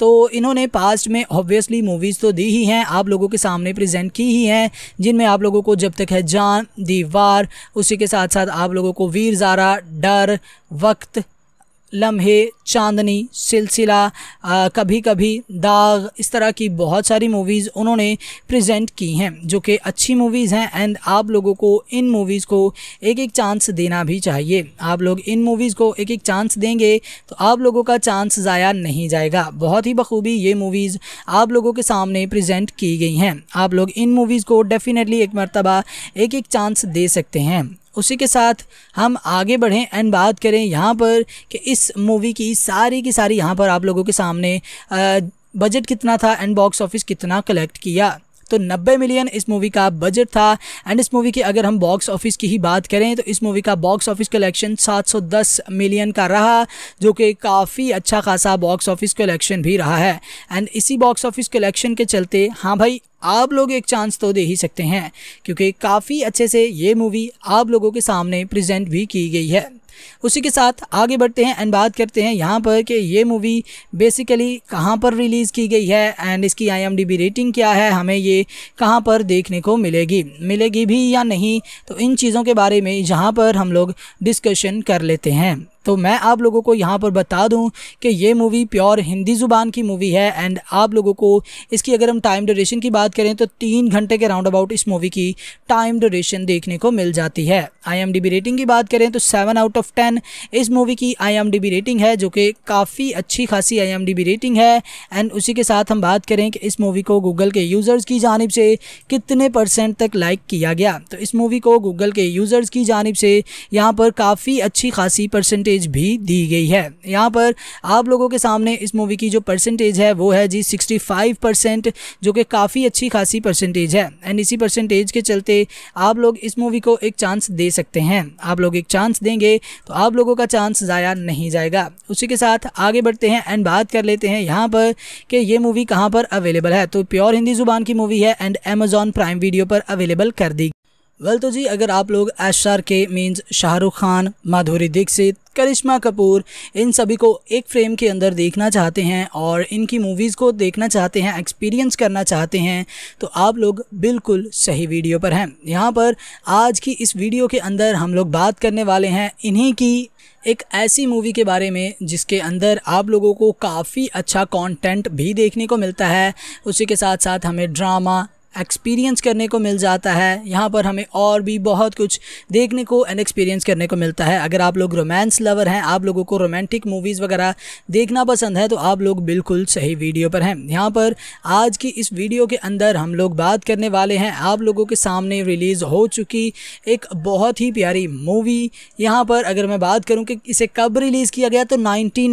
तो इन्होंने पास्ट में ऑब्वियसली मूवीज़ तो दी ही हैं, आप लोगों के सामने प्रेजेंट की ही हैं, जिनमें आप लोगों को जब तक है जान, दीवार, उसी के साथ साथ आप लोगों को वीर ज़ारा, डर, वक्त लम्हे, चांदनी, सिलसिला कभी कभी दाग, इस तरह की बहुत सारी मूवीज़ उन्होंने प्रेजेंट की हैं, जो कि अच्छी मूवीज़ हैं एंड आप लोगों को इन मूवीज़ को एक एक चांस देना भी चाहिए। आप लोग इन मूवीज़ को एक एक चांस देंगे तो आप लोगों का चांस ज़ाया नहीं जाएगा। बहुत ही बखूबी ये मूवीज़ आप लोगों के सामने प्रेजेंट की गई हैं। आप लोग इन मूवीज़ को डेफिनेटली एक मरतबा एक एक चांस दे सकते हैं। उसी के साथ हम आगे बढ़ें एंड बात करें यहाँ पर कि इस मूवी की सारी की सारी यहाँ पर आप लोगों के सामने बजट कितना था एंड बॉक्स ऑफ़िस कितना कलेक्ट किया। तो 90 मिलियन इस मूवी का बजट था एंड इस मूवी की अगर हम बॉक्स ऑफ़िस की ही बात करें तो इस मूवी का बॉक्स ऑफ़िस कलेक्शन 710 मिलियन का रहा, जो कि काफ़ी अच्छा खासा बॉक्स ऑफ़िस कलेक्शन भी रहा है। एंड इसी बॉक्स ऑफ़िस कलेक्शन के चलते हाँ भाई आप लोग एक चांस तो दे ही सकते हैं, क्योंकि काफ़ी अच्छे से ये मूवी आप लोगों के सामने प्रेजेंट भी की गई है। उसी के साथ आगे बढ़ते हैं एंड बात करते हैं यहाँ पर कि ये मूवी बेसिकली कहाँ पर रिलीज़ की गई है एंड इसकी आईएमडीबी रेटिंग क्या है, हमें ये कहाँ पर देखने को मिलेगी मिलेगी भी या नहीं तो इन चीज़ों के बारे में यहाँ पर हम लोग डिस्कशन कर लेते हैं। तो मैं आप लोगों को यहाँ पर बता दूँ कि ये मूवी प्योर हिंदी ज़ुबान की मूवी है एंड आप लोगों को इसकी अगर हम टाइम ड्यूरेशन की बात करें तो तीन घंटे के राउंड अबाउट इस मूवी की टाइम ड्यूरेशन देखने को मिल जाती है। आईएमडीबी रेटिंग की बात करें तो सेवन आउट ऑफ़ टेन इस मूवी की आईएमडीबी रेटिंग है जो कि काफ़ी अच्छी खासी आईएमडीबी रेटिंग है एंड उसी के साथ हम बात करें कि इस मूवी को गूगल के यूज़र्स की जानब से कितने परसेंट तक लाइक किया गया। तो इस मूवी को गूगल के यूज़र्स की जानब से यहाँ पर काफ़ी अच्छी खासी परसेंटेज परसेंटेज भी दी गई है। यहाँ पर आप लोगों के सामने इस मूवी की जो परसेंटेज है, वो है जी 65 परसेंट जो कि काफ़ी अच्छी खासी परसेंटेज है। एंड इसी परसेंटेज के चलते आप लोग इस मूवी को एक चांस दे सकते हैं। आप लोग एक चांस देंगे तो आप लोगों का चांस ज़ाया नहीं जाएगा। उसी के साथ आगे बढ़ते हैं एंड बात कर लेते हैं यहाँ पर कि ये मूवी कहाँ पर अवेलेबल है। तो प्योर हिंदी ज़ुबान की मूवी है एंड अमेजॉन प्राइम वीडियो पर अवेलेबल कर दी। वेल तो जी, अगर आप लोग R K means Shahrukh Khan, Madhuri Dixit Karisma Kapoor, इन सभी को एक फ्रेम के अंदर देखना चाहते हैं और इनकी मूवीज़ को देखना चाहते हैं एक्सपीरियंस करना चाहते हैं तो आप लोग बिल्कुल सही वीडियो पर हैं। यहाँ पर आज की इस वीडियो के अंदर हम लोग बात करने वाले हैं इन्हीं की एक ऐसी मूवी के बारे में, जिसके अंदर आप लोगों को काफ़ी अच्छा कंटेंट भी देखने को मिलता है। उसी के साथ साथ हमें ड्रामा एक्सपीरियंस करने को मिल जाता है। यहाँ पर हमें और भी बहुत कुछ देखने को एंड एक्सपीरियंस करने को मिलता है। अगर आप लोग रोमांस लवर हैं, आप लोगों को रोमांटिक मूवीज़ वगैरह देखना पसंद है तो आप लोग बिल्कुल सही वीडियो पर हैं। यहाँ पर आज की इस वीडियो के अंदर हम लोग बात करने वाले हैं। आप लोगों के सामने रिलीज़ हो चुकी एक बहुत ही प्यारी मूवी यहाँ पर अगर मैं बात करूँ कि इसे कब रिलीज़ किया गया तो नाइनटीन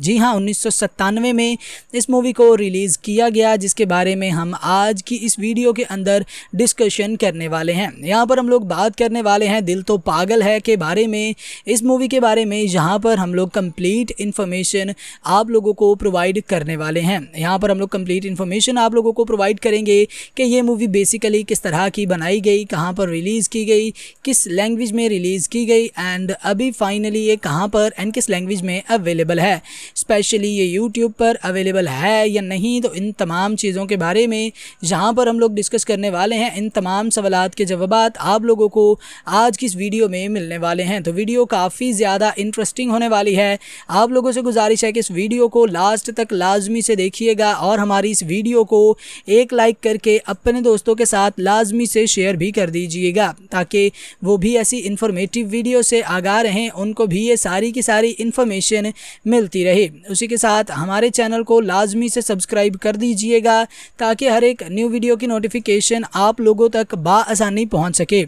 जी हाँ उन्नीस सौ सत्तानवे में इस मूवी को रिलीज़ किया गया, जिसके बारे में हम आज की इस वीडियो के अंदर डिस्कशन करने वाले हैं। यहाँ पर हम लोग बात करने वाले हैं, दिल तो पागल है के बारे में। इस मूवी के बारे में जहाँ पर हम लोग कंप्लीट इन्फॉर्मेशन आप लोगों को प्रोवाइड करने वाले हैं। यहाँ पर हम लोग कंप्लीट इन्फॉर्मेशन आप लोगों को प्रोवाइड करेंगे कि ये मूवी बेसिकली किस तरह की बनाई गई, कहाँ पर रिलीज़ की गई, किस लैंग्वेज में रिलीज़ की गई एंड अभी फाइनली ये कहाँ पर एंड किस लैंग्वेज में अवेलेबल है। स्पेशली ये यूट्यूब पर अवेलेबल है या नहीं तो इन तमाम चीज़ों के बारे में जहाँ पर हम लोग डिस्कस करने वाले हैं इन तमाम सवाल के जवाब आप लोगों को आज की इस वीडियो में मिलने वाले हैं। तो वीडियो काफ़ी ज़्यादा इंटरेस्टिंग होने वाली है। आप लोगों से गुजारिश है कि इस वीडियो को लास्ट तक लाजमी से देखिएगा और हमारी इस वीडियो को एक लाइक करके अपने दोस्तों के साथ लाजमी से शेयर भी कर दीजिएगा, ताकि वो भी ऐसी इन्फॉर्मेटिव वीडियो से आगा रहें, उनको भी ये सारी की सारी इन्फॉर्मेशन मिलती रहे। उसी के साथ हमारे चैनल को लाजमी से सब्सक्राइब कर दीजिएगा, ताकि हर एक न्यू वीडियो की नोटिफिकेशन आप लोगों तक बासानी पहुँच सके।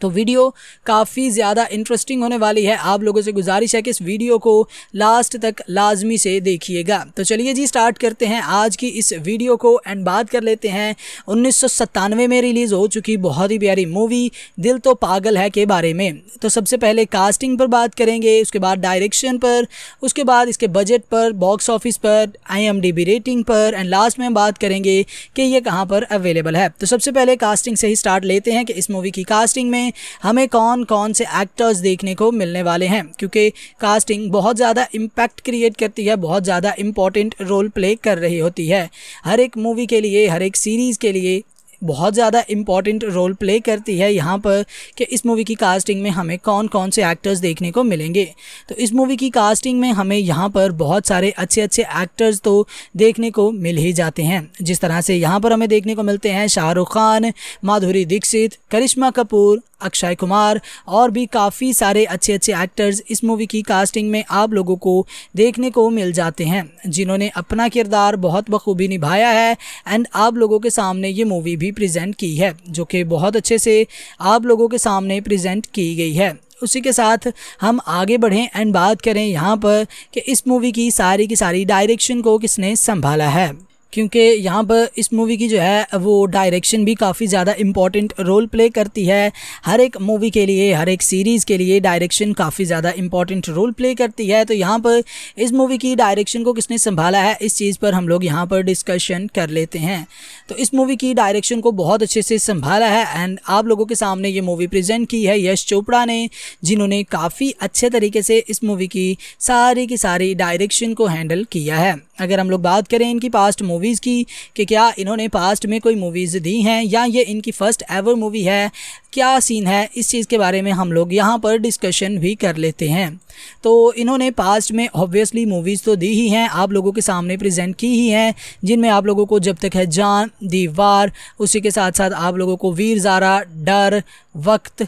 तो वीडियो काफ़ी ज़्यादा इंटरेस्टिंग होने वाली है। आप लोगों से गुजारिश है कि इस वीडियो को लास्ट तक लाजमी से देखिएगा। तो चलिए जी स्टार्ट करते हैं। आज की इस वीडियो को एंड बात कर लेते हैं। उन्नीस सौ सत्तानवे में रिलीज़ हो चुकी बहुत ही प्यारी मूवी दिल तो पागल है के बारे में। तो सबसे पहले कास्टिंग पर बात करेंगे, उसके बाद डायरेक्शन पर, उसके बाद इसके बजट पर बॉक्स ऑफ़िस पर आईएमडीबी रेटिंग पर एंड लास्ट में हम बात करेंगे कि ये कहाँ पर अवेलेबल है। तो सबसे पहले कास्टिंग से ही स्टार्ट लेते हैं कि इस मूवी की कास्टिंग में हमें कौन कौन से एक्टर्स देखने को मिलने वाले हैं, क्योंकि कास्टिंग बहुत ज़्यादा इम्पैक्ट क्रिएट करती है, बहुत ज़्यादा इंपॉर्टेंट रोल प्ले कर रही होती है। हर एक मूवी के लिए, हर एक सीरीज़ के लिए बहुत ज़्यादा इंपॉर्टेंट रोल प्ले करती है यहाँ पर कि इस मूवी की कास्टिंग में हमें कौन कौन से एक्टर्स देखने को मिलेंगे। तो इस मूवी की कास्टिंग में हमें यहाँ पर बहुत सारे अच्छे अच्छे एक्टर्स तो देखने को मिल ही जाते हैं। जिस तरह से यहाँ पर हमें देखने को मिलते हैं शाहरुख खान, माधुरी दीक्षित, करिश्मा कपूर, अक्षय कुमार और भी काफ़ी सारे अच्छे अच्छे एक्टर्स इस मूवी की कास्टिंग में आप लोगों को देखने को मिल जाते हैं। जिन्होंने अपना किरदार बहुत बखूबी निभाया है एंड आप लोगों के सामने ये मूवी भी प्रेजेंट की है, जो कि बहुत अच्छे से आप लोगों के सामने प्रेजेंट की गई है। उसी के साथ हम आगे बढ़ें एंड बात करें यहाँ पर कि इस मूवी की सारी की सारी डायरेक्शन को किसने संभाला है। क्योंकि यहाँ पर इस मूवी की जो है, वो डायरेक्शन भी काफ़ी ज़्यादा इंपॉर्टेंट रोल प्ले करती है। हर एक मूवी के लिए, हर एक सीरीज़ के लिए डायरेक्शन काफ़ी ज़्यादा इंपॉर्टेंट रोल प्ले करती है। तो यहाँ पर इस मूवी की डायरेक्शन को किसने संभाला है, इस चीज़ पर हम लोग यहाँ पर डिस्कशन कर लेते हैं। तो इस मूवी की डायरेक्शन को बहुत अच्छे से संभाला है एंड आप लोगों के सामने ये मूवी प्रेजेंट की है यश चोपड़ा ने, जिन्होंने काफ़ी अच्छे तरीके से इस मूवी की सारी की सारी डायरेक्शन को हैंडल किया है। अगर हम लोग बात करें इनकी पास्ट मूवीज़ की, कि क्या इन्होंने पास्ट में कोई मूवीज़ दी हैं, या ये इनकी फ़र्स्ट एवर मूवी है, क्या सीन है, इस चीज़ के बारे में हम लोग यहाँ पर डिस्कशन भी कर लेते हैं। तो इन्होंने पास्ट में ऑब्वियसली मूवीज़ तो दी ही हैं, आप लोगों के सामने प्रेजेंट की ही हैं, जिनमें आप लोगों को जब तक है जान, दीवार, उसी के साथ साथ आप लोगों को वीर ज़ारा, डर, वक्त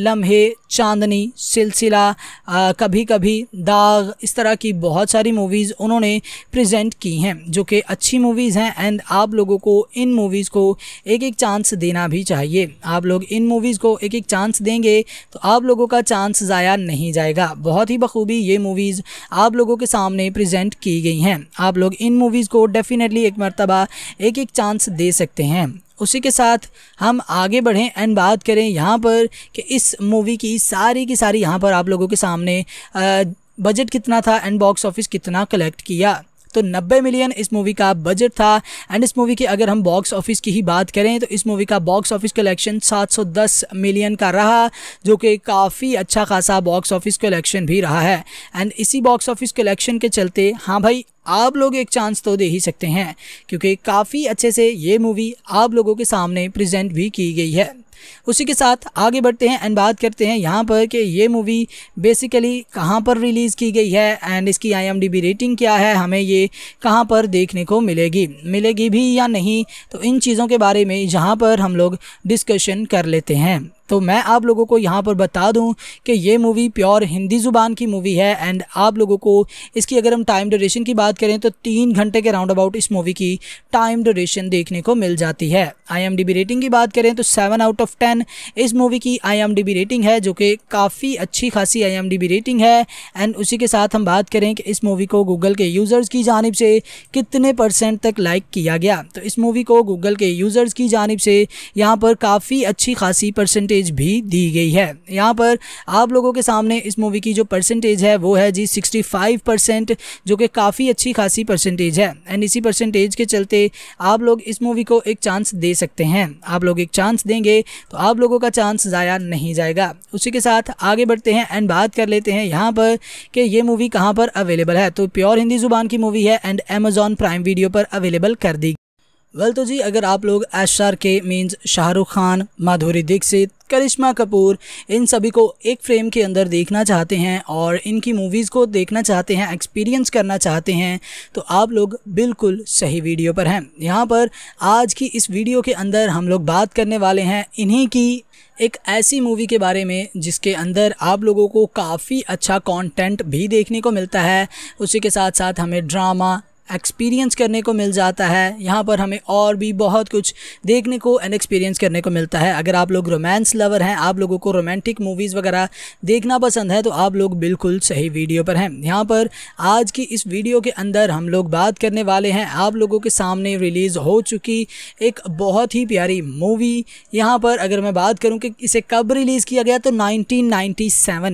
लम्हे, चांदनी, सिलसिला कभी कभी दाग, इस तरह की बहुत सारी मूवीज़ उन्होंने प्रेजेंट की हैं, जो कि अच्छी मूवीज़ हैं एंड आप लोगों को इन मूवीज़ को एक एक चांस देना भी चाहिए। आप लोग इन मूवीज़ को एक एक चांस देंगे तो आप लोगों का चांस ज़ाया नहीं जाएगा। बहुत ही बखूबी ये मूवीज़ आप लोगों के सामने प्रेजेंट की गई हैं। आप लोग इन मूवीज़ को डेफिनेटली एक मरतबा एक एक चांस दे सकते हैं। उसी के साथ हम आगे बढ़ें एंड बात करें यहाँ पर कि इस मूवी की, सारी की सारी यहाँ पर आप लोगों के सामने बजट कितना था एंड बॉक्स ऑफ़िस कितना कलेक्ट किया। तो 90 मिलियन इस मूवी का बजट था। एंड इस मूवी की अगर हम बॉक्स ऑफ़िस की ही बात करें तो इस मूवी का बॉक्स ऑफ़िस कलेक्शन 710 मिलियन का रहा, जो कि काफ़ी अच्छा खासा बॉक्स ऑफ़िस कलेक्शन भी रहा है। एंड इसी बॉक्स ऑफ़िस कलेक्शन के चलते हाँ भाई, आप लोग एक चांस तो दे ही सकते हैं, क्योंकि काफ़ी अच्छे से ये मूवी आप लोगों के सामने प्रेजेंट भी की गई है। उसी के साथ आगे बढ़ते हैं एंड बात करते हैं यहाँ पर कि ये मूवी बेसिकली कहाँ पर रिलीज़ की गई है एंड इसकी आईएमडीबी रेटिंग क्या है, हमें ये कहाँ पर देखने को मिलेगी मिलेगी भी या नहीं तो इन चीज़ों के बारे में जहाँ पर हम लोग डिस्कशन कर लेते हैं। तो मैं आप लोगों को यहाँ पर बता दूँ कि ये मूवी प्योर हिंदी ज़ुबान की मूवी है एंड आप लोगों को इसकी अगर हम टाइम ड्यूरेशन की बात करें तो तीन घंटे के राउंड अबाउट इस मूवी की टाइम ड्यूरेशन देखने को मिल जाती है। आईएमडीबी रेटिंग की बात करें तो सेवन आउट ऑफ़ टेन इस मूवी की आईएमडीबी रेटिंग है, जो कि काफ़ी अच्छी खासी आईएमडीबी रेटिंग है। एंड उसी के साथ हम बात करें कि इस मूवी को गूगल के यूज़र्स की जानब से कितने परसेंट तक लाइक किया गया। तो इस मूवी को गूगल के यूज़र्स की जानब से यहाँ पर काफ़ी अच्छी खासी परसेंटेज परसेंटेज भी दी गई है। यहाँ पर आप लोगों के सामने इस मूवी की जो परसेंटेज है, वो है जी 65 परसेंट जो कि काफ़ी अच्छी खासी परसेंटेज है। एंड इसी परसेंटेज के चलते आप लोग इस मूवी को एक चांस दे सकते हैं। आप लोग एक चांस देंगे तो आप लोगों का चांस ज़ाया नहीं जाएगा। उसी के साथ आगे बढ़ते हैं एंड बात कर लेते हैं यहाँ पर कि ये मूवी कहाँ पर अवेलेबल है। तो प्योर हिंदी ज़ुबान की मूवी है एंड अमेजॉन प्राइम वीडियो पर अवेलेबल कर दी वेल तो जी, अगर आप लोग S R K means Shahrukh Khan, Madhuri Dixit, Karisma Kapoor, इन सभी को एक फ्रेम के अंदर देखना चाहते हैं और इनकी मूवीज़ को देखना चाहते हैं एक्सपीरियंस करना चाहते हैं तो आप लोग बिल्कुल सही वीडियो पर हैं। यहाँ पर आज की इस वीडियो के अंदर हम लोग बात करने वाले हैं इन्हीं की एक ऐसी मूवी के बारे में, जिसके अंदर आप लोगों को काफ़ी अच्छा कंटेंट भी देखने को मिलता है। उसी के साथ साथ हमें ड्रामा एक्सपीरियंस करने को मिल जाता है। यहाँ पर हमें और भी बहुत कुछ देखने को एंड एक्सपीरियंस करने को मिलता है। अगर आप लोग रोमांस लवर हैं, आप लोगों को रोमांटिक मूवीज़ वगैरह देखना पसंद है तो आप लोग बिल्कुल सही वीडियो पर हैं। यहाँ पर आज की इस वीडियो के अंदर हम लोग बात करने वाले हैं। आप लोगों के सामने रिलीज़ हो चुकी एक बहुत ही प्यारी मूवी यहाँ पर अगर मैं बात करूँ कि इसे कब रिलीज़ किया गया तो नाइनटीन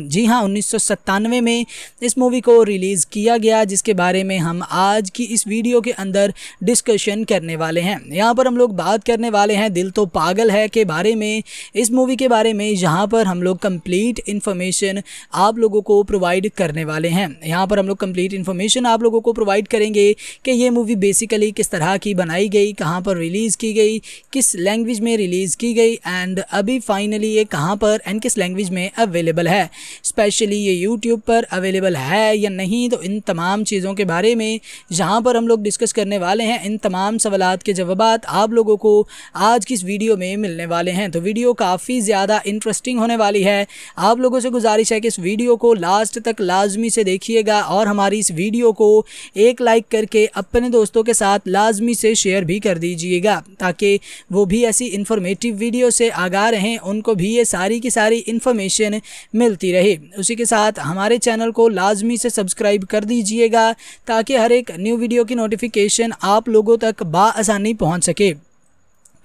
जी हाँ उन्नीस सौ सत्तानवे में इस मूवी को रिलीज़ किया गया, जिसके बारे में हम आज की इस वीडियो के अंदर डिस्कशन करने वाले हैं। यहाँ पर हम लोग बात करने वाले हैं, दिल तो पागल है के बारे में। इस मूवी के बारे में यहाँ पर हम लोग कंप्लीट इन्फॉर्मेशन आप लोगों को प्रोवाइड करने वाले हैं। यहाँ पर हम लोग कंप्लीट इन्फॉर्मेशन आप लोगों को प्रोवाइड करेंगे कि ये मूवी बेसिकली किस तरह की बनाई गई, कहाँ पर रिलीज़ की गई, किस लैंग्वेज में रिलीज़ की गई एंड अभी फाइनली ये कहाँ पर एंड किस लैंग्वेज में अवेलेबल है। स्पेशली ये यूट्यूब पर अवेलेबल है या नहीं तो इन तमाम चीज़ों के बारे में जहाँ यहाँ पर हम लोग डिस्कस करने वाले हैं इन तमाम सवाल के जवाब आप लोगों को आज की इस वीडियो में मिलने वाले हैं। तो वीडियो काफ़ी ज़्यादा इंटरेस्टिंग होने वाली है। आप लोगों से गुजारिश है कि इस वीडियो को लास्ट तक लाजमी से देखिएगा और हमारी इस वीडियो को एक लाइक करके अपने दोस्तों के साथ लाजमी से शेयर भी कर दीजिएगा, ताकि वो भी ऐसी इन्फॉर्मेटिव वीडियो से आगा रहें, उनको भी ये सारी की सारी इन्फॉर्मेशन मिलती रहे। उसी के साथ हमारे चैनल को लाजमी से सब्सक्राइब कर दीजिएगा, ताकि हर एक न्यू वीडियो की नोटिफिकेशन आप लोगों तक बासानी पहुँच सके।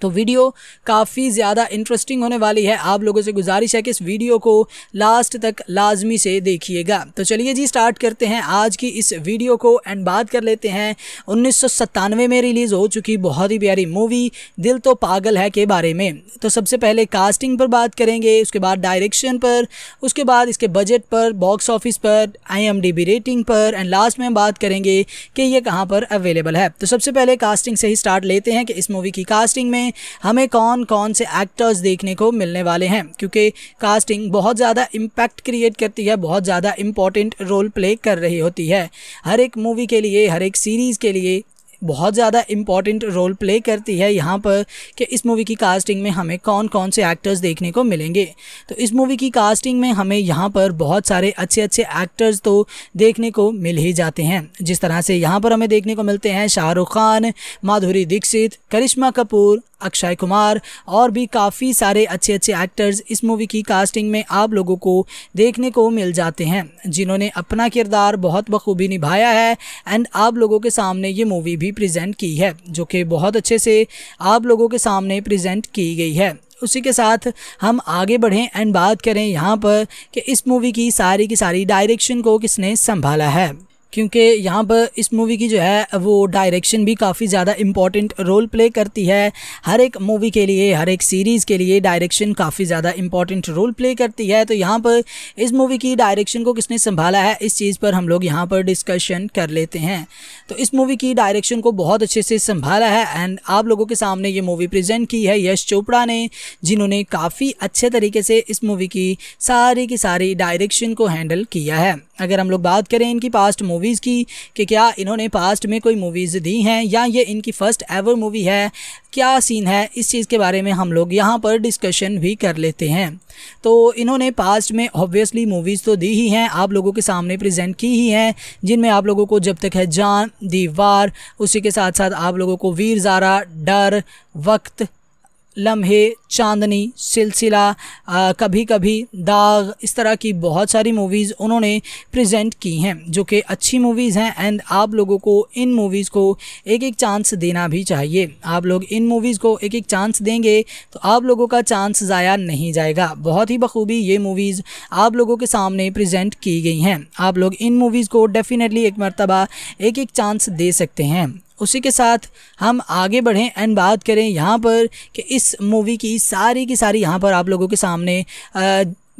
तो वीडियो काफ़ी ज़्यादा इंटरेस्टिंग होने वाली है। आप लोगों से गुजारिश है कि इस वीडियो को लास्ट तक लाजमी से देखिएगा। तो चलिए जी स्टार्ट करते हैं आज की इस वीडियो को एंड बात कर लेते हैं। उन्नीस सौ सत्तानवे में रिलीज़ हो चुकी बहुत ही प्यारी मूवी दिल तो पागल है के बारे में। तो सबसे पहले कास्टिंग पर बात करेंगे, उसके बाद डायरेक्शन पर, उसके बाद इसके बजट पर बॉक्स ऑफ़िस पर आईएमडीबी रेटिंग पर एंड लास्ट में हम बात करेंगे कि ये कहाँ पर अवेलेबल है। तो सबसे पहले कास्टिंग से ही स्टार्ट लेते हैं कि इस मूवी की कास्टिंग में हमें कौन कौन से एक्टर्स देखने को मिलने वाले हैं, क्योंकि कास्टिंग बहुत ज़्यादा इम्पैक्ट क्रिएट करती है, बहुत ज़्यादा इंपॉर्टेंट रोल प्ले कर रही होती है। हर एक मूवी के लिए, हर एक सीरीज़ के लिए बहुत ज़्यादा इंपॉर्टेंट रोल प्ले करती है यहाँ पर कि इस मूवी की कास्टिंग में हमें कौन कौन से एक्टर्स देखने को मिलेंगे। तो इस मूवी की कास्टिंग में हमें यहाँ पर बहुत सारे अच्छे अच्छे एक्टर्स तो देखने को मिल ही जाते हैं। जिस तरह से यहाँ पर हमें देखने को मिलते हैं शाहरुख खान, माधुरी दीक्षित, करिश्मा कपूर, अक्षय कुमार और भी काफ़ी सारे अच्छे अच्छे एक्टर्स इस मूवी की कास्टिंग में आप लोगों को देखने को मिल जाते हैं। जिन्होंने अपना किरदार बहुत बखूबी निभाया है एंड आप लोगों के सामने ये मूवी भी प्रेजेंट की है, जो कि बहुत अच्छे से आप लोगों के सामने प्रेजेंट की गई है। उसी के साथ हम आगे बढ़ें एंड बात करें यहाँ पर कि इस मूवी की सारी की सारी डायरेक्शन को किसने संभाला है। क्योंकि यहाँ पर इस मूवी की जो है, वो डायरेक्शन भी काफ़ी ज़्यादा इंपॉर्टेंट रोल प्ले करती है। हर एक मूवी के लिए, हर एक सीरीज़ के लिए डायरेक्शन काफ़ी ज़्यादा इंपॉर्टेंट रोल प्ले करती है। तो यहाँ पर इस मूवी की डायरेक्शन को किसने संभाला है, इस चीज़ पर हम लोग यहाँ पर डिस्कशन कर लेते हैं। तो इस मूवी की डायरेक्शन को बहुत अच्छे से संभाला है एंड आप लोगों के सामने ये मूवी प्रेजेंट की है यश चोपड़ा ने, जिन्होंने काफ़ी अच्छे तरीके से इस मूवी की सारी की सारी डायरेक्शन को हैंडल किया है। अगर हम लोग बात करें इनकी पास्ट मूवीज़ की कि क्या इन्होंने पास्ट में कोई मूवीज़ दी हैं या ये इनकी फ़र्स्ट एवर मूवी है? क्या सीन है? इस चीज़ के बारे में हम लोग यहाँ पर डिस्कशन भी कर लेते हैं। तो इन्होंने पास्ट में ऑब्वियसली मूवीज़ तो दी ही हैं, आप लोगों के सामने प्रेजेंट की ही हैं, जिनमें आप लोगों को जब तक है जान, दीवार, उसी के साथ साथ आप लोगों को वीर ज़ारा, डर, वक्त लम्हे, चांदनी, सिलसिला कभी कभी दाग, इस तरह की बहुत सारी मूवीज़ उन्होंने प्रेजेंट की हैं, जो कि अच्छी मूवीज़ हैं एंड आप लोगों को इन मूवीज़ को एक एक चांस देना भी चाहिए। आप लोग इन मूवीज़ को एक एक चांस देंगे तो आप लोगों का चांस ज़ाया नहीं जाएगा। बहुत ही बखूबी ये मूवीज़ आप लोगों के सामने प्रेजेंट की गई हैं। आप लोग इन मूवीज़ को डेफ़िनेटली एक मरतबा एक एक चांस दे सकते हैं। उसी के साथ हम आगे बढ़ें एंड बात करें यहाँ पर कि इस मूवी की, सारी की सारी यहाँ पर आप लोगों के सामने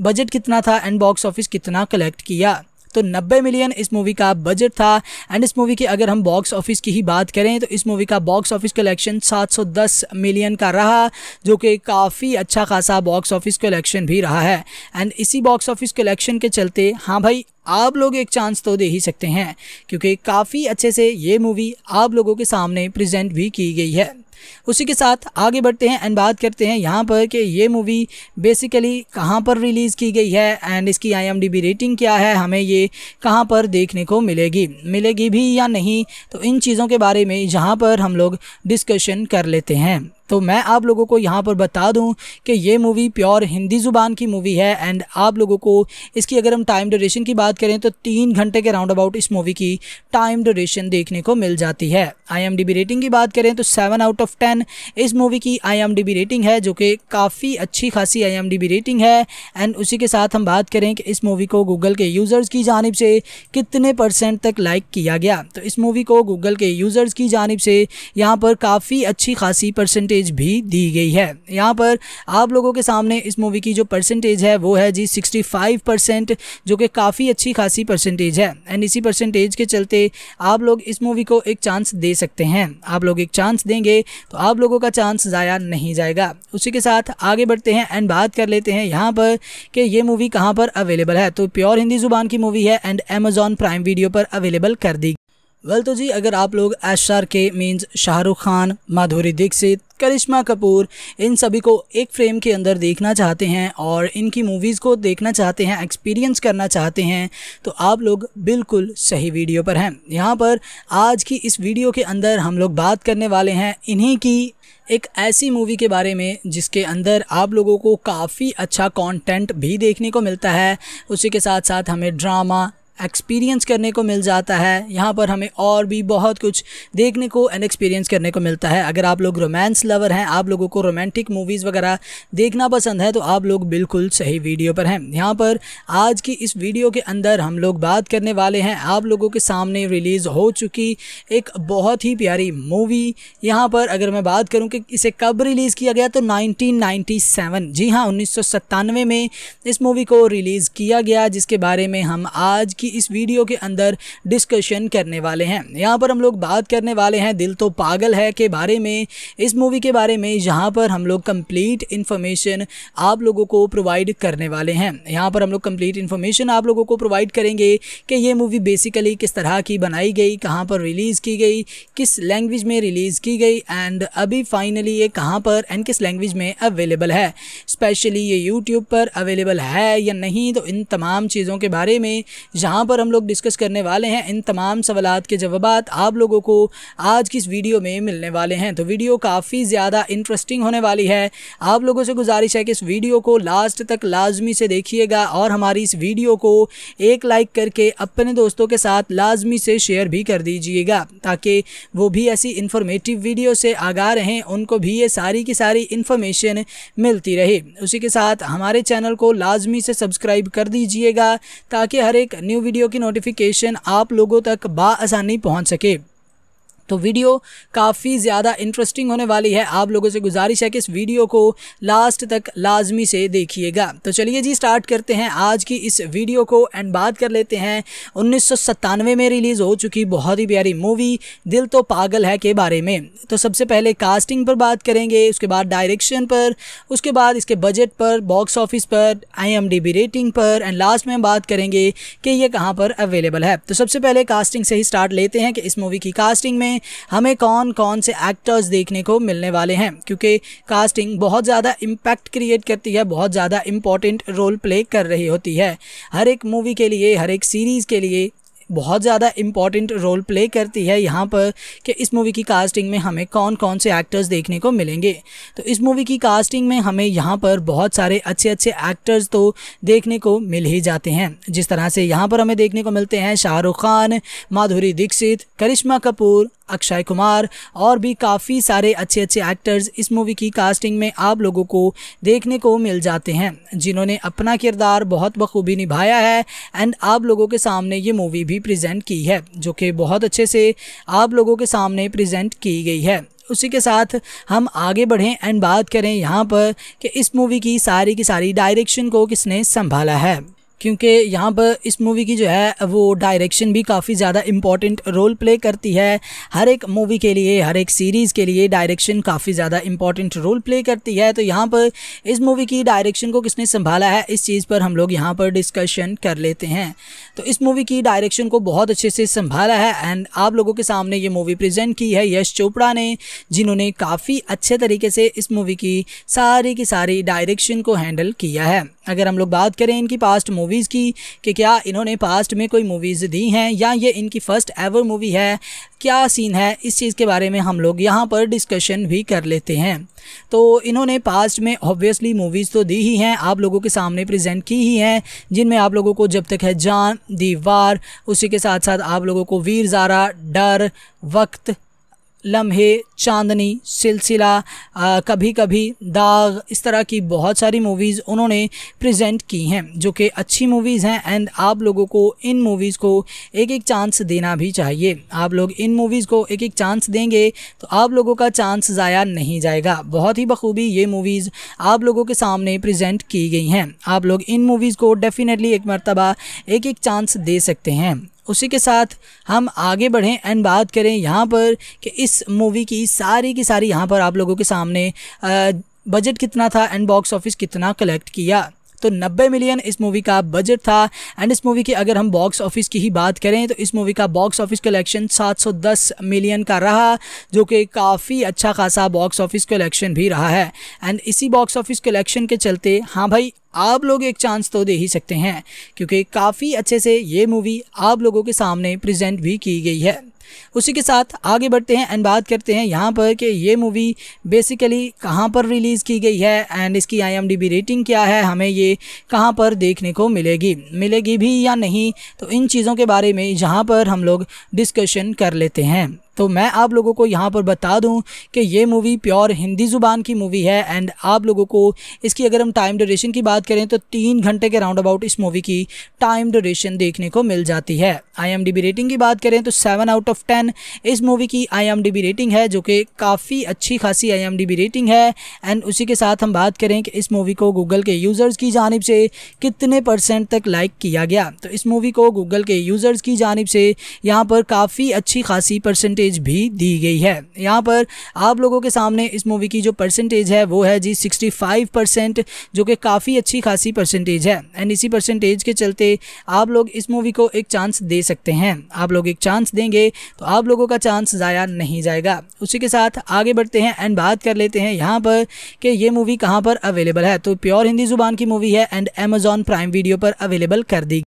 बजट कितना था एंड बॉक्स ऑफ़िस कितना कलेक्ट किया। तो 90 मिलियन इस मूवी का बजट था एंड इस मूवी की अगर हम बॉक्स ऑफ़िस की ही बात करें तो इस मूवी का बॉक्स ऑफ़िस कलेक्शन 710 मिलियन का रहा, जो कि काफ़ी अच्छा खासा बॉक्स ऑफ़िस कलेक्शन भी रहा है। एंड इसी बॉक्स ऑफ़िस कलेक्शन के चलते हाँ भाई आप लोग एक चांस तो दे ही सकते हैं, क्योंकि काफ़ी अच्छे से ये मूवी आप लोगों के सामने प्रेजेंट भी की गई है। उसी के साथ आगे बढ़ते हैं एंड बात करते हैं यहाँ पर कि ये मूवी बेसिकली कहाँ पर रिलीज़ की गई है एंड इसकी आईएमडीबी रेटिंग क्या है, हमें ये कहाँ पर देखने को मिलेगी मिलेगी भी या नहीं तो इन चीज़ों के बारे में यहाँ पर हम लोग डिस्कशन कर लेते हैं। तो मैं आप लोगों को यहाँ पर बता दूँ कि ये मूवी प्योर हिंदी ज़ुबान की मूवी है एंड आप लोगों को इसकी अगर हम टाइम ड्यूरेशन की बात करें तो तीन घंटे के राउंड अबाउट इस मूवी की टाइम ड्यूरेशन देखने को मिल जाती है। आईएमडीबी रेटिंग की बात करें तो सेवन आउट ऑफ़ टेन इस मूवी की आईएमडीबी रेटिंग है, जो कि काफ़ी अच्छी खासी आईएमडीबी रेटिंग है। एंड उसी के साथ हम बात करें कि इस मूवी को गूगल के यूज़र्स की जानब से कितने परसेंट तक लाइक किया गया। तो इस मूवी को गूगल के यूज़र्स की जानब से यहाँ पर काफ़ी अच्छी खासी परसेंटेज भी दी गई है। यहाँ पर आप लोगों के सामने इस मूवी की जो परसेंटेज है वो है जी 65 परसेंट जो कि काफ़ी अच्छी खासी परसेंटेज है। एंड इसी परसेंटेज के चलते आप लोग इस मूवी को एक चांस दे सकते हैं। आप लोग एक चांस देंगे तो आप लोगों का चांस ज़ाया नहीं जाएगा। उसी के साथ आगे बढ़ते हैं एंड बात कर लेते हैं यहाँ पर कि ये मूवी कहाँ पर अवेलेबल है। तो प्योर हिंदी ज़ुबान की मूवी है एंड अमेजॉन प्राइम वीडियो पर अवेलेबल कर दी। वेल तो जी अगर आप लोग R K means Shahrukh Khan, Madhuri Dixit Karisma Kapoor, इन सभी को एक फ्रेम के अंदर देखना चाहते हैं और इनकी मूवीज़ को देखना चाहते हैं एक्सपीरियंस करना चाहते हैं तो आप लोग बिल्कुल सही वीडियो पर हैं। यहाँ पर आज की इस वीडियो के अंदर हम लोग बात करने वाले हैं इन्हीं की एक ऐसी मूवी के बारे में, जिसके अंदर आप लोगों को काफ़ी अच्छा कंटेंट भी देखने को मिलता है। उसी के साथ साथ हमें ड्रामा एक्सपीरियंस करने को मिल जाता है। यहाँ पर हमें और भी बहुत कुछ देखने को एंड एक्सपीरियंस करने को मिलता है। अगर आप लोग रोमांस लवर हैं, आप लोगों को रोमांटिक मूवीज़ वगैरह देखना पसंद है तो आप लोग बिल्कुल सही वीडियो पर हैं। यहाँ पर आज की इस वीडियो के अंदर हम लोग बात करने वाले हैं। आप लोगों के सामने रिलीज़ हो चुकी एक बहुत ही प्यारी मूवी यहाँ पर अगर मैं बात करूँ कि इसे कब रिलीज़ किया गया तो नाइनटीन जी हाँ उन्नीस सौ सत्तानवे में इस मूवी को रिलीज़ किया गया, जिसके बारे में हम आज की इस वीडियो के अंदर डिस्कशन करने वाले हैं। यहाँ पर हम लोग बात करने वाले हैं। दिल तो पागल है के बारे में, इस मूवी के बारे में यहाँ पर हम लोग कंप्लीट इन्फॉर्मेशन आप लोगों को प्रोवाइड करने वाले हैं। यहाँ पर हम लोग कंप्लीट इन्फॉर्मेशन आप लोगों को प्रोवाइड करेंगे कि ये मूवी बेसिकली किस तरह की बनाई गई, कहाँ पर रिलीज़ की गई, किस लैंग्वेज में रिलीज़ की गई एंड अभी फाइनली ये कहाँ पर एंड किस लैंग्वेज में अवेलेबल है। स्पेशली ये यूट्यूब पर अवेलेबल है या नहीं तो इन तमाम चीज़ों के बारे में जहाँ यहाँ पर हम लोग डिस्कस करने वाले हैं इन तमाम सवाल के जवाब आप लोगों को आज की इस वीडियो में मिलने वाले हैं। तो वीडियो काफ़ी ज़्यादा इंटरेस्टिंग होने वाली है। आप लोगों से गुजारिश है कि इस वीडियो को लास्ट तक लाजमी से देखिएगा और हमारी इस वीडियो को एक लाइक करके अपने दोस्तों के साथ लाजमी से शेयर भी कर दीजिएगा ताकि वो भी ऐसी इन्फॉर्मेटिव वीडियो से आगा रहें, उनको भी ये सारी की सारी इन्फॉर्मेशन मिलती रहे। उसी के साथ हमारे चैनल को लाजमी से सब्सक्राइब कर दीजिएगा ताकि हर एक न्यू वीडियो की नोटिफिकेशन आप लोगों तक बासानी पहुँच सके। तो वीडियो काफ़ी ज़्यादा इंटरेस्टिंग होने वाली है। आप लोगों से गुजारिश है कि इस वीडियो को लास्ट तक लाजमी से देखिएगा। तो चलिए जी स्टार्ट करते हैं आज की इस वीडियो को एंड बात कर लेते हैं। उन्नीस सौ सत्तानवे में रिलीज़ हो चुकी बहुत ही प्यारी मूवी दिल तो पागल है के बारे में। तो सबसे पहले कास्टिंग पर बात करेंगे, उसके बाद डायरेक्शन पर, उसके बाद इसके बजट पर बॉक्स ऑफ़िस पर आईएमडीबी रेटिंग पर एंड लास्ट में हम बात करेंगे कि ये कहाँ पर अवेलेबल है। तो सबसे पहले कास्टिंग से ही स्टार्ट लेते हैं कि इस मूवी की कास्टिंग में हमें कौन कौन से एक्टर्स देखने को मिलने वाले हैं? क्योंकि कास्टिंग बहुत ज़्यादा इम्पैक्ट क्रिएट करती है, बहुत ज़्यादा इंपॉर्टेंट रोल प्ले कर रही होती है। हर एक मूवी के लिए, हर एक सीरीज़ के लिए बहुत ज़्यादा इंपॉर्टेंट रोल प्ले करती है यहाँ पर कि इस मूवी की कास्टिंग में हमें कौन कौन से एक्टर्स देखने को मिलेंगे। तो इस मूवी की कास्टिंग में हमें यहाँ पर बहुत सारे अच्छे अच्छे एक्टर्स तो देखने को मिल ही जाते हैं। जिस तरह से यहाँ पर हमें देखने को मिलते हैं शाहरुख खान, माधुरी दीक्षित, करिश्मा कपूर, अक्षय कुमार और भी काफ़ी सारे अच्छे अच्छे एक्टर्स इस मूवी की कास्टिंग में आप लोगों को देखने को मिल जाते हैं। जिन्होंने अपना किरदार बहुत बखूबी निभाया है एंड आप लोगों के सामने ये मूवी भी प्रेजेंट की है, जो कि बहुत अच्छे से आप लोगों के सामने प्रेजेंट की गई है। उसी के साथ हम आगे बढ़ें एंड बात करें यहाँ पर कि इस मूवी की सारी की सारी डायरेक्शन को किसने संभाला है। क्योंकि यहाँ पर इस मूवी की जो है, वो डायरेक्शन भी काफ़ी ज़्यादा इंपॉर्टेंट रोल प्ले करती है। हर एक मूवी के लिए, हर एक सीरीज़ के लिए डायरेक्शन काफ़ी ज़्यादा इंपॉर्टेंट रोल प्ले करती है। तो यहाँ पर इस मूवी की डायरेक्शन को किसने संभाला है, इस चीज़ पर हम लोग यहाँ पर डिस्कशन कर लेते हैं। तो इस मूवी की डायरेक्शन को बहुत अच्छे से संभाला है एंड आप लोगों के सामने ये मूवी प्रेजेंट की है यश चोपड़ा ने, जिन्होंने काफ़ी अच्छे तरीके से इस मूवी की सारी की सारी डायरेक्शन को हैंडल किया है। अगर हम लोग बात करें इनकी पास्ट मूवीज़ की, कि क्या इन्होंने पास्ट में कोई मूवीज़ दी हैं, या ये इनकी फ़र्स्ट एवर मूवी है, क्या सीन है, इस चीज़ के बारे में हम लोग यहाँ पर डिस्कशन भी कर लेते हैं। तो इन्होंने पास्ट में ऑब्वियसली मूवीज़ तो दी ही हैं, आप लोगों के सामने प्रेजेंट की ही हैं, जिनमें आप लोगों को जब तक है जान, दीवार, उसी के साथ साथ आप लोगों को वीर ज़ारा, डर, वक्त लम्हे, चांदनी, सिलसिला कभी कभी दाग, इस तरह की बहुत सारी मूवीज़ उन्होंने प्रेजेंट की हैं, जो कि अच्छी मूवीज़ हैं एंड आप लोगों को इन मूवीज़ को एक एक चांस देना भी चाहिए। आप लोग इन मूवीज़ को एक एक चांस देंगे तो आप लोगों का चांस ज़ाया नहीं जाएगा। बहुत ही बखूबी ये मूवीज़ आप लोगों के सामने प्रेजेंट की गई हैं। आप लोग इन मूवीज़ को डेफिनेटली एक मरतबा एक एक चांस दे सकते हैं। उसी के साथ हम आगे बढ़ें एंड बात करें यहाँ पर कि इस मूवी की सारी की सारी यहाँ पर आप लोगों के सामने बजट कितना था एंड बॉक्स ऑफ़िस कितना कलेक्ट किया। तो 90 मिलियन इस मूवी का बजट था एंड इस मूवी की अगर हम बॉक्स ऑफ़िस की ही बात करें तो इस मूवी का बॉक्स ऑफ़िस कलेक्शन 710 मिलियन का रहा, जो कि काफ़ी अच्छा खासा बॉक्स ऑफ़िस कलेक्शन भी रहा है। एंड इसी बॉक्स ऑफ़िस कलेक्शन के चलते हाँ भाई आप लोग एक चांस तो दे ही सकते हैं, क्योंकि काफ़ी अच्छे से ये मूवी आप लोगों के सामने प्रेजेंट भी की गई है। उसी के साथ आगे बढ़ते हैं एंड बात करते हैं यहाँ पर कि ये मूवी बेसिकली कहाँ पर रिलीज़ की गई है एंड इसकी आईएमडीबी रेटिंग क्या है, हमें ये कहाँ पर देखने को मिलेगी मिलेगी भी या नहीं तो इन चीज़ों के बारे में यहाँ पर हम लोग डिस्कशन कर लेते हैं। तो मैं आप लोगों को यहाँ पर बता दूँ कि ये मूवी प्योर हिंदी ज़ुबान की मूवी है एंड आप लोगों को इसकी अगर हम टाइम ड्यूरेशन की बात करें तो तीन घंटे के राउंड अबाउट इस मूवी की टाइम ड्यूरेशन देखने को मिल जाती है। आईएमडीबी रेटिंग की बात करें तो सेवन आउट ऑफ़ टेन इस मूवी की आईएमडीबी रेटिंग है जो कि काफ़ी अच्छी खासी आईएमडीबी रेटिंग है एंड उसी के साथ हम बात करें कि इस मूवी को गूगल के यूज़र्स की जानब से कितने परसेंट तक लाइक किया गया। तो इस मूवी को गूगल के यूज़र्स की जानब से यहाँ पर काफ़ी अच्छी खासी परसेंटेज परसेंटेज भी दी गई है। यहाँ पर आप लोगों के सामने इस मूवी की जो परसेंटेज है, वो है जी 65 परसेंट जो कि काफ़ी अच्छी खासी परसेंटेज है। एंड इसी परसेंटेज के चलते आप लोग इस मूवी को एक चांस दे सकते हैं। आप लोग एक चांस देंगे तो आप लोगों का चांस ज़ाया नहीं जाएगा। उसी के साथ आगे बढ़ते हैं एंड बात कर लेते हैं यहाँ पर कि ये मूवी कहाँ पर अवेलेबल है। तो प्योर हिंदी ज़ुबान की मूवी है एंड अमेजॉन प्राइम वीडियो पर अवेलेबल कर दी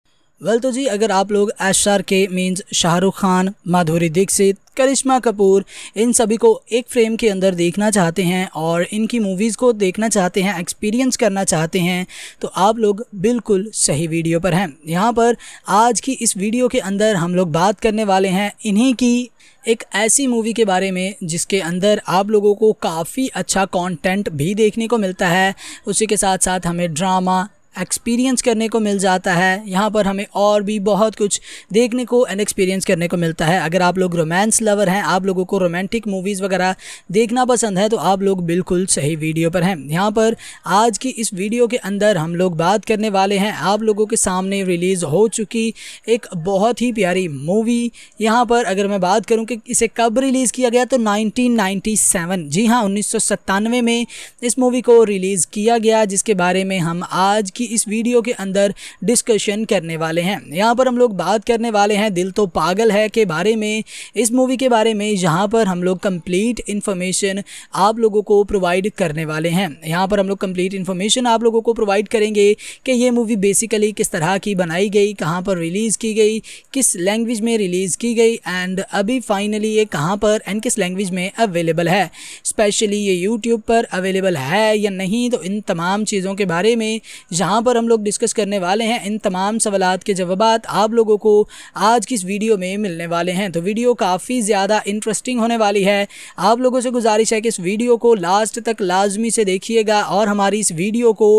वेल तो जी, अगर आप लोग S R K means Shahrukh Khan, Madhuri Dixit, Karisma Kapoor, इन सभी को एक फ्रेम के अंदर देखना चाहते हैं और इनकी मूवीज़ को देखना चाहते हैं एक्सपीरियंस करना चाहते हैं तो आप लोग बिल्कुल सही वीडियो पर हैं। यहाँ पर आज की इस वीडियो के अंदर हम लोग बात करने वाले हैं इन्हीं की एक ऐसी मूवी के बारे में, जिसके अंदर आप लोगों को काफ़ी अच्छा कंटेंट भी देखने को मिलता है। उसी के साथ साथ हमें ड्रामा एक्सपीरियंस करने को मिल जाता है। यहाँ पर हमें और भी बहुत कुछ देखने को एंड एक्सपीरियंस करने को मिलता है। अगर आप लोग रोमांस लवर हैं, आप लोगों को रोमांटिक मूवीज़ वगैरह देखना पसंद है तो आप लोग बिल्कुल सही वीडियो पर हैं। यहाँ पर आज की इस वीडियो के अंदर हम लोग बात करने वाले हैं। आप लोगों के सामने रिलीज़ हो चुकी एक बहुत ही प्यारी मूवी यहाँ पर अगर मैं बात करूँ कि इसे कब रिलीज़ किया गया तो नाइनटीन जी हाँ उन्नीस सौ सत्तानवे में इस मूवी को रिलीज़ किया गया, जिसके बारे में हम आज की इस वीडियो के अंदर डिस्कशन करने वाले हैं। यहाँ पर हम लोग बात करने वाले हैं, दिल तो पागल है के बारे में। इस मूवी के बारे में यहाँ पर हम लोग कंप्लीट इन्फॉर्मेशन आप लोगों को प्रोवाइड करने वाले हैं। यहाँ पर हम लोग कंप्लीट इन्फॉर्मेशन आप लोगों को प्रोवाइड करेंगे कि ये मूवी बेसिकली किस तरह की बनाई गई, कहाँ पर रिलीज़ की गई, किस लैंग्वेज में रिलीज़ की गई एंड अभी फाइनली ये कहाँ पर एंड किस लैंग्वेज में अवेलेबल है। स्पेशली ये यूट्यूब पर अवेलेबल है या नहीं तो इन तमाम चीज़ों के बारे में जहाँ पर हम लोग डिस्कस करने वाले हैं इन तमाम सवाल के जवाब आप लोगों को आज की इस वीडियो में मिलने वाले हैं। तो वीडियो काफ़ी ज़्यादा इंटरेस्टिंग होने वाली है। आप लोगों से गुजारिश है कि इस वीडियो को लास्ट तक लाजमी से देखिएगा और हमारी इस वीडियो को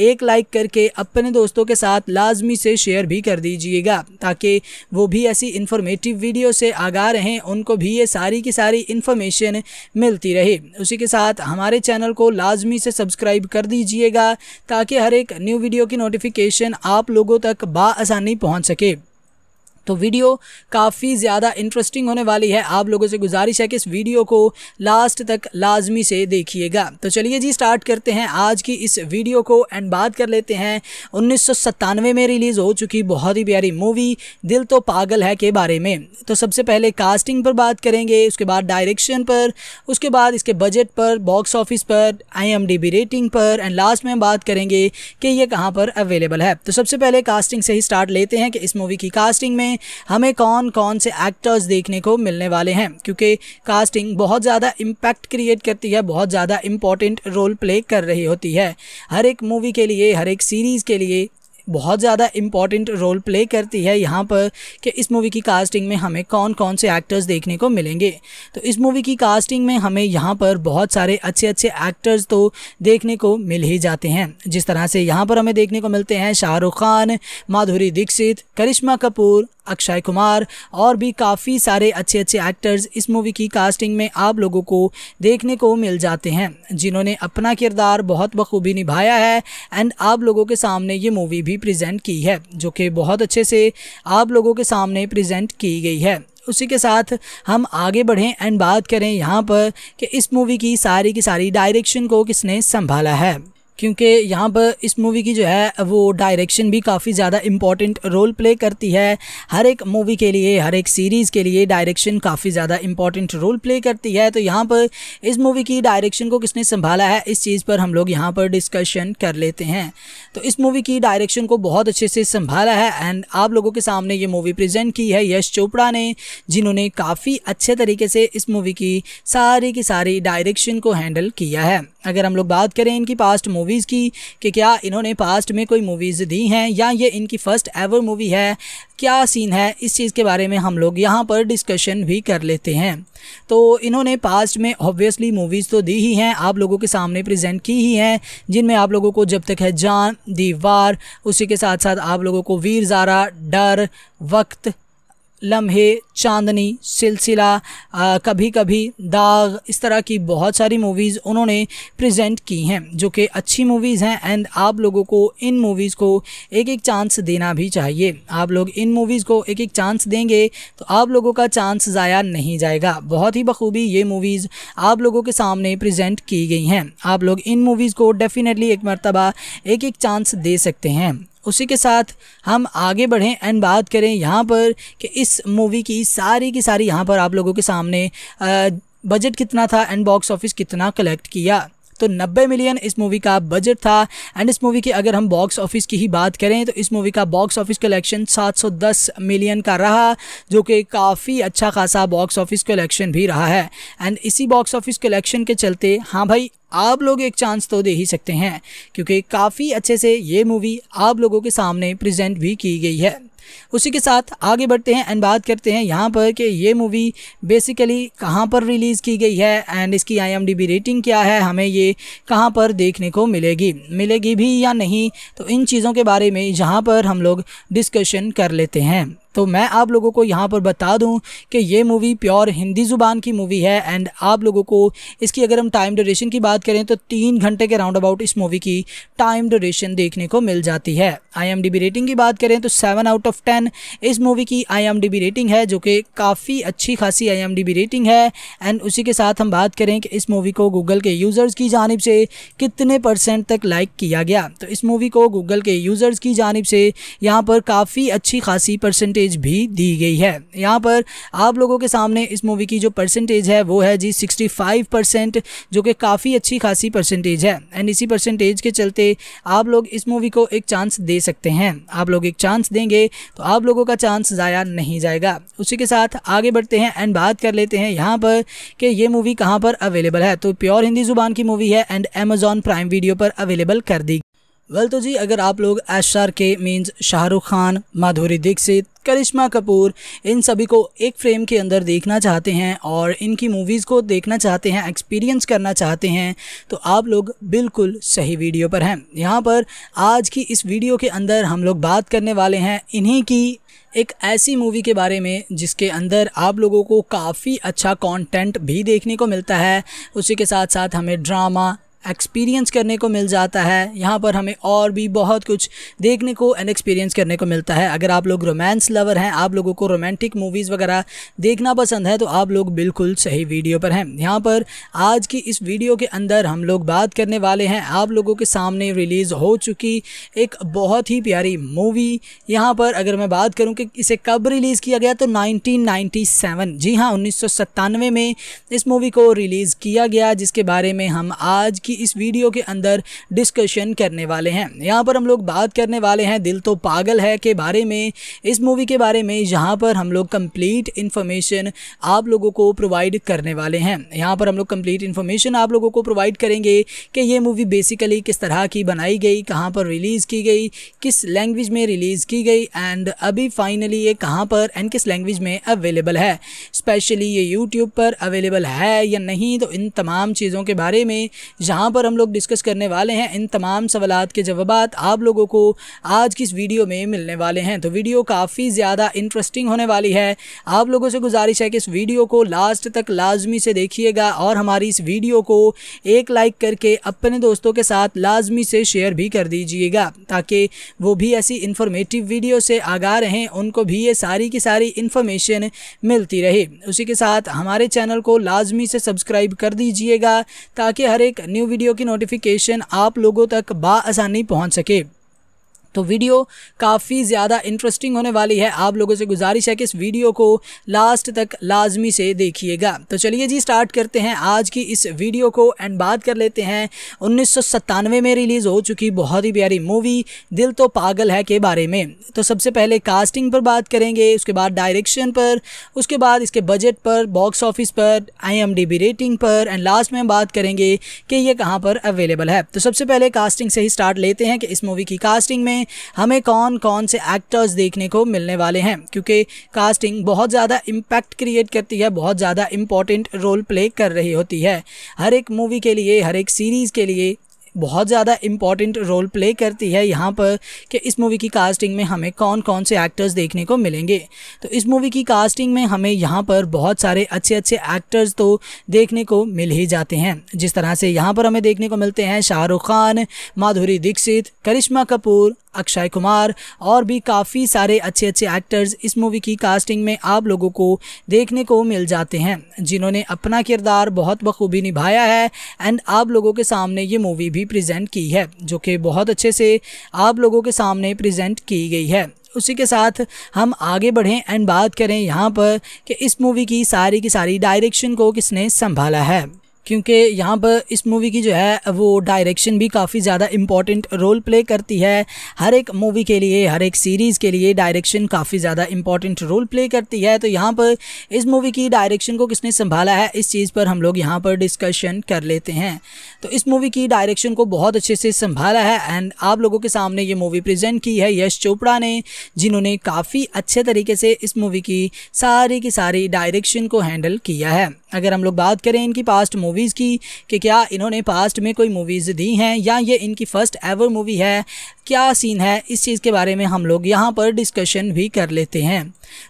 एक लाइक करके अपने दोस्तों के साथ लाजमी से शेयर भी कर दीजिएगा ताकि वो भी ऐसी इन्फॉर्मेटिव वीडियो से आगा रहें, उनको भी ये सारी की सारी इन्फॉर्मेशन मिलती रहे। उसी के साथ हमारे चैनल को लाजमी से सब्सक्राइब कर दीजिएगा ताकि हर एक न्यू वीडियो की नोटिफिकेशन आप लोगों तक बासानी पहुँच सके। तो वीडियो काफ़ी ज़्यादा इंटरेस्टिंग होने वाली है। आप लोगों से गुजारिश है कि इस वीडियो को लास्ट तक लाजमी से देखिएगा। तो चलिए जी स्टार्ट करते हैं आज की इस वीडियो को एंड बात कर लेते हैं। उन्नीस सौ सत्तानवे में रिलीज़ हो चुकी बहुत ही प्यारी मूवी दिल तो पागल है के बारे में। तो सबसे पहले कास्टिंग पर बात करेंगे, उसके बाद डायरेक्शन पर, उसके बाद इसके बजट पर बॉक्स ऑफ़िस पर आईएमडीबी रेटिंग पर एंड लास्ट में हम बात करेंगे कि ये कहाँ पर अवेलेबल है। तो सबसे पहले कास्टिंग से ही स्टार्ट लेते हैं कि इस मूवी की कास्टिंग में हमें कौन कौन से एक्टर्स देखने को मिलने वाले हैं? क्योंकि कास्टिंग बहुत ज़्यादा इम्पैक्ट क्रिएट करती है, बहुत ज़्यादा इंपॉर्टेंट रोल प्ले कर रही होती है। हर एक मूवी के लिए, हर एक सीरीज़ के लिए बहुत ज़्यादा इंपॉर्टेंट रोल प्ले करती है यहाँ पर कि इस मूवी की कास्टिंग में हमें कौन कौन से एक्टर्स देखने को मिलेंगे। तो इस मूवी की कास्टिंग में हमें यहाँ पर बहुत सारे अच्छे अच्छे एक्टर्स तो देखने को मिल ही जाते हैं। जिस तरह से यहाँ पर हमें देखने को मिलते हैं शाहरुख खान, माधुरी दीक्षित, करिश्मा कपूर, अक्षय कुमार और भी काफ़ी सारे अच्छे अच्छे एक्टर्स इस मूवी की कास्टिंग में आप लोगों को देखने को मिल जाते हैं। जिन्होंने अपना किरदार बहुत बखूबी निभाया है एंड आप लोगों के सामने ये मूवी भी प्रेजेंट की है, जो कि बहुत अच्छे से आप लोगों के सामने प्रेजेंट की गई है। उसी के साथ हम आगे बढ़ें एंड बात करें यहाँ पर कि इस मूवी की सारी की सारी डायरेक्शन को किसने संभाला है। क्योंकि यहाँ पर इस मूवी की जो है, वो डायरेक्शन भी काफ़ी ज़्यादा इंपॉर्टेंट रोल प्ले करती है। हर एक मूवी के लिए, हर एक सीरीज़ के लिए डायरेक्शन काफ़ी ज़्यादा इंपॉर्टेंट रोल प्ले करती है। तो यहाँ पर इस मूवी की डायरेक्शन को किसने संभाला है, इस चीज़ पर हम लोग यहाँ पर डिस्कशन कर लेते हैं। तो इस मूवी की डायरेक्शन को बहुत अच्छे से संभाला है एंड आप लोगों के सामने ये मूवी प्रेजेंट की है यश चोपड़ा ने, जिन्होंने काफ़ी अच्छे तरीके से इस मूवी की सारी की सारी डायरेक्शन को हैंडल किया है। अगर हम लोग बात करें इनकी पास्ट मूवीज़ की, कि क्या इन्होंने पास्ट में कोई मूवीज़ दी हैं, या ये इनकी फ़र्स्ट एवर मूवी है, क्या सीन है, इस चीज़ के बारे में हम लोग यहाँ पर डिस्कशन भी कर लेते हैं। तो इन्होंने पास्ट में ऑब्वियसली मूवीज़ तो दी ही हैं, आप लोगों के सामने प्रेजेंट की ही हैं, जिनमें आप लोगों को जब तक है जान, दीवार, उसी के साथ साथ आप लोगों को वीर ज़ारा, डर, वक्त लम्हे, चांदनी, सिलसिला कभी कभी दाग, इस तरह की बहुत सारी मूवीज़ उन्होंने प्रेजेंट की हैं, जो कि अच्छी मूवीज़ हैं एंड आप लोगों को इन मूवीज़ को एक एक चांस देना भी चाहिए। आप लोग इन मूवीज़ को एक एक चांस देंगे तो आप लोगों का चांस ज़ाया नहीं जाएगा। बहुत ही बखूबी ये मूवीज़ आप लोगों के सामने प्रेजेंट की गई हैं। आप लोग इन मूवीज़ को डेफिनेटली एक मरतबा एक एक चांस दे सकते हैं। उसी के साथ हम आगे बढ़ें एंड बात करें यहाँ पर कि इस मूवी की सारी की सारी यहाँ पर आप लोगों के सामने बजट कितना था एंड बॉक्स ऑफ़िस कितना कलेक्ट किया। तो 90 मिलियन इस मूवी का बजट था। एंड इस मूवी की अगर हम बॉक्स ऑफ़िस की ही बात करें तो इस मूवी का बॉक्स ऑफ़िस कलेक्शन 710 मिलियन का रहा, जो कि काफ़ी अच्छा खासा बॉक्स ऑफ़िस कलेक्शन भी रहा है। एंड इसी बॉक्स ऑफ़िस कलेक्शन के चलते हाँ भाई, आप लोग एक चांस तो दे ही सकते हैं, क्योंकि काफ़ी अच्छे से ये मूवी आप लोगों के सामने प्रेजेंट भी की गई है। उसी के साथ आगे बढ़ते हैं एंड बात करते हैं यहाँ पर कि ये मूवी बेसिकली कहाँ पर रिलीज़ की गई है एंड इसकी आईएमडीबी रेटिंग क्या है, हमें ये कहाँ पर देखने को मिलेगी? मिलेगी भी या नहीं? तो इन चीज़ों के बारे में जहाँ पर हम लोग डिस्कशन कर लेते हैं। तो मैं आप लोगों को यहाँ पर बता दूँ कि ये मूवी प्योर हिंदी ज़ुबान की मूवी है एंड आप लोगों को इसकी अगर हम टाइम ड्यूरेशन की बात करें तो तीन घंटे के राउंड अबाउट इस मूवी की टाइम ड्यूरेशन देखने को मिल जाती है। आई रेटिंग की बात करें तो सेवन आउट ऑफ़ टेन इस मूवी की आई रेटिंग है जो कि काफ़ी अच्छी खासी आईएमडीबी रेटिंग है एंड उसी के साथ हम बात करें कि इस मूवी को गूगल के यूज़र्स की जानब से कितने परसेंट तक लाइक किया गया। तो इस मूवी को गूगल के यूज़र्स की जानब से यहाँ पर काफ़ी अच्छी खासी परसेंटेज परसेंटेज भी दी गई है। यहाँ पर आप लोगों के सामने इस मूवी की जो परसेंटेज है, वो है जी 65 परसेंट जो कि काफ़ी अच्छी खासी परसेंटेज है। एंड इसी परसेंटेज के चलते आप लोग इस मूवी को एक चांस दे सकते हैं। आप लोग एक चांस देंगे तो आप लोगों का चांस ज़ाया नहीं जाएगा। उसी के साथ आगे बढ़ते हैं एंड बात कर लेते हैं यहाँ पर कि ये मूवी कहाँ पर अवेलेबल है। तो प्योर हिंदी ज़ुबान की मूवी है एंड अमेजॉन प्राइम वीडियो पर अवेलेबल कर दी वेल तो जी, अगर आप लोग S R K means Shahrukh Khan, Madhuri Dixit, Karisma Kapoor, इन सभी को एक फ्रेम के अंदर देखना चाहते हैं और इनकी मूवीज़ को देखना चाहते हैं एक्सपीरियंस करना चाहते हैं तो आप लोग बिल्कुल सही वीडियो पर हैं। यहाँ पर आज की इस वीडियो के अंदर हम लोग बात करने वाले हैं इन्हीं की एक ऐसी मूवी के बारे में, जिसके अंदर आप लोगों को काफ़ी अच्छा कंटेंट भी देखने को मिलता है। उसी के साथ साथ हमें ड्रामा एक्सपीरियंस करने को मिल जाता है। यहाँ पर हमें और भी बहुत कुछ देखने को एंड एक्सपीरियंस करने को मिलता है। अगर आप लोग रोमांस लवर हैं, आप लोगों को रोमांटिक मूवीज़ वगैरह देखना पसंद है तो आप लोग बिल्कुल सही वीडियो पर हैं। यहाँ पर आज की इस वीडियो के अंदर हम लोग बात करने वाले हैं। आप लोगों के सामने रिलीज़ हो चुकी एक बहुत ही प्यारी मूवी यहाँ पर अगर मैं बात करूँ कि इसे कब रिलीज़ किया गया तो नाइनटीन जी हाँ उन्नीस सौ सत्तानवे में इस मूवी को रिलीज़ किया गया, जिसके बारे में हम आज की की इस वीडियो के अंदर डिस्कशन करने वाले हैं। यहाँ पर हम लोग बात करने वाले हैं, दिल तो पागल है के बारे में। इस मूवी के बारे में यहाँ पर हम लोग कंप्लीट इन्फॉर्मेशन आप लोगों को प्रोवाइड करने वाले हैं। यहाँ पर हम लोग कंप्लीट इन्फॉर्मेशन आप लोगों को प्रोवाइड करेंगे कि ये मूवी बेसिकली किस तरह की बनाई गई, कहाँ पर रिलीज़ की गई, किस लैंग्वेज में रिलीज़ की गई एंड अभी फाइनली ये कहाँ पर एंड किस लैंग्वेज में अवेलेबल है। स्पेशली ये यूट्यूब पर अवेलेबल है या नहीं तो इन तमाम चीज़ों के बारे में जहाँ यहाँ पर हम लोग डिस्कस करने वाले हैं इन तमाम सवाल के जवाब आप लोगों को आज की इस वीडियो में मिलने वाले हैं। तो वीडियो काफ़ी ज़्यादा इंटरेस्टिंग होने वाली है। आप लोगों से गुजारिश है कि इस वीडियो को लास्ट तक लाजमी से देखिएगा और हमारी इस वीडियो को एक लाइक करके अपने दोस्तों के साथ लाजमी से शेयर भी कर दीजिएगा ताकि वो भी ऐसी इन्फॉर्मेटिव वीडियो से आगा रहें, उनको भी ये सारी की सारी इन्फॉर्मेशन मिलती रहे। उसी के साथ हमारे चैनल को लाजमी से सब्सक्राइब कर दीजिएगा ताकि हर एक न्यू वीडियो की नोटिफिकेशन आप लोगों तक बासानी पहुँच सके। तो वीडियो काफ़ी ज़्यादा इंटरेस्टिंग होने वाली है। आप लोगों से गुजारिश है कि इस वीडियो को लास्ट तक लाजमी से देखिएगा। तो चलिए जी स्टार्ट करते हैं आज की इस वीडियो को एंड बात कर लेते हैं। उन्नीस सौ सत्तानवे में रिलीज़ हो चुकी बहुत ही प्यारी मूवी दिल तो पागल है के बारे में। तो सबसे पहले कास्टिंग पर बात करेंगे, उसके बाद डायरेक्शन पर, उसके बाद इसके बजट पर बॉक्स ऑफ़िस पर आईएमडीबी रेटिंग पर एंड लास्ट में बात करेंगे कि ये कहाँ पर अवेलेबल है। तो सबसे पहले कास्टिंग से ही स्टार्ट लेते हैं कि इस मूवी की कास्टिंग में हमें कौन कौन से एक्टर्स देखने को मिलने वाले हैं, क्योंकि कास्टिंग बहुत ज़्यादा इम्पैक्ट क्रिएट करती है, बहुत ज़्यादा इंपॉर्टेंट रोल प्ले कर रही होती है। हर एक मूवी के लिए, हर एक सीरीज़ के लिए बहुत ज़्यादा इंपॉर्टेंट रोल प्ले करती है यहाँ पर कि इस मूवी की कास्टिंग में हमें कौन कौन से एक्टर्स देखने को मिलेंगे। तो इस मूवी की कास्टिंग में हमें यहाँ पर बहुत सारे अच्छे अच्छे एक्टर्स तो देखने को मिल ही जाते हैं। जिस तरह से यहाँ पर हमें देखने को मिलते हैं शाहरुख खान, माधुरी दीक्षित, करिश्मा कपूर, अक्षय कुमार और भी काफ़ी सारे अच्छे अच्छे एक्टर्स इस मूवी की कास्टिंग में आप लोगों को देखने को मिल जाते हैं। जिन्होंने अपना किरदार बहुत बखूबी निभाया है एंड आप लोगों के सामने ये मूवी भी प्रेजेंट की है, जो कि बहुत अच्छे से आप लोगों के सामने प्रेजेंट की गई है। उसी के साथ हम आगे बढ़ें एंड बात करें यहाँ पर कि इस मूवी की सारी की सारी डायरेक्शन को किसने संभाला है। क्योंकि यहाँ पर इस मूवी की जो है, वो डायरेक्शन भी काफ़ी ज़्यादा इंपॉर्टेंट रोल प्ले करती है। हर एक मूवी के लिए, हर एक सीरीज़ के लिए डायरेक्शन काफ़ी ज़्यादा इंपॉर्टेंट रोल प्ले करती है। तो यहाँ पर इस मूवी की डायरेक्शन को किसने संभाला है, इस चीज़ पर हम लोग यहाँ पर डिस्कशन कर लेते हैं। तो इस मूवी की डायरेक्शन को बहुत अच्छे से संभाला है एंड आप लोगों के सामने ये मूवी प्रेजेंट की है यश चोपड़ा ने, जिन्होंने काफ़ी अच्छे तरीके से इस मूवी की सारी की सारी डायरेक्शन को हैंडल किया है। अगर हम लोग बात करें इनकी पास्ट मूवीज़ की, कि क्या इन्होंने पास्ट में कोई मूवीज़ दी हैं, या ये इनकी फ़र्स्ट एवर मूवी है, क्या सीन है, इस चीज़ के बारे में हम लोग यहाँ पर डिस्कशन भी कर लेते हैं।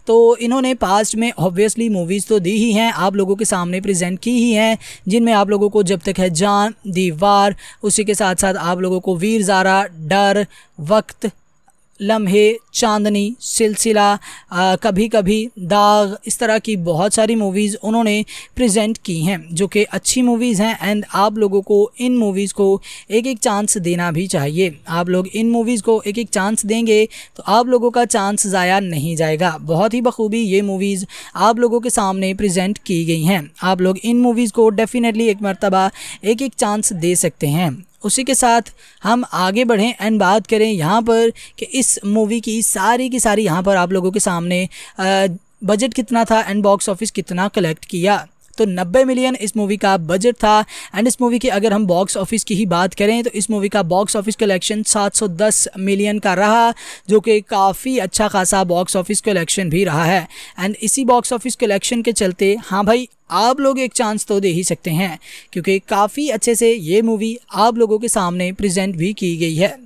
तो इन्होंने पास्ट में ऑब्वियसली मूवीज़ तो दी ही हैं, आप लोगों के सामने प्रेजेंट की ही हैं, जिनमें आप लोगों को जब तक है जान, दीवार, उसी के साथ साथ आप लोगों को वीर ज़ारा, डर, वक्त लम्हे, चांदनी, सिलसिला कभी कभी दाग, इस तरह की बहुत सारी मूवीज़ उन्होंने प्रेजेंट की हैं, जो कि अच्छी मूवीज़ हैं एंड आप लोगों को इन मूवीज़ को एक एक चांस देना भी चाहिए। आप लोग इन मूवीज़ को एक एक चांस देंगे तो आप लोगों का चांस ज़ाया नहीं जाएगा। बहुत ही बखूबी ये मूवीज़ आप लोगों के सामने प्रेजेंट की गई हैं। आप लोग इन मूवीज़ को डेफिनेटली एक मरतबा एक एक चांस दे सकते हैं। उसी के साथ हम आगे बढ़ें एंड बात करें यहाँ पर कि इस मूवी की सारी की सारी यहाँ पर आप लोगों के सामने बजट कितना था एंड बॉक्स ऑफ़िस कितना कलेक्ट किया। तो 90 मिलियन इस मूवी का बजट था। एंड इस मूवी की अगर हम बॉक्स ऑफ़िस की ही बात करें तो इस मूवी का बॉक्स ऑफ़िस कलेक्शन 710 मिलियन का रहा, जो कि काफ़ी अच्छा खासा बॉक्स ऑफ़िस कलेक्शन भी रहा है। एंड इसी बॉक्स ऑफ़िस कलेक्शन के चलते हाँ भाई, आप लोग एक चांस तो दे ही सकते हैं, क्योंकि काफ़ी अच्छे से ये मूवी आप लोगों के सामने प्रेजेंट भी की गई है।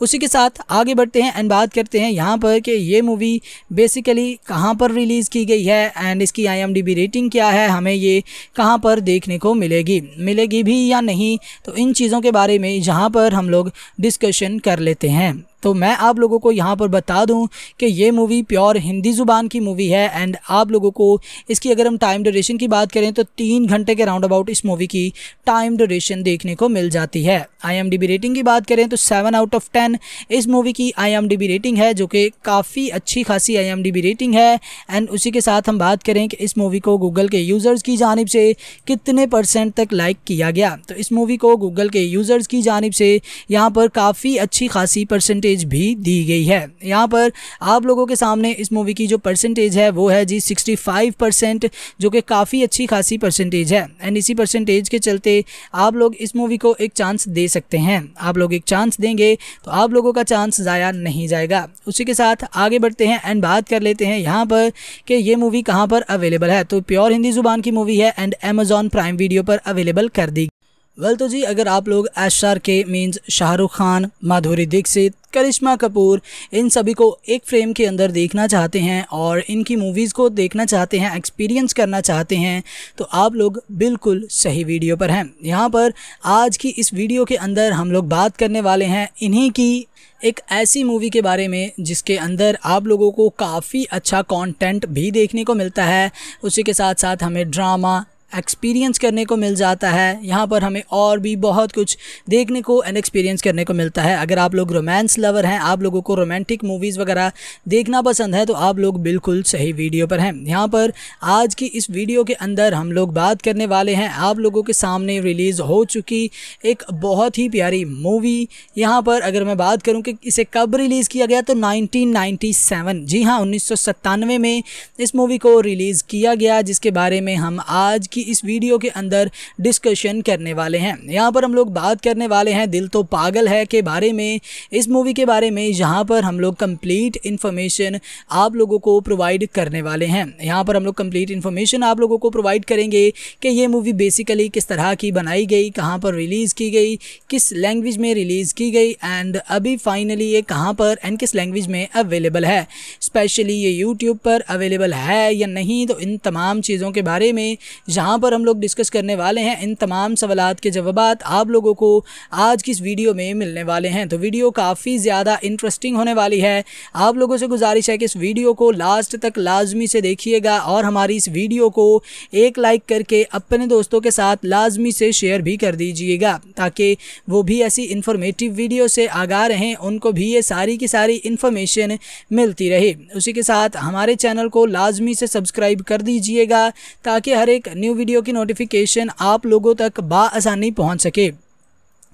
उसी के साथ आगे बढ़ते हैं एंड बात करते हैं यहाँ पर कि ये मूवी बेसिकली कहाँ पर रिलीज़ की गई है एंड इसकी आईएमडीबी रेटिंग क्या है, हमें ये कहाँ पर देखने को मिलेगी मिलेगी भी या नहीं तो इन चीज़ों के बारे में जहाँ पर हम लोग डिस्कशन कर लेते हैं। तो मैं आप लोगों को यहाँ पर बता दूँ कि ये मूवी प्योर हिंदी ज़ुबान की मूवी है एंड आप लोगों को इसकी अगर हम टाइम ड्यूरेशन की बात करें तो तीन घंटे के राउंड अबाउट इस मूवी की टाइम ड्यूरेशन देखने को मिल जाती है। आईएमडीबी रेटिंग की बात करें तो सेवन आउट ऑफ़ टेन इस मूवी की आईएमडीबी रेटिंग है, जो कि काफ़ी अच्छी खासी आईएमडीबी रेटिंग है। एंड उसी के साथ हम बात करें कि इस मूवी को गूगल के यूज़र्स की जानब से कितने परसेंट तक लाइक किया गया। तो इस मूवी को गूगल के यूज़र्स की जानब से यहाँ पर काफ़ी अच्छी खासी परसेंटेज परसेंटेज भी दी गई है। यहाँ पर आप लोगों के सामने इस मूवी की जो परसेंटेज है, वो है जी 65 परसेंट जो कि काफ़ी अच्छी खासी परसेंटेज है। एंड इसी परसेंटेज के चलते आप लोग इस मूवी को एक चांस दे सकते हैं। आप लोग एक चांस देंगे तो आप लोगों का चांस ज़ाया नहीं जाएगा। उसी के साथ आगे बढ़ते हैं एंड बात कर लेते हैं यहाँ पर कि ये मूवी कहाँ पर अवेलेबल है। तो प्योर हिंदी ज़ुबान की मूवी है एंड अमेजॉन प्राइम वीडियो पर अवेलेबल कर दी वेल तो जी, अगर आप लोग S R K means Shahrukh Khan Madhuri Dixit Karisma Kapoor इन सभी को एक फ्रेम के अंदर देखना चाहते हैं और इनकी मूवीज़ को देखना चाहते हैं एक्सपीरियंस करना चाहते हैं तो आप लोग बिल्कुल सही वीडियो पर हैं। यहाँ पर आज की इस वीडियो के अंदर हम लोग बात करने वाले हैं इन्हीं की एक ऐसी मूवी के बारे में, जिसके अंदर आप लोगों को काफ़ी अच्छा कंटेंट भी देखने को मिलता है। उसी के साथ साथ हमें ड्रामा एक्सपीरियंस करने को मिल जाता है। यहाँ पर हमें और भी बहुत कुछ देखने को एंड एक्सपीरियंस करने को मिलता है। अगर आप लोग रोमांस लवर हैं, आप लोगों को रोमांटिक मूवीज़ वगैरह देखना पसंद है तो आप लोग बिल्कुल सही वीडियो पर हैं। यहाँ पर आज की इस वीडियो के अंदर हम लोग बात करने वाले हैं। आप लोगों के सामने रिलीज़ हो चुकी एक बहुत ही प्यारी मूवी यहाँ पर अगर मैं बात करूँ कि इसे कब रिलीज़ किया गया तो नाइनटीन जी हाँ उन्नीस सौ सत्तानवे में इस मूवी को रिलीज़ किया गया, जिसके बारे में हम आज की इस वीडियो के अंदर डिस्कशन करने वाले हैं। यहाँ पर हम लोग बात करने वाले हैं, दिल तो पागल है के बारे में। इस मूवी के बारे में जहाँ पर हम लोग कंप्लीट इन्फॉर्मेशन आप लोगों को प्रोवाइड करने वाले हैं। यहाँ पर हम लोग कंप्लीट इन्फॉर्मेशन आप लोगों को प्रोवाइड करेंगे कि ये मूवी बेसिकली किस तरह की बनाई गई, कहाँ पर रिलीज़ की गई, किस लैंग्वेज में रिलीज़ की गई एंड अभी फाइनली ये कहाँ पर एंड किस लैंग्वेज में अवेलेबल है। स्पेशली ये यूट्यूब पर अवेलेबल है या नहीं तो इन तमाम चीज़ों के बारे में जहाँ यहाँ पर हम लोग डिस्कस करने वाले हैं इन तमाम सवाल के जवाब आप लोगों को आज की इस वीडियो में मिलने वाले हैं। तो वीडियो काफ़ी ज़्यादा इंटरेस्टिंग होने वाली है। आप लोगों से गुजारिश है कि इस वीडियो को लास्ट तक लाजमी से देखिएगा और हमारी इस वीडियो को एक लाइक करके अपने दोस्तों के साथ लाजमी से शेयर भी कर दीजिएगा, ताकि वो भी ऐसी इन्फॉर्मेटिव वीडियो से आगा रहें, उनको भी ये सारी की सारी इन्फॉर्मेशन मिलती रहे। उसी के साथ हमारे चैनल को लाजमी से सब्सक्राइब कर दीजिएगा, ताकि हर एक न्यू वीडियो की नोटिफिकेशन आप लोगों तक बासानी पहुँच सके।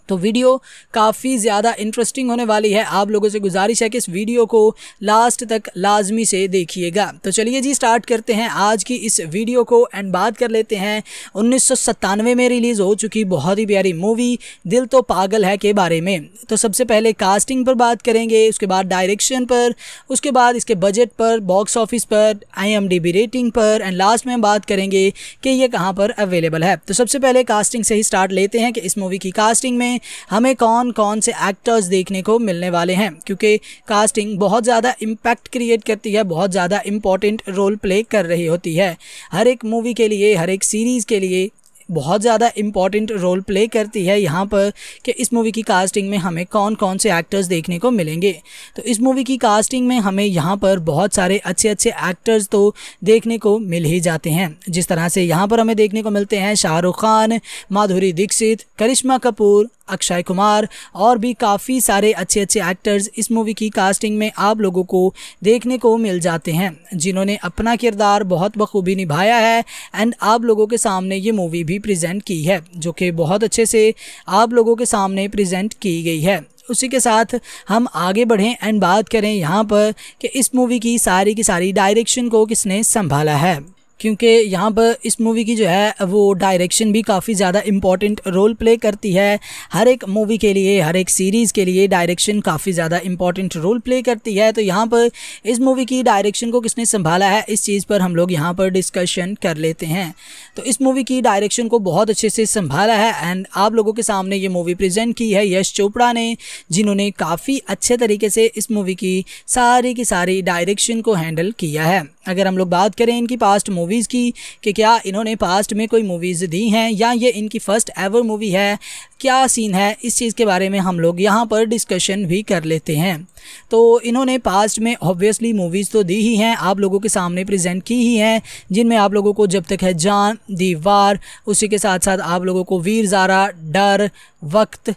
तो वीडियो काफ़ी ज़्यादा इंटरेस्टिंग होने वाली है। आप लोगों से गुजारिश है कि इस वीडियो को लास्ट तक लाजमी से देखिएगा। तो चलिए जी स्टार्ट करते हैं। आज की इस वीडियो को एंड बात कर लेते हैं। उन्नीस सौ सत्तानवे में रिलीज़ हो चुकी बहुत ही प्यारी मूवी दिल तो पागल है के बारे में। तो सबसे पहले कास्टिंग पर बात करेंगे, उसके बाद डायरेक्शन पर, उसके बाद इसके बजट पर बॉक्स ऑफ़िस पर आईएमडीबी रेटिंग पर एंड लास्ट में हम बात करेंगे कि ये कहाँ पर अवेलेबल है। तो सबसे पहले कास्टिंग से ही स्टार्ट लेते हैं कि इस मूवी की कास्टिंग में हमें कौन कौन से एक्टर्स देखने को मिलने वाले हैं, क्योंकि कास्टिंग बहुत ज़्यादा इम्पैक्ट क्रिएट करती है, बहुत ज़्यादा इंपॉर्टेंट रोल प्ले कर रही होती है। हर एक मूवी के लिए, हर एक सीरीज़ के लिए बहुत ज़्यादा इंपॉर्टेंट रोल प्ले करती है यहाँ पर कि इस मूवी की कास्टिंग में हमें कौन कौन से एक्टर्स देखने को मिलेंगे। तो इस मूवी की कास्टिंग में हमें यहाँ पर बहुत सारे अच्छे अच्छे एक्टर्स तो देखने को मिल ही जाते हैं। जिस तरह से यहाँ पर हमें देखने को मिलते हैं शाहरुख खान, माधुरी दीक्षित, करिश्मा कपूर अक्षय कुमार और भी काफ़ी सारे अच्छे अच्छे एक्टर्स इस मूवी की कास्टिंग में आप लोगों को देखने को मिल जाते हैं, जिन्होंने अपना किरदार बहुत बखूबी निभाया है एंड आप लोगों के सामने ये मूवी भी प्रेजेंट की है, जो कि बहुत अच्छे से आप लोगों के सामने प्रेजेंट की गई है। उसी के साथ हम आगे बढ़ें एंड बात करें यहाँ पर कि इस मूवी की सारी की सारी डायरेक्शन को किसने संभाला है। क्योंकि यहाँ पर इस मूवी की जो है, वो डायरेक्शन भी काफ़ी ज़्यादा इंपॉर्टेंट रोल प्ले करती है। हर एक मूवी के लिए, हर एक सीरीज़ के लिए डायरेक्शन काफ़ी ज़्यादा इंपॉर्टेंट रोल प्ले करती है। तो यहाँ पर इस मूवी की डायरेक्शन को किसने संभाला है, इस चीज़ पर हम लोग यहाँ पर डिस्कशन कर लेते हैं। तो इस मूवी की डायरेक्शन को बहुत अच्छे से संभाला है एंड आप लोगों के सामने ये मूवी प्रेजेंट की है यश चोपड़ा ने, जिन्होंने काफ़ी अच्छे तरीके से इस मूवी की सारी की सारी डायरेक्शन को हैंडल किया है। अगर हम लोग बात करें इनकी पास्ट मूवीज़ की, कि क्या इन्होंने पास्ट में कोई मूवीज़ दी हैं, या ये इनकी फ़र्स्ट एवर मूवी है, क्या सीन है, इस चीज़ के बारे में हम लोग यहाँ पर डिस्कशन भी कर लेते हैं। तो इन्होंने पास्ट में ऑब्वियसली मूवीज़ तो दी ही हैं, आप लोगों के सामने प्रेजेंट की ही हैं, जिनमें आप लोगों को जब तक है जान, दीवार, उसी के साथ साथ आप लोगों को वीर ज़ारा, डर, वक्त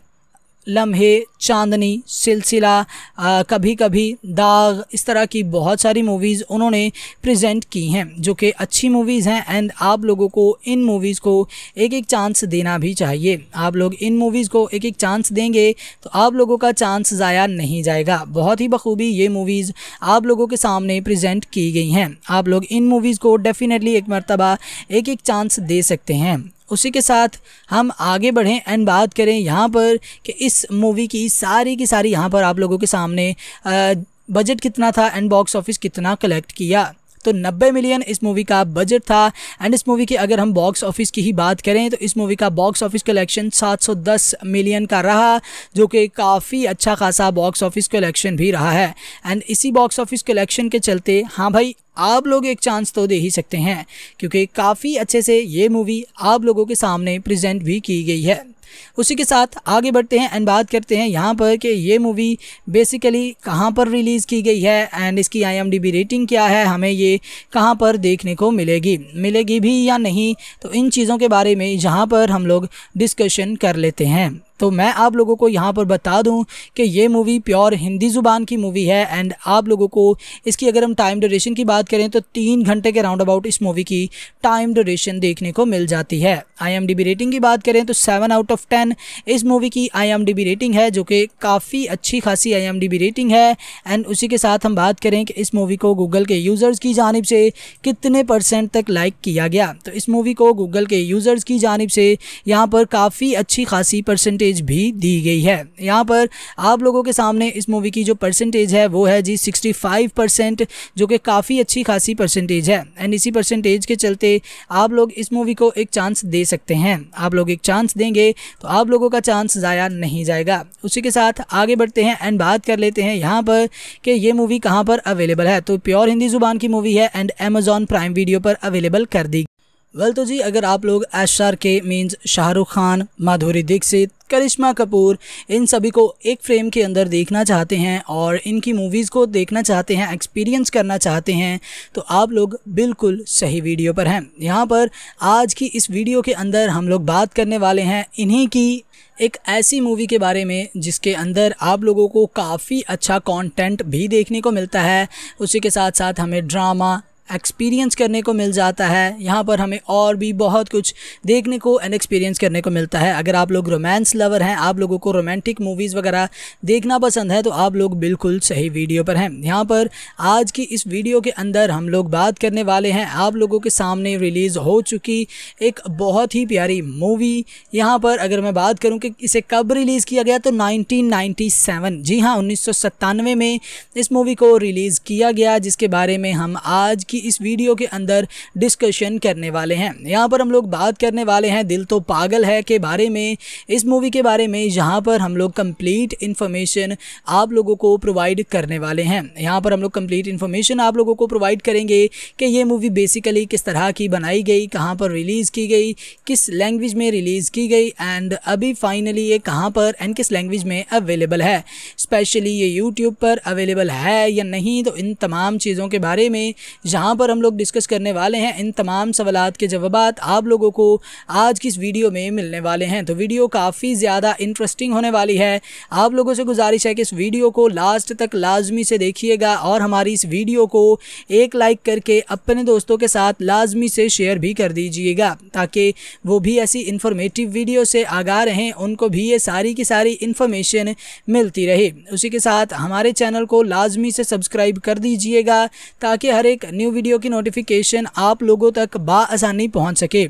लम्हे चांदनी सिलसिला आ, कभी कभी दाग इस तरह की बहुत सारी मूवीज़ उन्होंने प्रेजेंट की हैं जो कि अच्छी मूवीज़ हैं एंड आप लोगों को इन मूवीज़ को एक एक चांस देना भी चाहिए। आप लोग इन मूवीज़ को एक एक चांस देंगे तो आप लोगों का चांस ज़ाया नहीं जाएगा। बहुत ही बखूबी ये मूवीज़ आप लोगों के सामने प्रेजेंट की गई हैं। आप लोग इन मूवीज़ को डेफिनेटली एक मरतबा एक एक चांस दे सकते हैं। उसी के साथ हम आगे बढ़ें एंड बात करें यहाँ पर कि इस मूवी की, सारी की सारी यहाँ पर आप लोगों के सामने बजट कितना था एंड बॉक्स ऑफ़िस कितना कलेक्ट किया। तो 90 मिलियन इस मूवी का बजट था। एंड इस मूवी की अगर हम बॉक्स ऑफ़िस की ही बात करें तो इस मूवी का बॉक्स ऑफ़िस कलेक्शन 710 मिलियन का रहा, जो कि काफ़ी अच्छा खासा बॉक्स ऑफ़िस कलेक्शन भी रहा है। एंड इसी बॉक्स ऑफ़िस कलेक्शन के चलते हाँ भाई, आप लोग एक चांस तो दे ही सकते हैं, क्योंकि काफ़ी अच्छे से ये मूवी आप लोगों के सामने प्रेजेंट भी की गई है। उसी के साथ आगे बढ़ते हैं एंड बात करते हैं यहाँ पर कि ये मूवी बेसिकली कहाँ पर रिलीज़ की गई है एंड इसकी आईएमडीबी रेटिंग क्या है, हमें ये कहाँ पर देखने को मिलेगी मिलेगी भी या नहीं तो इन चीज़ों के बारे में जहाँ पर हम लोग डिस्कशन कर लेते हैं। तो मैं आप लोगों को यहाँ पर बता दूँ कि ये मूवी प्योर हिंदी ज़ुबान की मूवी है एंड आप लोगों को इसकी अगर हम टाइम ड्यूरेशन की बात करें तो तीन घंटे के राउंड अबाउट इस मूवी की टाइम ड्यूरेशन देखने को मिल जाती है। आईएमडीबी रेटिंग की बात करें तो सेवन आउट ऑफ़ टेन इस मूवी की आईएमडीबी रेटिंग है जो कि काफ़ी अच्छी खासी आईएमडीबी रेटिंग है एंड उसी के साथ हम बात करें कि इस मूवी को गूगल के यूज़र्स की जानब से कितने परसेंट तक लाइक किया गया। तो इस मूवी को गूगल के यूज़र्स की जानब से यहाँ पर काफ़ी अच्छी खासी परसेंटेज परसेंटेज भी दी गई है। यहाँ पर आप लोगों के सामने इस मूवी की जो परसेंटेज है, वो है जी 65 परसेंट जो कि काफ़ी अच्छी खासी परसेंटेज है। एंड इसी परसेंटेज के चलते आप लोग इस मूवी को एक चांस दे सकते हैं। आप लोग एक चांस देंगे तो आप लोगों का चांस ज़ाया नहीं जाएगा। उसी के साथ आगे बढ़ते हैं एंड बात कर लेते हैं यहाँ पर कि ये मूवी कहाँ पर अवेलेबल है। तो प्योर हिंदी ज़ुबान की मूवी है एंड अमेजॉन प्राइम वीडियो पर अवेलेबल कर दी वेल तो जी, अगर आप लोग S R K means Shahrukh Khan, Madhuri Dixit, Karisma Kapoor, इन सभी को एक फ्रेम के अंदर देखना चाहते हैं और इनकी मूवीज़ को देखना चाहते हैं एक्सपीरियंस करना चाहते हैं तो आप लोग बिल्कुल सही वीडियो पर हैं। यहाँ पर आज की इस वीडियो के अंदर हम लोग बात करने वाले हैं इन्हीं की एक ऐसी मूवी के बारे में, जिसके अंदर आप लोगों को काफ़ी अच्छा कंटेंट भी देखने को मिलता है। उसी के साथ साथ हमें ड्रामा एक्सपीरियंस करने को मिल जाता है। यहाँ पर हमें और भी बहुत कुछ देखने को एंड एक्सपीरियंस करने को मिलता है। अगर आप लोग रोमांस लवर हैं, आप लोगों को रोमांटिक मूवीज़ वगैरह देखना पसंद है तो आप लोग बिल्कुल सही वीडियो पर हैं। यहाँ पर आज की इस वीडियो के अंदर हम लोग बात करने वाले हैं। आप लोगों के सामने रिलीज़ हो चुकी एक बहुत ही प्यारी मूवी यहाँ पर अगर मैं बात करूँ कि इसे कब रिलीज़ किया गया तो 1997 जी हाँ उन्नीस सौ सत्तानवे में इस मूवी को रिलीज़ किया गया, जिसके बारे में हम आज की इस वीडियो के अंदर डिस्कशन करने वाले हैं। यहाँ पर हम लोग बात करने वाले हैं, दिल तो पागल है के बारे में। इस मूवी के बारे में यहाँ पर हम लोग कंप्लीट इन्फॉर्मेशन आप लोगों को प्रोवाइड करने वाले हैं। यहाँ पर हम लोग कंप्लीट इन्फॉर्मेशन आप लोगों को प्रोवाइड करेंगे कि ये मूवी बेसिकली किस तरह की बनाई गई, कहाँ पर रिलीज़ की गई, किस लैंग्वेज में रिलीज़ की गई एंड अभी फाइनली ये कहाँ पर एंड किस लैंग्वेज में अवेलेबल है। स्पेशली ये यूट्यूब पर अवेलेबल है या नहीं तो इन तमाम चीज़ों के बारे में जहाँ पर हम लोग डिस्कस करने वाले हैं इन तमाम सवाल के जवाब आप लोगों को आज की इस वीडियो में मिलने वाले हैं। तो वीडियो काफ़ी ज़्यादा इंटरेस्टिंग होने वाली है। आप लोगों से गुजारिश है कि इस वीडियो को लास्ट तक लाजमी से देखिएगा और हमारी इस वीडियो को एक लाइक करके अपने दोस्तों के साथ लाजमी से शेयर भी कर दीजिएगा ताकि वो भी ऐसी इन्फॉर्मेटिव वीडियो से आगा रहें, उनको भी ये सारी की सारी इन्फॉर्मेशन मिलती रहे। उसी के साथ हमारे चैनल को लाजमी से सब्सक्राइब कर दीजिएगा ताकि हर एक न्यू वीडियो की नोटिफिकेशन आप लोगों तक बासानी पहुँच सके।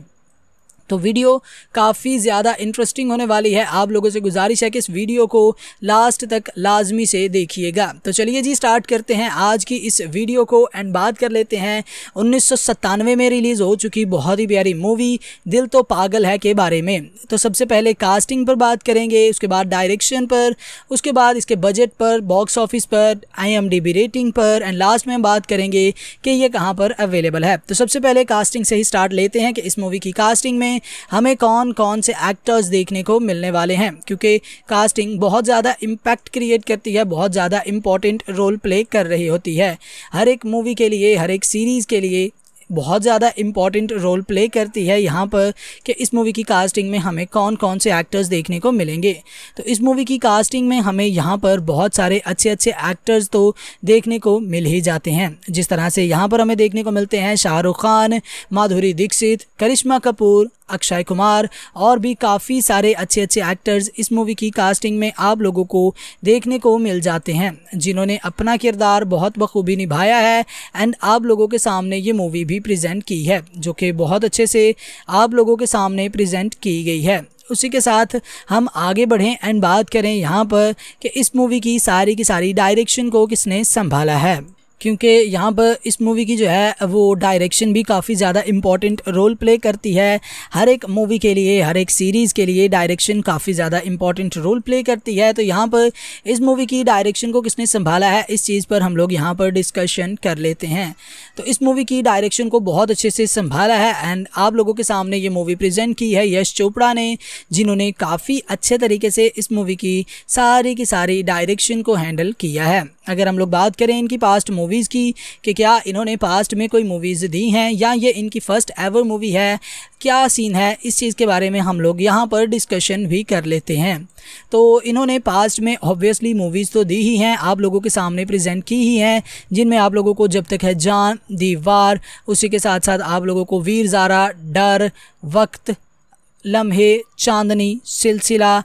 तो वीडियो काफ़ी ज़्यादा इंटरेस्टिंग होने वाली है। आप लोगों से गुजारिश है कि इस वीडियो को लास्ट तक लाजमी से देखिएगा। तो चलिए जी स्टार्ट करते हैं आज की इस वीडियो को एंड बात कर लेते हैं। उन्नीस सौ सत्तानवे में रिलीज़ हो चुकी बहुत ही प्यारी मूवी दिल तो पागल है के बारे में। तो सबसे पहले कास्टिंग पर बात करेंगे, उसके बाद डायरेक्शन पर, उसके बाद इसके बजट पर बॉक्स ऑफ़िस पर आईएमडीबी रेटिंग पर एंड लास्ट में हम बात करेंगे कि ये कहाँ पर अवेलेबल है। तो सबसे पहले कास्टिंग से ही स्टार्ट लेते हैं कि इस मूवी की कास्टिंग में हमें कौन कौन से एक्टर्स देखने को मिलने वाले हैं, क्योंकि कास्टिंग बहुत ज़्यादा इम्पैक्ट क्रिएट करती है, बहुत ज़्यादा इंपॉर्टेंट रोल प्ले कर रही होती है। हर एक मूवी के लिए, हर एक सीरीज़ के लिए बहुत ज़्यादा इंपॉर्टेंट रोल प्ले करती है यहाँ पर कि इस मूवी की कास्टिंग में हमें कौन कौन से एक्टर्स देखने को मिलेंगे। तो इस मूवी की कास्टिंग में हमें यहाँ पर बहुत सारे अच्छे अच्छे एक्टर्स तो देखने को मिल ही जाते हैं। जिस तरह से यहाँ पर हमें देखने को मिलते हैं शाहरुख खान, माधुरी दीक्षित, करिश्मा कपूर अक्षय कुमार और भी काफ़ी सारे अच्छे अच्छे एक्टर्स इस मूवी की कास्टिंग में आप लोगों को देखने को मिल जाते हैं, जिन्होंने अपना किरदार बहुत बखूबी निभाया है एंड आप लोगों के सामने ये मूवी भी प्रेजेंट की है, जो कि बहुत अच्छे से आप लोगों के सामने प्रेजेंट की गई है। उसी के साथ हम आगे बढ़ें एंड बात करें यहाँ पर कि इस मूवी की सारी की सारी डायरेक्शन को किसने संभाला है। क्योंकि यहाँ पर इस मूवी की जो है, वो डायरेक्शन भी काफ़ी ज़्यादा इंपॉर्टेंट रोल प्ले करती है। हर एक मूवी के लिए, हर एक सीरीज़ के लिए डायरेक्शन काफ़ी ज़्यादा इंपॉर्टेंट रोल प्ले करती है। तो यहाँ पर इस मूवी की डायरेक्शन को किसने संभाला है, इस चीज़ पर हम लोग यहाँ पर डिस्कशन कर लेते हैं। तो इस मूवी की डायरेक्शन को बहुत अच्छे से संभाला है एंड आप लोगों के सामने ये मूवी प्रेजेंट की है यश चोपड़ा ने, जिन्होंने काफ़ी अच्छे तरीके से इस मूवी की सारी की सारी डायरेक्शन को हैंडल किया है। अगर हम लोग बात करें इनकी पास्ट मूवीज़ की, कि क्या इन्होंने पास्ट में कोई मूवीज़ दी हैं, या ये इनकी फ़र्स्ट एवर मूवी है, क्या सीन है, इस चीज़ के बारे में हम लोग यहाँ पर डिस्कशन भी कर लेते हैं। तो इन्होंने पास्ट में ऑब्वियसली मूवीज़ तो दी ही हैं, आप लोगों के सामने प्रेजेंट की ही हैं, जिनमें आप लोगों को जब तक है जान, दीवार, उसी के साथ साथ आप लोगों को वीर ज़ारा, डर, वक्त, लम्हे चांदनी, सिलसिला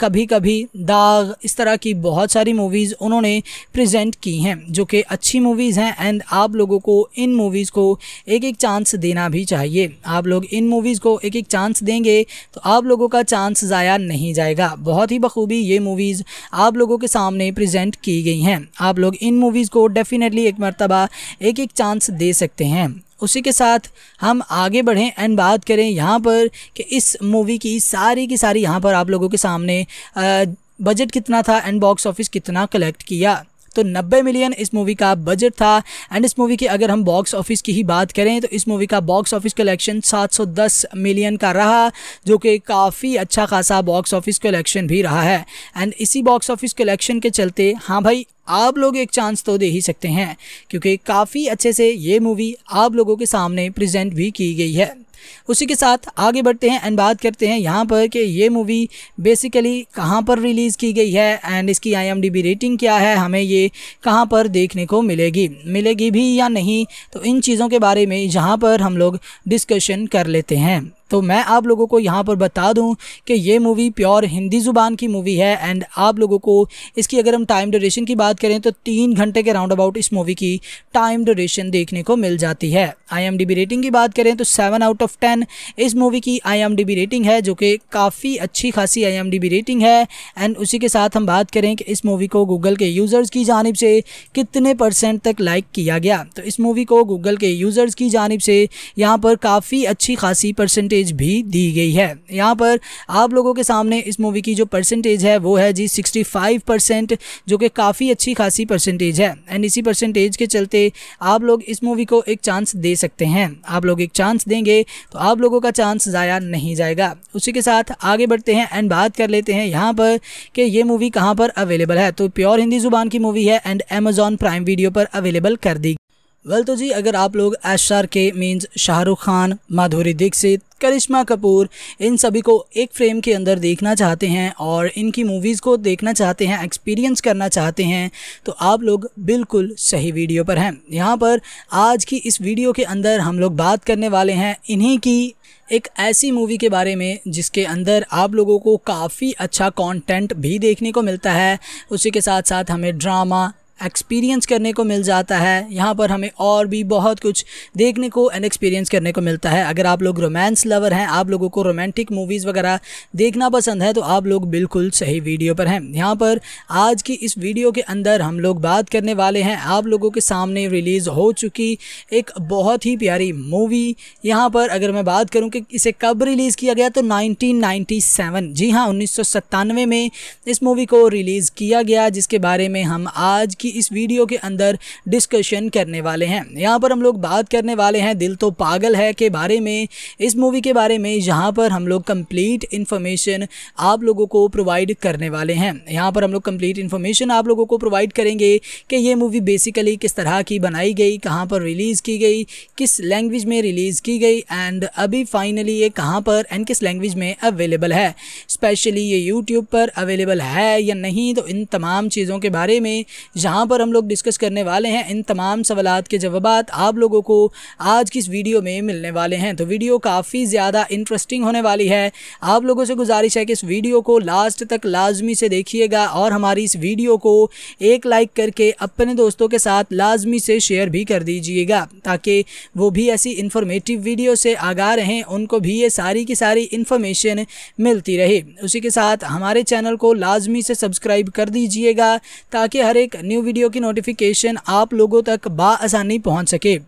कभी कभी दाग, इस तरह की बहुत सारी मूवीज़ उन्होंने प्रेजेंट की हैं, जो कि अच्छी मूवीज़ हैं एंड आप लोगों को इन मूवीज़ को एक एक चांस देना भी चाहिए। आप लोग इन मूवीज़ को एक एक चांस देंगे तो आप लोगों का चांस ज़ाया नहीं जाएगा। बहुत ही बखूबी ये मूवीज़ आप लोगों के सामने प्रेजेंट की गई हैं। आप लोग इन मूवीज़ को डेफ़िनेटली एक मरतबा एक एक चांस दे सकते हैं। उसी के साथ हम आगे बढ़ें एंड बात करें यहाँ पर कि इस मूवी की सारी की सारी यहाँ पर आप लोगों के सामने बजट कितना था एंड बॉक्स ऑफ़िस कितना कलेक्ट किया? तो 90 मिलियन इस मूवी का बजट था एंड इस मूवी की अगर हम बॉक्स ऑफ़िस की ही बात करें तो इस मूवी का बॉक्स ऑफ़िस कलेक्शन 710 मिलियन का रहा, जो कि काफ़ी अच्छा खासा बॉक्स ऑफ़िस कलेक्शन भी रहा है। एंड इसी बॉक्स ऑफ़िस कलेक्शन के चलते हाँ भाई, आप लोग एक चांस तो दे ही सकते हैं, क्योंकि काफ़ी अच्छे से ये मूवी आप लोगों के सामने प्रेजेंट भी की गई है। उसी के साथ आगे बढ़ते हैं एंड बात करते हैं यहाँ पर कि ये मूवी बेसिकली कहाँ पर रिलीज़ की गई है एंड इसकी आई रेटिंग क्या है, हमें ये कहाँ पर देखने को मिलेगी मिलेगी भी या नहीं तो इन चीज़ों के बारे में जहाँ पर हम लोग डिस्कशन कर लेते हैं। तो मैं आप लोगों को यहाँ पर बता दूँ कि ये मूवी प्योर हिंदी ज़ुबान की मूवी है एंड आप लोगों को इसकी अगर हम टाइम ड्यूरेशन की बात करें तो तीन घंटे के राउंड अबाउट इस मूवी की टाइम ड्यूरेशन देखने को मिल जाती है। आईएमडीबी रेटिंग की बात करें तो सेवन आउट ऑफ़ टेन इस मूवी की आईएमडीबी रेटिंग है, जो कि काफ़ी अच्छी खासी आईएमडीबी रेटिंग है। एंड उसी के साथ हम बात करें कि इस मूवी को गूगल के यूज़र्स की जानब से कितने परसेंट तक लाइक किया गया। तो इस मूवी को गूगल के यूज़र्स की जानब से यहाँ पर काफ़ी अच्छी खासी परसेंटेज परसेंटेज भी दी गई है। यहाँ पर आप लोगों के सामने इस मूवी की जो परसेंटेज है, वो है जी 65 परसेंट जो कि काफ़ी अच्छी खासी परसेंटेज है। एंड इसी परसेंटेज के चलते आप लोग इस मूवी को एक चांस दे सकते हैं। आप लोग एक चांस देंगे तो आप लोगों का चांस ज़ाया नहीं जाएगा। उसी के साथ आगे बढ़ते हैं एंड बात कर लेते हैं यहाँ पर कि ये मूवी कहाँ पर अवेलेबल है। तो प्योर हिंदी ज़ुबान की मूवी है एंड अमेजॉन प्राइम वीडियो पर अवेलेबल कर दी वेल तो जी, अगर आप लोग S R K means Shahrukh Khan Madhuri Dixit Karisma Kapoor इन सभी को एक फ्रेम के अंदर देखना चाहते हैं और इनकी मूवीज़ को देखना चाहते हैं एक्सपीरियंस करना चाहते हैं तो आप लोग बिल्कुल सही वीडियो पर हैं। यहाँ पर आज की इस वीडियो के अंदर हम लोग बात करने वाले हैं इन्हीं की एक ऐसी मूवी के बारे में, जिसके अंदर आप लोगों को काफ़ी अच्छा कंटेंट भी देखने को मिलता है। उसी के साथ साथ हमें ड्रामा एक्सपीरियंस करने को मिल जाता है। यहाँ पर हमें और भी बहुत कुछ देखने को एंड एक्सपीरियंस करने को मिलता है। अगर आप लोग रोमांस लवर हैं, आप लोगों को रोमांटिक मूवीज़ वगैरह देखना पसंद है तो आप लोग बिल्कुल सही वीडियो पर हैं। यहाँ पर आज की इस वीडियो के अंदर हम लोग बात करने वाले हैं। आप लोगों के सामने रिलीज़ हो चुकी एक बहुत ही प्यारी मूवी यहाँ पर अगर मैं बात करूँ कि इसे कब रिलीज़ किया गया तो नाइनटीन जी हाँ उन्नीस सौ सत्तानवे में इस मूवी को रिलीज़ किया गया, जिसके बारे में हम आज की इस वीडियो के अंदर डिस्कशन करने वाले हैं। यहाँ पर हम लोग बात करने वाले हैं, दिल तो पागल है के बारे में, इस मूवी के बारे में यहाँ पर हम लोग कंप्लीट इन्फॉर्मेशन आप लोगों को प्रोवाइड करने वाले हैं। यहाँ पर हम लोग कंप्लीट इन्फॉर्मेशन आप लोगों को प्रोवाइड करेंगे कि ये मूवी बेसिकली किस तरह की बनाई गई, कहाँ पर रिलीज़ की गई, किस लैंग्वेज में रिलीज़ की गई एंड अभी फाइनली ये कहाँ पर एंड किस लैंग्वेज में अवेलेबल है। स्पेशली ये यूट्यूब पर अवेलेबल है या नहीं तो इन तमाम चीज़ों के बारे में जहाँ जहाँ पर हम लोग डिस्कस करने वाले हैं इन तमाम सवाल के जवाब आप लोगों को आज की इस वीडियो में मिलने वाले हैं। तो वीडियो काफ़ी ज़्यादा इंटरेस्टिंग होने वाली है। आप लोगों से गुजारिश है कि इस वीडियो को लास्ट तक लाजमी से देखिएगा और हमारी इस वीडियो को एक लाइक करके अपने दोस्तों के साथ लाजमी से शेयर भी कर दीजिएगा ताकि वो भी ऐसी इन्फॉर्मेटिव वीडियो से आगा रहें, उनको भी ये सारी की सारी इन्फॉर्मेशन मिलती रहे। उसी के साथ हमारे चैनल को लाजमी से सब्सक्राइब कर दीजिएगा ताकि हर एक न्यू वीडियो की नोटिफिकेशन आप लोगों तक बासानी पहुँच सके।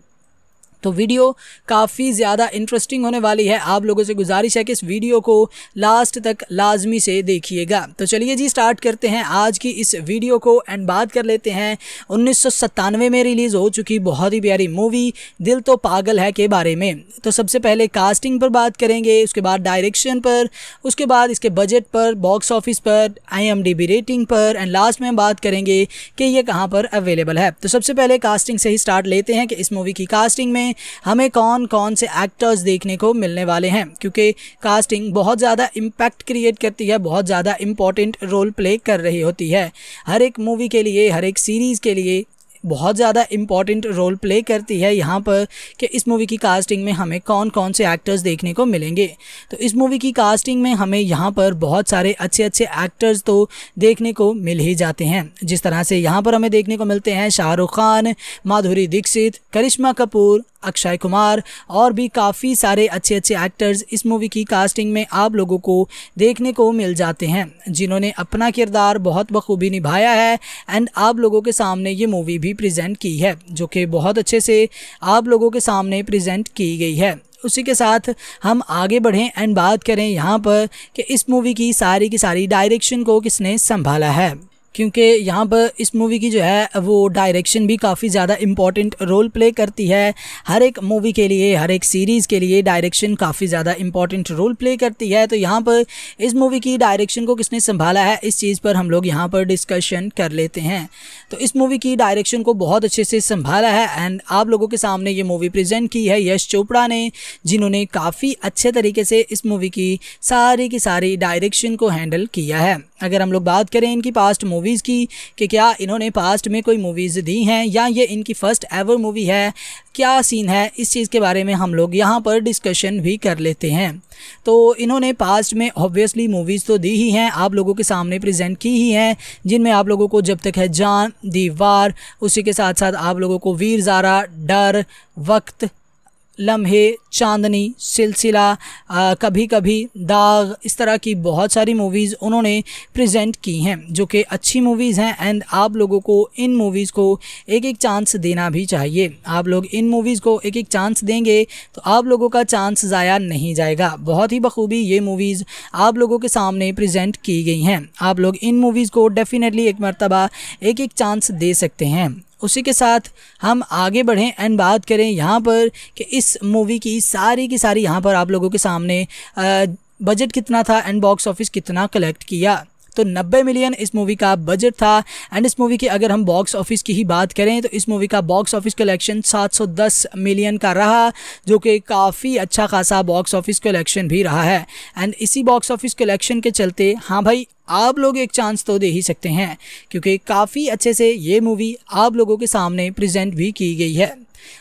तो वीडियो काफ़ी ज़्यादा इंटरेस्टिंग होने वाली है। आप लोगों से गुजारिश है कि इस वीडियो को लास्ट तक लाजमी से देखिएगा। तो चलिए जी स्टार्ट करते हैं आज की इस वीडियो को एंड बात कर लेते हैं। उन्नीस सौ सत्तानवे में रिलीज़ हो चुकी बहुत ही प्यारी मूवी दिल तो पागल है के बारे में। तो सबसे पहले कास्टिंग पर बात करेंगे, उसके बाद डायरेक्शन पर, उसके बाद इसके बजट पर बॉक्स ऑफ़िस पर आईएमडीबी रेटिंग पर एंड लास्ट में हम बात करेंगे कि ये कहाँ पर अवेलेबल है। तो सबसे पहले कास्टिंग से ही स्टार्ट लेते हैं कि इस मूवी की कास्टिंग में हमें कौन कौन से एक्टर्स देखने को मिलने वाले हैं? क्योंकि कास्टिंग बहुत ज़्यादा इम्पैक्ट क्रिएट करती है, बहुत ज़्यादा इंपॉर्टेंट रोल प्ले कर रही होती है। हर एक मूवी के लिए, हर एक सीरीज़ के लिए बहुत ज़्यादा इंपॉर्टेंट रोल प्ले करती है यहाँ पर कि इस मूवी की कास्टिंग में हमें कौन कौन से एक्टर्स देखने को मिलेंगे। तो इस मूवी की कास्टिंग में हमें यहाँ पर बहुत सारे अच्छे अच्छे एक्टर्स तो देखने को मिल ही जाते हैं। जिस तरह से यहाँ पर हमें देखने को मिलते हैं शाहरुख खान, माधुरी दीक्षित, करिश्मा कपूर अक्षय कुमार और भी काफ़ी सारे अच्छे अच्छे एक्टर्स इस मूवी की कास्टिंग में आप लोगों को देखने को मिल जाते हैं, जिन्होंने अपना किरदार बहुत बखूबी निभाया है एंड आप लोगों के सामने ये मूवी भी प्रेजेंट की है, जो कि बहुत अच्छे से आप लोगों के सामने प्रेजेंट की गई है। उसी के साथ हम आगे बढ़ें एंड बात करें यहाँ पर कि इस मूवी की सारी की सारी डायरेक्शन को किसने संभाला है। क्योंकि यहाँ पर इस मूवी की जो है, वो डायरेक्शन भी काफ़ी ज़्यादा इंपॉर्टेंट रोल प्ले करती है। हर एक मूवी के लिए, हर एक सीरीज़ के लिए डायरेक्शन काफ़ी ज़्यादा इंपॉर्टेंट रोल प्ले करती है। तो यहाँ पर इस मूवी की डायरेक्शन को किसने संभाला है, इस चीज़ पर हम लोग यहाँ पर डिस्कशन कर लेते हैं। तो इस मूवी की डायरेक्शन को बहुत अच्छे से संभाला है एंड आप लोगों के सामने ये मूवी प्रेजेंट की है यश चोपड़ा ने, जिन्होंने काफ़ी अच्छे तरीके से इस मूवी की सारी की सारी डायरेक्शन को हैंडल किया है। अगर हम लोग बात करें इनकी पास्ट मूवीज़ की, कि क्या इन्होंने पास्ट में कोई मूवीज़ दी हैं, या ये इनकी फ़र्स्ट एवर मूवी है, क्या सीन है, इस चीज़ के बारे में हम लोग यहाँ पर डिस्कशन भी कर लेते हैं। तो इन्होंने पास्ट में ऑब्वियसली मूवीज़ तो दी ही हैं, आप लोगों के सामने प्रेजेंट की ही हैं, जिनमें आप लोगों को जब तक है जान, दीवार, उसी के साथ साथ आप लोगों को वीर ज़ारा, डर, वक्त लम्हे, चांदनी, सिलसिला कभी कभी दाग, इस तरह की बहुत सारी मूवीज़ उन्होंने प्रेजेंट की हैं, जो कि अच्छी मूवीज़ हैं एंड आप लोगों को इन मूवीज़ को एक एक चांस देना भी चाहिए। आप लोग इन मूवीज़ को एक एक चांस देंगे तो आप लोगों का चांस ज़ाया नहीं जाएगा। बहुत ही बखूबी ये मूवीज़ आप लोगों के सामने प्रेजेंट की गई हैं। आप लोग इन मूवीज़ को डेफिनेटली एक मरतबा एक एक चांस दे सकते हैं। उसी के साथ हम आगे बढ़ें एंड बात करें यहाँ पर कि इस मूवी की सारी की सारी यहाँ पर आप लोगों के सामने बजट कितना था एंड बॉक्स ऑफ़िस कितना कलेक्ट किया। तो 90 मिलियन इस मूवी का बजट था। एंड इस मूवी की अगर हम बॉक्स ऑफ़िस की ही बात करें तो इस मूवी का बॉक्स ऑफ़िस कलेक्शन 710 मिलियन का रहा, जो कि काफ़ी अच्छा खासा बॉक्स ऑफ़िस कलेक्शन भी रहा है। एंड इसी बॉक्स ऑफ़िस कलेक्शन के चलते हाँ भाई, आप लोग एक चांस तो दे ही सकते हैं, क्योंकि काफ़ी अच्छे से ये मूवी आप लोगों के सामने प्रेजेंट भी की गई है।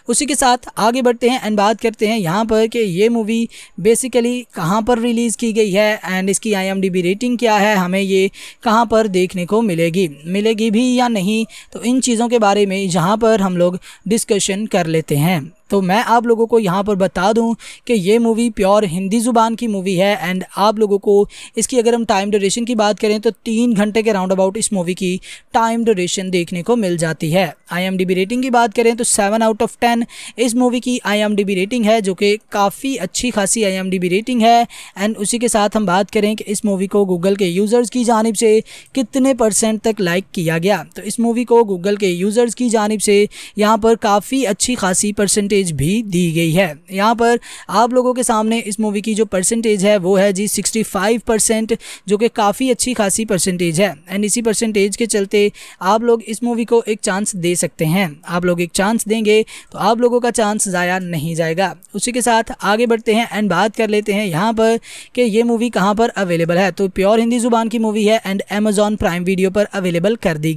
उसी के साथ आगे बढ़ते हैं एंड बात करते हैं यहाँ पर कि ये मूवी बेसिकली कहाँ पर रिलीज़ की गई है एंड इसकी आईएमडीबी रेटिंग क्या है, हमें ये कहाँ पर देखने को मिलेगी मिलेगी भी या नहीं तो इन चीज़ों के बारे में जहाँ पर हम लोग डिस्कशन कर लेते हैं। तो मैं आप लोगों को यहाँ पर बता दूँ कि ये मूवी प्योर हिंदी ज़ुबान की मूवी है एंड आप लोगों को इसकी अगर हम टाइम ड्यूरेशन की बात करें तो तीन घंटे के राउंड अबाउट इस मूवी की टाइम ड्यूरेशन देखने को मिल जाती है। आईएमडीबी रेटिंग की बात करें तो सेवन आउट ऑफ़ टेन इस मूवी की आईएमडीबी रेटिंग है, जो कि काफ़ी अच्छी खासी आईएमडीबी रेटिंग है। एंड उसी के साथ हम बात करें कि इस मूवी को गूगल के यूज़र्स की जानब से कितने परसेंट तक लाइक किया गया। तो इस मूवी को गूगल के यूज़र्स की जानब से यहाँ पर काफ़ी अच्छी खासी परसेंटेज परसेंटेज भी दी गई है। यहाँ पर आप लोगों के सामने इस मूवी की जो परसेंटेज है, वो है जी 65 परसेंट जो कि काफ़ी अच्छी खासी परसेंटेज है। एंड इसी परसेंटेज के चलते आप लोग इस मूवी को एक चांस दे सकते हैं। आप लोग एक चांस देंगे तो आप लोगों का चांस ज़ाया नहीं जाएगा। उसी के साथ आगे बढ़ते हैं एंड बात कर लेते हैं यहाँ पर कि ये मूवी कहाँ पर अवेलेबल है। तो प्योर हिंदी ज़ुबान की मूवी है एंड अमेजॉन प्राइम वीडियो पर अवेलेबल कर दी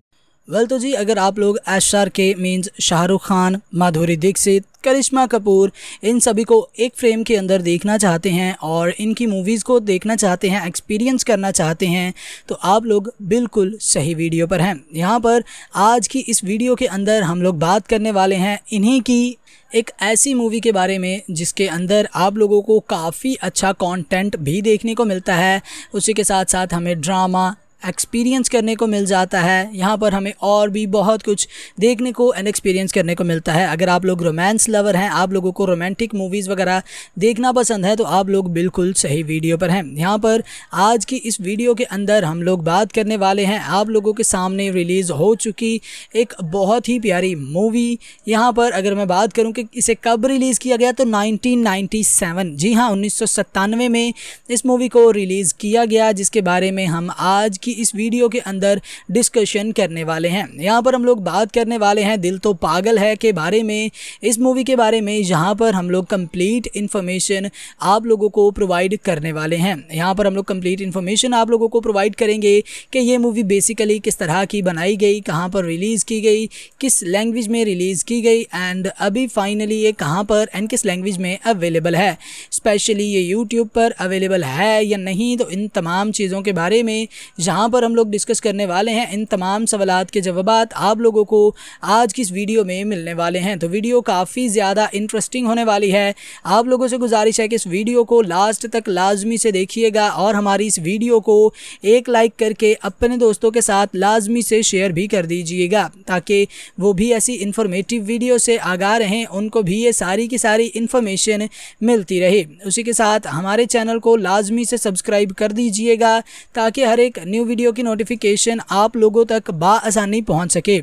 वेल तो जी, अगर आप लोग S R K means Shahrukh Khan, Madhuri Dixit, Karisma Kapoor, इन सभी को एक फ्रेम के अंदर देखना चाहते हैं और इनकी मूवीज़ को देखना चाहते हैं एक्सपीरियंस करना चाहते हैं तो आप लोग बिल्कुल सही वीडियो पर हैं। यहाँ पर आज की इस वीडियो के अंदर हम लोग बात करने वाले हैं इन्हीं की एक ऐसी मूवी के बारे में, जिसके अंदर आप लोगों को काफ़ी अच्छा कंटेंट भी देखने को मिलता है। उसी के साथ साथ हमें ड्रामा एक्सपीरियंस करने को मिल जाता है। यहाँ पर हमें और भी बहुत कुछ देखने को एंड एक्सपीरियंस करने को मिलता है। अगर आप लोग रोमांस लवर हैं, आप लोगों को रोमांटिक मूवीज़ वगैरह देखना पसंद है तो आप लोग बिल्कुल सही वीडियो पर हैं। यहाँ पर आज की इस वीडियो के अंदर हम लोग बात करने वाले हैं। आप लोगों के सामने रिलीज़ हो चुकी एक बहुत ही प्यारी मूवी यहाँ पर अगर मैं बात करूँ कि इसे कब रिलीज़ किया गया तो नाइनटीन जी हाँ उन्नीस सौ सत्तानवे में इस मूवी को रिलीज़ किया गया, जिसके बारे में हम आज की की इस वीडियो के अंदर डिस्कशन करने वाले हैं। यहाँ पर हम लोग बात करने वाले हैं, दिल तो पागल है के बारे में। इस मूवी के बारे में यहाँ पर हम लोग कंप्लीट इन्फॉर्मेशन आप लोगों को प्रोवाइड करने वाले हैं। यहाँ पर हम लोग कंप्लीट इन्फॉर्मेशन आप लोगों को प्रोवाइड करेंगे कि ये मूवी बेसिकली किस तरह की बनाई गई, कहाँ पर रिलीज़ की गई, किस लैंग्वेज में रिलीज़ की गई एंड अभी फाइनली ये कहाँ पर एंड किस लैंग्वेज में अवेलेबल है। स्पेशली ये यूट्यूब पर अवेलेबल है या नहीं तो इन तमाम चीज़ों के बारे में जहाँ जहाँ पर हम लोग डिस्कस करने वाले हैं इन तमाम सवाल के जवाब आप लोगों को आज की इस वीडियो में मिलने वाले हैं। तो वीडियो काफ़ी ज़्यादा इंटरेस्टिंग होने वाली है। आप लोगों से गुजारिश है कि इस वीडियो को लास्ट तक लाजमी से देखिएगा और हमारी इस वीडियो को एक लाइक करके अपने दोस्तों के साथ लाजमी से शेयर भी कर दीजिएगा ताकि वो भी ऐसी इन्फॉर्मेटिव वीडियो से आगा रहें, उनको भी ये सारी की सारी इन्फॉर्मेशन मिलती रहे। उसी के साथ हमारे चैनल को लाजमी से सब्सक्राइब कर दीजिएगा ताकि हर एक न्यू वीडियो की नोटिफिकेशन आप लोगों तक बासानी पहुँच सके।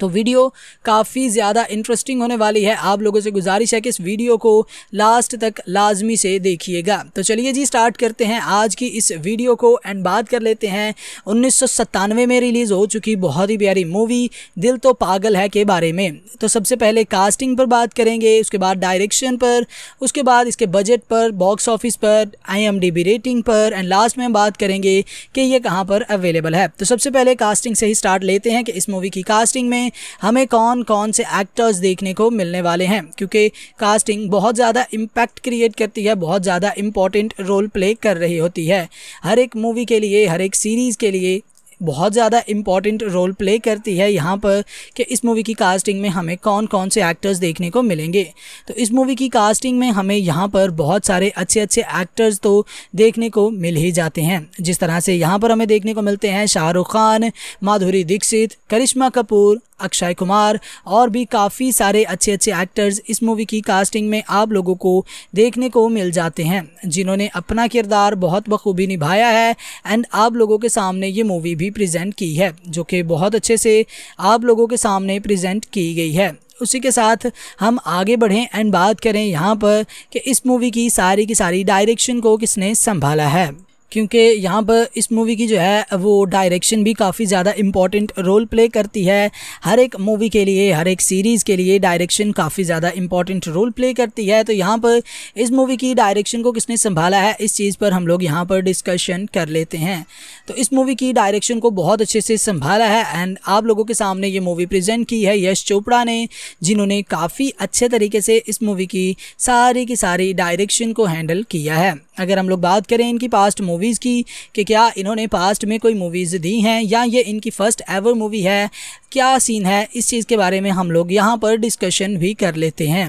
तो वीडियो काफ़ी ज़्यादा इंटरेस्टिंग होने वाली है। आप लोगों से गुजारिश है कि इस वीडियो को लास्ट तक लाजमी से देखिएगा। तो चलिए जी स्टार्ट करते हैं आज की इस वीडियो को एंड बात कर लेते हैं। उन्नीस सौ सत्तानवे में रिलीज़ हो चुकी बहुत ही प्यारी मूवी दिल तो पागल है के बारे में। तो सबसे पहले कास्टिंग पर बात करेंगे, उसके बाद डायरेक्शन पर, उसके बाद इसके बजट पर बॉक्स ऑफ़िस पर आईएमडीबी रेटिंग पर एंड लास्ट में हम बात करेंगे कि ये कहाँ पर अवेलेबल है। तो सबसे पहले कास्टिंग से ही स्टार्ट लेते हैं कि इस मूवी की कास्टिंग में हमें कौन कौन से एक्टर्स देखने को मिलने वाले हैं, क्योंकि कास्टिंग बहुत ज़्यादा इम्पैक्ट क्रिएट करती है, बहुत ज़्यादा इंपॉर्टेंट रोल प्ले कर रही होती है। हर एक मूवी के लिए, हर एक सीरीज़ के लिए बहुत ज़्यादा इंपॉर्टेंट रोल प्ले करती है यहाँ पर कि इस मूवी की कास्टिंग में हमें कौन कौन से एक्टर्स देखने को मिलेंगे। तो इस मूवी की कास्टिंग में हमें यहाँ पर बहुत सारे अच्छे अच्छे एक्टर्स तो देखने को मिल ही जाते हैं। जिस तरह से यहाँ पर हमें देखने को मिलते हैं शाहरुख खान, माधुरी दीक्षित, करिश्मा कपूर अक्षय कुमार और भी काफ़ी सारे अच्छे अच्छे एक्टर्स इस मूवी की कास्टिंग में आप लोगों को देखने को मिल जाते हैं, जिन्होंने अपना किरदार बहुत बखूबी निभाया है एंड आप लोगों के सामने ये मूवी भी प्रेजेंट की है, जो कि बहुत अच्छे से आप लोगों के सामने प्रेजेंट की गई है। उसी के साथ हम आगे बढ़ें एंड बात करें यहाँ पर कि इस मूवी की सारी की सारी डायरेक्शन को किसने संभाला है। क्योंकि यहाँ पर इस मूवी की जो है, वो डायरेक्शन भी काफ़ी ज़्यादा इंपॉर्टेंट रोल प्ले करती है। हर एक मूवी के लिए, हर एक सीरीज़ के लिए डायरेक्शन काफ़ी ज़्यादा इंपॉर्टेंट रोल प्ले करती है। तो यहाँ पर इस मूवी की डायरेक्शन को किसने संभाला है, इस चीज़ पर हम लोग यहाँ पर डिस्कशन कर लेते हैं। तो इस मूवी की डायरेक्शन को बहुत अच्छे से संभाला है एंड आप लोगों के सामने ये मूवी प्रेजेंट की है यश चोपड़ा ने, जिन्होंने काफ़ी अच्छे तरीके से इस मूवी की सारी की सारी डायरेक्शन को हैंडल किया है। अगर हम लोग बात करें इनकी पास्ट मूवीज़ की, कि क्या इन्होंने पास्ट में कोई मूवीज़ दी हैं, या ये इनकी फ़र्स्ट एवर मूवी है, क्या सीन है, इस चीज़ के बारे में हम लोग यहाँ पर डिस्कशन भी कर लेते हैं।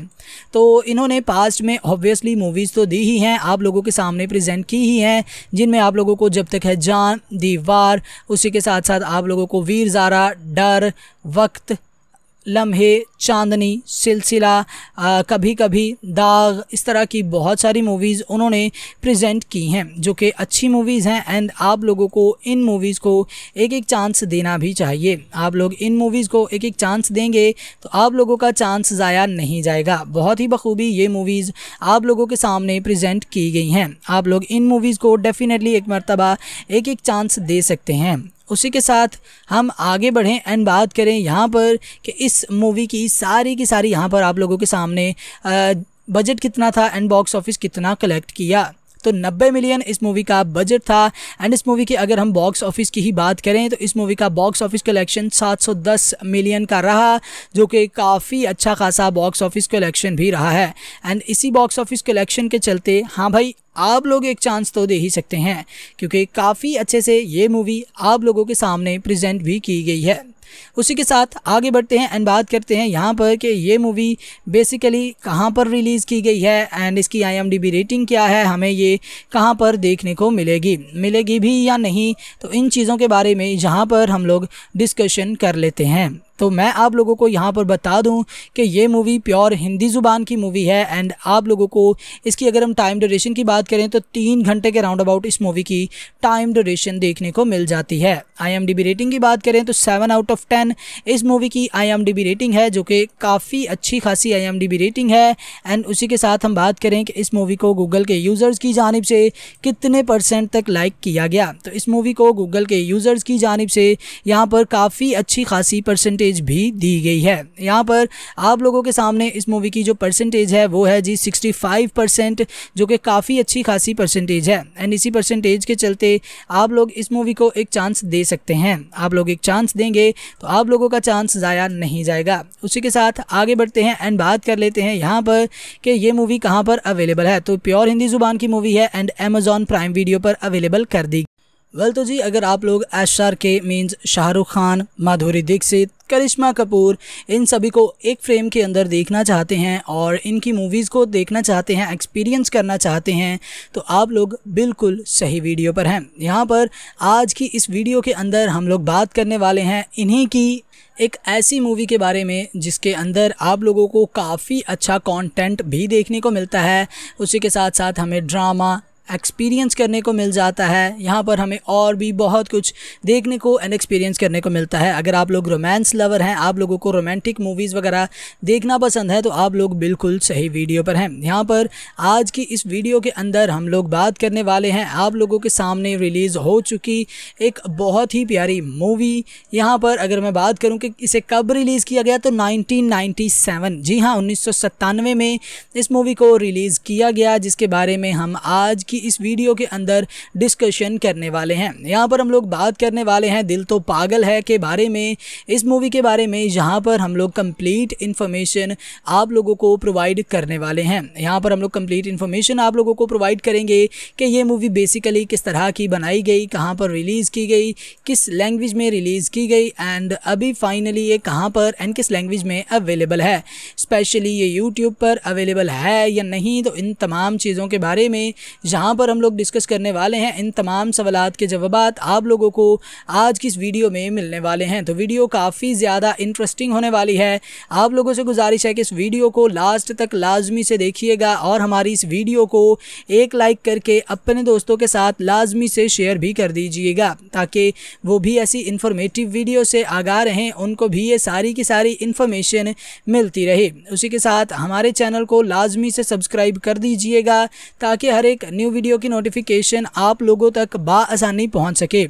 तो इन्होंने पास्ट में ऑब्वियसली मूवीज़ तो दी ही हैं, आप लोगों के सामने प्रेजेंट की ही हैं, जिनमें आप लोगों को जब तक है जान, दीवार, उसी के साथ साथ आप लोगों को वीर ज़ारा, डर, वक्त लम्हे, चांदनी, सिलसिला कभी कभी दाग, इस तरह की बहुत सारी मूवीज़ उन्होंने प्रेजेंट की हैं, जो कि अच्छी मूवीज़ हैं एंड आप लोगों को इन मूवीज़ को एक एक चांस देना भी चाहिए। आप लोग इन मूवीज़ को एक एक चांस देंगे तो आप लोगों का चांस ज़ाया नहीं जाएगा। बहुत ही बखूबी ये मूवीज़ आप लोगों के सामने प्रेजेंट की गई हैं। आप लोग इन मूवीज़ को डेफिनेटली एक मरतबा एक एक चांस दे सकते हैं। उसी के साथ हम आगे बढ़ें एंड बात करें यहाँ पर कि इस मूवी की सारी की सारी यहाँ पर आप लोगों के सामने बजट कितना था एंड बॉक्स ऑफ़िस कितना कलेक्ट किया। तो 90 मिलियन इस मूवी का बजट था। एंड इस मूवी की अगर हम बॉक्स ऑफ़िस की ही बात करें तो इस मूवी का बॉक्स ऑफ़िस कलेक्शन 710 मिलियन का रहा, जो कि काफ़ी अच्छा खासा बॉक्स ऑफ़िस कलेक्शन भी रहा है। एंड इसी बॉक्स ऑफ़िस कलेक्शन के चलते हाँ भाई, आप लोग एक चांस तो दे ही सकते हैं, क्योंकि काफ़ी अच्छे से ये मूवी आप लोगों के सामने प्रेजेंट भी की गई है। उसी के साथ आगे बढ़ते हैं एंड बात करते हैं यहाँ पर कि ये मूवी बेसिकली कहाँ पर रिलीज़ की गई है एंड इसकी आईएमडीबी रेटिंग क्या है, हमें ये कहाँ पर देखने को मिलेगी मिलेगी भी या नहीं तो इन चीज़ों के बारे में जहाँ पर हम लोग डिस्कशन कर लेते हैं। तो मैं आप लोगों को यहाँ पर बता दूँ कि ये मूवी प्योर हिंदी ज़ुबान की मूवी है एंड आप लोगों को इसकी अगर हम टाइम ड्यूरेशन की बात करें तो तीन घंटे के राउंड अबाउट इस मूवी की टाइम ड्यूरेशन देखने को मिल जाती है। आईएमडीबी रेटिंग की बात करें तो सेवन आउट ऑफ़ टेन इस मूवी की आईएमडीबी रेटिंग है जो कि काफ़ी अच्छी खासी आईएमडीबी रेटिंग है एंड उसी के साथ हम बात करें कि इस मूवी को गूगल के यूज़र्स की जानब से कितने परसेंट तक लाइक किया गया। तो इस मूवी को गूगल के यूज़र्स की जानब से यहाँ पर काफ़ी अच्छी खासी परसेंटेज परसेंटेज भी दी गई है। यहाँ पर आप लोगों के सामने इस मूवी की जो परसेंटेज है, वो है जी 65 परसेंट जो कि काफ़ी अच्छी खासी परसेंटेज है। एंड इसी परसेंटेज के चलते आप लोग इस मूवी को एक चांस दे सकते हैं। आप लोग एक चांस देंगे तो आप लोगों का चांस ज़ाया नहीं जाएगा। उसी के साथ आगे बढ़ते हैं एंड बात कर लेते हैं यहाँ पर कि ये मूवी कहाँ पर अवेलेबल है। तो प्योर हिंदी ज़ुबान की मूवी है एंड अमेजॉन प्राइम वीडियो पर अवेलेबल कर दी वेल तो जी, अगर आप लोग S R K means Shahrukh Khan, Madhuri Dixit, Karisma Kapoor, इन सभी को एक फ्रेम के अंदर देखना चाहते हैं और इनकी मूवीज़ को देखना चाहते हैं एक्सपीरियंस करना चाहते हैं तो आप लोग बिल्कुल सही वीडियो पर हैं। यहाँ पर आज की इस वीडियो के अंदर हम लोग बात करने वाले हैं इन्हीं की एक ऐसी मूवी के बारे में, जिसके अंदर आप लोगों को काफ़ी अच्छा कंटेंट भी देखने को मिलता है। उसी के साथ साथ हमें ड्रामा एक्सपीरियंस करने को मिल जाता है। यहाँ पर हमें और भी बहुत कुछ देखने को एंड एक्सपीरियंस करने को मिलता है। अगर आप लोग रोमांस लवर हैं, आप लोगों को रोमांटिक मूवीज़ वगैरह देखना पसंद है तो आप लोग बिल्कुल सही वीडियो पर हैं। यहाँ पर आज की इस वीडियो के अंदर हम लोग बात करने वाले हैं। आप लोगों के सामने रिलीज़ हो चुकी एक बहुत ही प्यारी मूवी यहाँ पर अगर मैं बात करूँ कि इसे कब रिलीज़ किया गया तो नाइनटीन जी हाँ उन्नीस सौ सत्तानवे में इस मूवी को रिलीज़ किया गया, जिसके बारे में हम आज की इस वीडियो के अंदर डिस्कशन करने वाले हैं। यहाँ पर हम लोग बात करने वाले हैं, दिल तो पागल है के बारे में। इस मूवी के बारे में यहाँ पर हम लोग कंप्लीट इन्फॉर्मेशन आप लोगों को प्रोवाइड करने वाले हैं। यहाँ पर हम लोग कंप्लीट इन्फॉर्मेशन आप लोगों को प्रोवाइड करेंगे कि ये मूवी बेसिकली किस तरह की बनाई गई, कहाँ पर रिलीज़ की गई, किस लैंग्वेज में रिलीज़ की गई एंड अभी फाइनली ये कहाँ पर एंड किस लैंग्वेज में अवेलेबल है। स्पेशली ये यूट्यूब पर अवेलेबल है या नहीं तो इन तमाम चीज़ों के बारे में जहाँ पर हम लोग डिस्कस करने वाले हैं इन तमाम सवाल के जवाब आप लोगों को आज की इस वीडियो में मिलने वाले हैं। तो वीडियो काफ़ी ज़्यादा इंटरेस्टिंग होने वाली है। आप लोगों से गुजारिश है कि इस वीडियो को लास्ट तक लाजमी से देखिएगा और हमारी इस वीडियो को एक लाइक करके अपने दोस्तों के साथ लाजमी से शेयर भी कर दीजिएगा, ताकि वो भी ऐसी इन्फॉर्मेटिव वीडियो से आगा रहें, उनको भी ये सारी की सारी इन्फॉर्मेशन मिलती रहे। उसी के साथ हमारे चैनल को लाजमी से सब्सक्राइब कर दीजिएगा, ताकि हर एक न्यू वीडियो की नोटिफिकेशन आप लोगों तक बासानी पहुँच सके।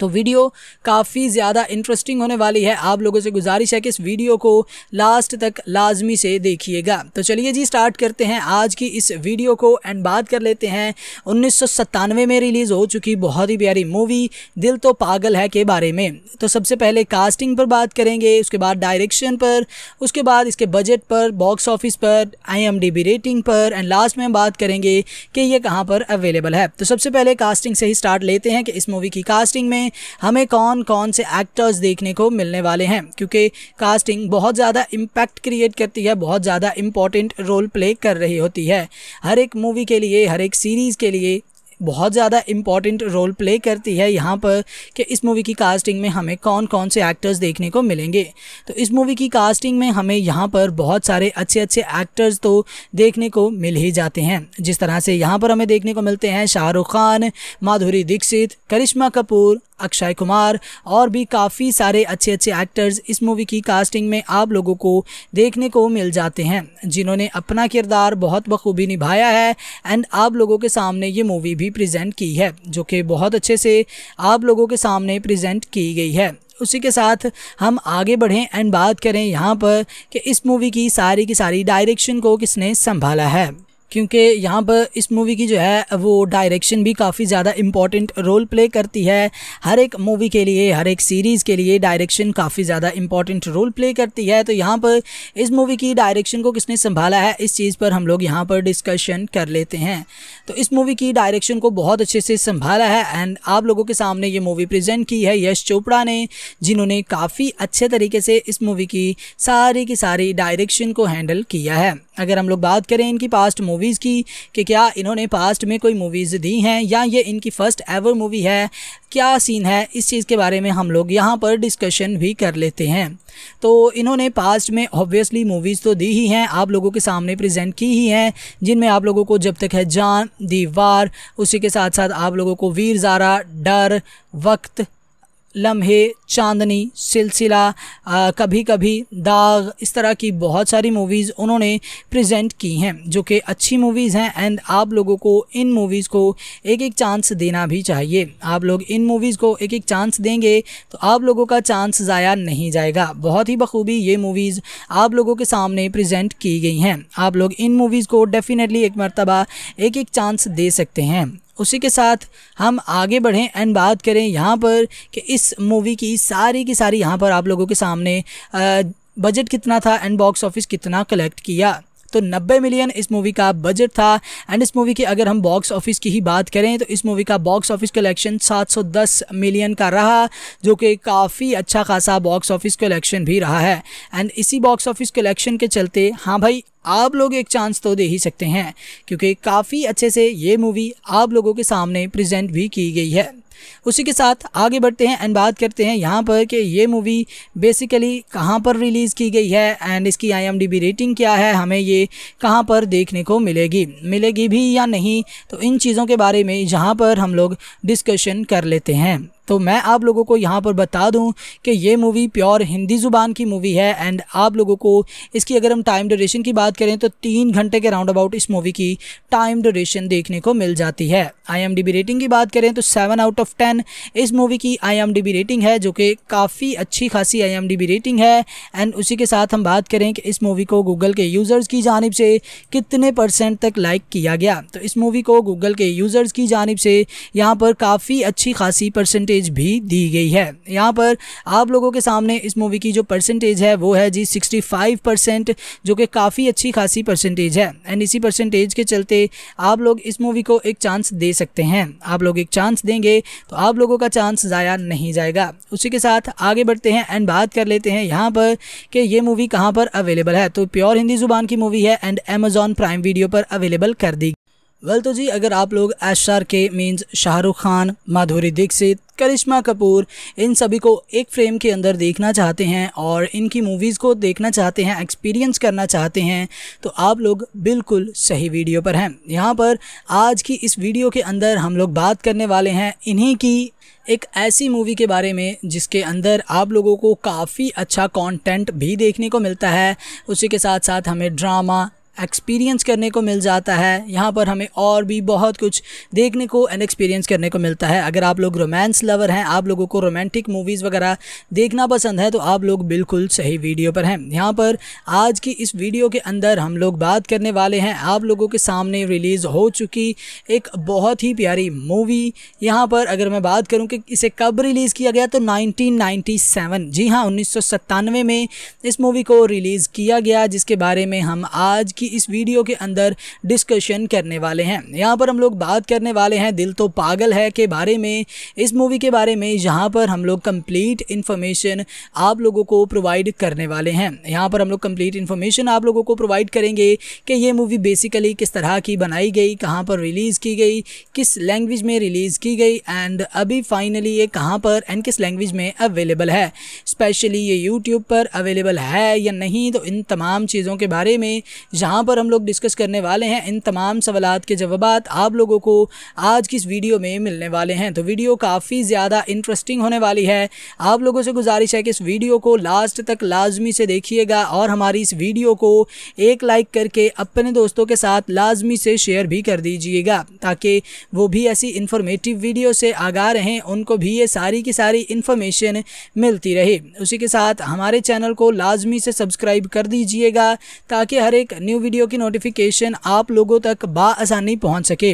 तो वीडियो काफ़ी ज़्यादा इंटरेस्टिंग होने वाली है। आप लोगों से गुजारिश है कि इस वीडियो को लास्ट तक लाजमी से देखिएगा। तो चलिए जी स्टार्ट करते हैं। आज की इस वीडियो को एंड बात कर लेते हैं। उन्नीस सौ सत्तानवे में रिलीज़ हो चुकी बहुत ही प्यारी मूवी दिल तो पागल है के बारे में। तो सबसे पहले कास्टिंग पर बात करेंगे, उसके बाद डायरेक्शन पर, उसके बाद इसके बजट पर बॉक्स ऑफ़िस पर आईएमडीबी रेटिंग पर एंड लास्ट में हम बात करेंगे कि ये कहाँ पर अवेलेबल है। तो सबसे पहले कास्टिंग से ही स्टार्ट लेते हैं कि इस मूवी की कास्टिंग में हमें कौन कौन से एक्टर्स देखने को मिलने वाले हैं, क्योंकि कास्टिंग बहुत ज़्यादा इम्पैक्ट क्रिएट करती है, बहुत ज़्यादा इंपॉर्टेंट रोल प्ले कर रही होती है। हर एक मूवी के लिए, हर एक सीरीज़ के लिए बहुत ज़्यादा इंपॉर्टेंट रोल प्ले करती है यहाँ पर कि इस मूवी की कास्टिंग में हमें कौन कौन से एक्टर्स देखने को मिलेंगे। तो इस मूवी की कास्टिंग में हमें यहाँ पर बहुत सारे अच्छे अच्छे एक्टर्स तो देखने को मिल ही जाते हैं। जिस तरह से यहाँ पर हमें देखने को मिलते हैं शाहरुख खान, माधुरी दीक्षित, करिश्मा कपूर अक्षय कुमार और भी काफ़ी सारे अच्छे अच्छे एक्टर्स इस मूवी की कास्टिंग में आप लोगों को देखने को मिल जाते हैं, जिन्होंने अपना किरदार बहुत बखूबी निभाया है एंड आप लोगों के सामने ये मूवी भी प्रेजेंट की है, जो कि बहुत अच्छे से आप लोगों के सामने प्रेजेंट की गई है। उसी के साथ हम आगे बढ़ें एंड बात करें यहाँ पर कि इस मूवी की सारी की सारी डायरेक्शन को किसने संभाला है। क्योंकि यहाँ पर इस मूवी की जो है, वो डायरेक्शन भी काफ़ी ज़्यादा इंपॉर्टेंट रोल प्ले करती है। हर एक मूवी के लिए, हर एक सीरीज़ के लिए डायरेक्शन काफ़ी ज़्यादा इंपॉर्टेंट रोल प्ले करती है। तो यहाँ पर इस मूवी की डायरेक्शन को किसने संभाला है, इस चीज़ पर हम लोग यहाँ पर डिस्कशन कर लेते हैं। तो इस मूवी की डायरेक्शन को बहुत अच्छे से संभाला है एंड आप लोगों के सामने ये मूवी प्रेजेंट की है यश चोपड़ा ने, जिन्होंने काफ़ी अच्छे तरीके से इस मूवी की सारी की सारी डायरेक्शन को हैंडल किया है। अगर हम लोग बात करें इनकी पास्ट मूवीज़ की, कि क्या इन्होंने पास्ट में कोई मूवीज़ दी हैं, या ये इनकी फ़र्स्ट एवर मूवी है, क्या सीन है, इस चीज़ के बारे में हम लोग यहाँ पर डिस्कशन भी कर लेते हैं। तो इन्होंने पास्ट में ऑब्वियसली मूवीज़ तो दी ही हैं, आप लोगों के सामने प्रेजेंट की ही हैं, जिनमें आप लोगों को जब तक है जान, दीवार, उसी के साथ साथ आप लोगों को वीर ज़ारा, डर, वक्त लम्हे, चांदनी, सिलसिला कभी कभी दाग, इस तरह की बहुत सारी मूवीज़ उन्होंने प्रेजेंट की हैं, जो कि अच्छी मूवीज़ हैं एंड आप लोगों को इन मूवीज़ को एक एक चांस देना भी चाहिए। आप लोग इन मूवीज़ को एक एक चांस देंगे तो आप लोगों का चांस ज़ाया नहीं जाएगा। बहुत ही बखूबी ये मूवीज़ आप लोगों के सामने प्रेजेंट की गई हैं। आप लोग इन मूवीज़ को डेफिनेटली एक मरतबा एक एक चांस दे सकते हैं। उसी के साथ हम आगे बढ़ें एंड बात करें यहाँ पर कि इस मूवी की, सारी की सारी यहाँ पर आप लोगों के सामने बजट कितना था एंड बॉक्स ऑफ़िस कितना कलेक्ट किया। तो 90 मिलियन इस मूवी का बजट था। एंड इस मूवी की अगर हम बॉक्स ऑफ़िस की ही बात करें तो इस मूवी का बॉक्स ऑफ़िस कलेक्शन 710 मिलियन का रहा, जो कि काफ़ी अच्छा खासा बॉक्स ऑफ़िस कलेक्शन भी रहा है। एंड इसी बॉक्स ऑफ़िस कलेक्शन के चलते हाँ भाई, आप लोग एक चांस तो दे ही सकते हैं, क्योंकि काफ़ी अच्छे से ये मूवी आप लोगों के सामने प्रेजेंट भी की गई है। उसी के साथ आगे बढ़ते हैं एंड बात करते हैं यहाँ पर कि ये मूवी बेसिकली कहाँ पर रिलीज़ की गई है एंड इसकी आईएमडीबी रेटिंग क्या है, हमें ये कहाँ पर देखने को मिलेगी मिलेगी भी या नहीं तो इन चीज़ों के बारे में जहाँ पर हम लोग डिस्कशन कर लेते हैं। तो मैं आप लोगों को यहाँ पर बता दूँ कि ये मूवी प्योर हिंदी ज़ुबान की मूवी है एंड आप लोगों को इसकी अगर हम टाइम ड्यूरेशन की बात करें तो तीन घंटे के राउंड अबाउट इस मूवी की टाइम ड्यूरेशन देखने को मिल जाती है। आईएमडीबी रेटिंग की बात करें तो सेवन आउट ऑफ़ टेन इस मूवी की आईएमडीबी रेटिंग है, जो कि काफ़ी अच्छी खासी आईएमडीबी रेटिंग है एंड उसी के साथ हम बात करें कि इस मूवी को गूगल के यूज़र्स की जानब से कितने परसेंट तक लाइक किया गया। तो इस मूवी को गूगल के यूज़र्स की जानब से यहाँ पर काफ़ी अच्छी खासी परसेंटेज परसेंटेज भी दी गई है। यहाँ पर आप लोगों के सामने इस मूवी की जो परसेंटेज है, वो है जी 65 परसेंट जो कि काफ़ी अच्छी खासी परसेंटेज है। एंड इसी परसेंटेज के चलते आप लोग इस मूवी को एक चांस दे सकते हैं। आप लोग एक चांस देंगे तो आप लोगों का चांस ज़ाया नहीं जाएगा। उसी के साथ आगे बढ़ते हैं एंड बात कर लेते हैं यहाँ पर कि ये मूवी कहाँ पर अवेलेबल है। तो प्योर हिंदी ज़ुबान की मूवी है एंड अमेजॉन प्राइम वीडियो पर अवेलेबल कर दी वेल तो जी, अगर आप लोग S R K means Shahrukh Khan, Madhuri Dixit, Karisma Kapoor, इन सभी को एक फ्रेम के अंदर देखना चाहते हैं और इनकी मूवीज़ को देखना चाहते हैं एक्सपीरियंस करना चाहते हैं तो आप लोग बिल्कुल सही वीडियो पर हैं। यहाँ पर आज की इस वीडियो के अंदर हम लोग बात करने वाले हैं इन्हीं की एक ऐसी मूवी के बारे में, जिसके अंदर आप लोगों को काफ़ी अच्छा कंटेंट भी देखने को मिलता है। उसी के साथ साथ हमें ड्रामा एक्सपीरियंस करने को मिल जाता है। यहाँ पर हमें और भी बहुत कुछ देखने को एंड एक्सपीरियंस करने को मिलता है। अगर आप लोग रोमांस लवर हैं, आप लोगों को रोमांटिक मूवीज़ वगैरह देखना पसंद है तो आप लोग बिल्कुल सही वीडियो पर हैं। यहाँ पर आज की इस वीडियो के अंदर हम लोग बात करने वाले हैं। आप लोगों के सामने रिलीज़ हो चुकी एक बहुत ही प्यारी मूवी यहाँ पर अगर मैं बात करूँ कि इसे कब रिलीज़ किया गया तो नाइनटीन जी हाँ उन्नीस सौ सत्तानवे में इस मूवी को रिलीज़ किया गया, जिसके बारे में हम आज की इस वीडियो के अंदर डिस्कशन करने वाले हैं। यहाँ पर हम लोग बात करने वाले हैं दिल तो पागल है के बारे में। इस मूवी के बारे में यहाँ पर हम लोग कंप्लीट इन्फॉर्मेशन आप लोगों को प्रोवाइड करने वाले हैं। यहाँ पर हम लोग कंप्लीट इन्फॉर्मेशन आप लोगों को प्रोवाइड करेंगे कि ये मूवी बेसिकली किस तरह की बनाई गई, कहाँ पर रिलीज़ की गई, किस लैंग्वेज में रिलीज़ की गई एंड अभी फाइनली ये कहाँ पर एंड किस लैंग्वेज में अवेलेबल है। स्पेशली ये यूट्यूब पर अवेलेबल है या नहीं तो इन तमाम चीज़ों के बारे में जहाँ यहाँ पर हम लोग डिस्कस करने वाले हैं इन तमाम सवाल के जवाब आप लोगों को आज की इस वीडियो में मिलने वाले हैं। तो वीडियो काफ़ी ज़्यादा इंटरेस्टिंग होने वाली है। आप लोगों से गुजारिश है कि इस वीडियो को लास्ट तक लाजमी से देखिएगा और हमारी इस वीडियो को एक लाइक करके अपने दोस्तों के साथ लाजमी से शेयर भी कर दीजिएगा, ताकि वो भी ऐसी इन्फॉर्मेटिव वीडियो से आगा रहें, उनको भी ये सारी की सारी इन्फॉर्मेशन मिलती रहे। उसी के साथ हमारे चैनल को लाजमी से सब्सक्राइब कर दीजिएगा, ताकि हर एक न्यू वीडियो की नोटिफिकेशन आप लोगों तक बासानी पहुँच सके।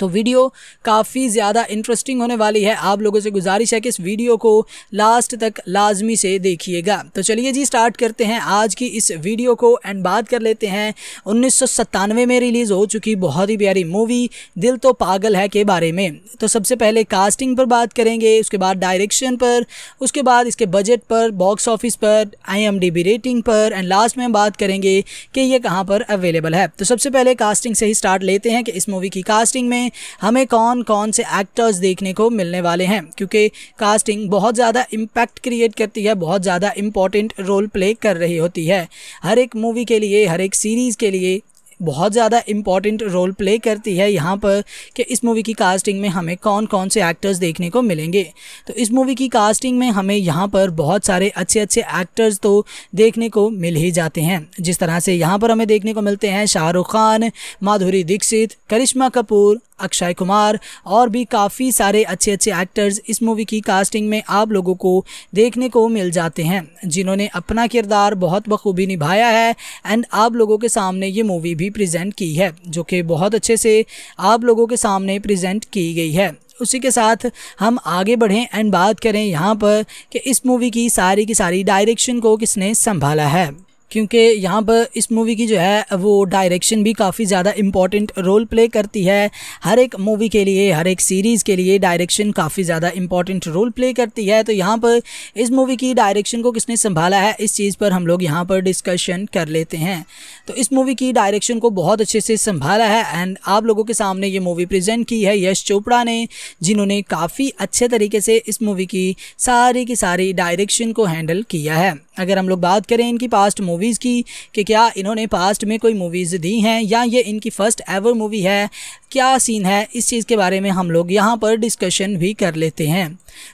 तो वीडियो काफ़ी ज़्यादा इंटरेस्टिंग होने वाली है। आप लोगों से गुजारिश है कि इस वीडियो को लास्ट तक लाजमी से देखिएगा। तो चलिए जी स्टार्ट करते हैं। आज की इस वीडियो को एंड बात कर लेते हैं। उन्नीस सौ सत्तानवे में रिलीज़ हो चुकी बहुत ही प्यारी मूवी दिल तो पागल है के बारे में। तो सबसे पहले कास्टिंग पर बात करेंगे, उसके बाद डायरेक्शन पर, उसके बाद इसके बजट पर बॉक्स ऑफ़िस पर आईएमडीबी रेटिंग पर एंड लास्ट में हम बात करेंगे कि ये कहाँ पर अवेलेबल है। तो सबसे पहले कास्टिंग से ही स्टार्ट लेते हैं कि इस मूवी की कास्टिंग में हमें कौन कौन से एक्टर्स देखने को मिलने वाले हैं, क्योंकि कास्टिंग बहुत ज़्यादा इम्पैक्ट क्रिएट करती है, बहुत ज़्यादा इंपॉर्टेंट रोल प्ले कर रही होती है। हर एक मूवी के लिए, हर एक सीरीज़ के लिए बहुत ज़्यादा इंपॉर्टेंट रोल प्ले करती है यहाँ पर कि इस मूवी की कास्टिंग में हमें कौन कौन से एक्टर्स देखने को मिलेंगे। तो इस मूवी की कास्टिंग में हमें यहाँ पर बहुत सारे अच्छे अच्छे एक्टर्स तो देखने को मिल ही जाते हैं। जिस तरह से यहाँ पर हमें देखने को मिलते हैं शाहरुख खान, माधुरी दीक्षित, करिश्मा कपूर अक्षय कुमार और भी काफ़ी सारे अच्छे अच्छे एक्टर्स इस मूवी की कास्टिंग में आप लोगों को देखने को मिल जाते हैं, जिन्होंने अपना किरदार बहुत बखूबी निभाया है एंड आप लोगों के सामने ये मूवी भी प्रेजेंट की है, जो कि बहुत अच्छे से आप लोगों के सामने प्रेजेंट की गई है। उसी के साथ हम आगे बढ़ें एंड बात करें यहाँ पर कि इस मूवी की सारी की सारी डायरेक्शन को किसने संभाला है। क्योंकि यहाँ पर इस मूवी की जो है, वो डायरेक्शन भी काफ़ी ज़्यादा इंपॉर्टेंट रोल प्ले करती है। हर एक मूवी के लिए, हर एक सीरीज़ के लिए डायरेक्शन काफ़ी ज़्यादा इंपॉर्टेंट रोल प्ले करती है। तो यहाँ पर इस मूवी की डायरेक्शन को किसने संभाला है, इस चीज़ पर हम लोग यहाँ पर डिस्कशन कर लेते हैं। तो इस मूवी की डायरेक्शन को बहुत अच्छे से संभाला है एंड आप लोगों के सामने ये मूवी प्रेजेंट की है यश चोपड़ा ने, जिन्होंने काफ़ी अच्छे तरीके से इस मूवी की सारी की सारी डायरेक्शन को हैंडल किया है। अगर हम लोग बात करें इनकी पास्ट मूवीज़ की, कि क्या इन्होंने पास्ट में कोई मूवीज़ दी हैं, या ये इनकी फ़र्स्ट एवर मूवी है, क्या सीन है, इस चीज़ के बारे में हम लोग यहाँ पर डिस्कशन भी कर लेते हैं।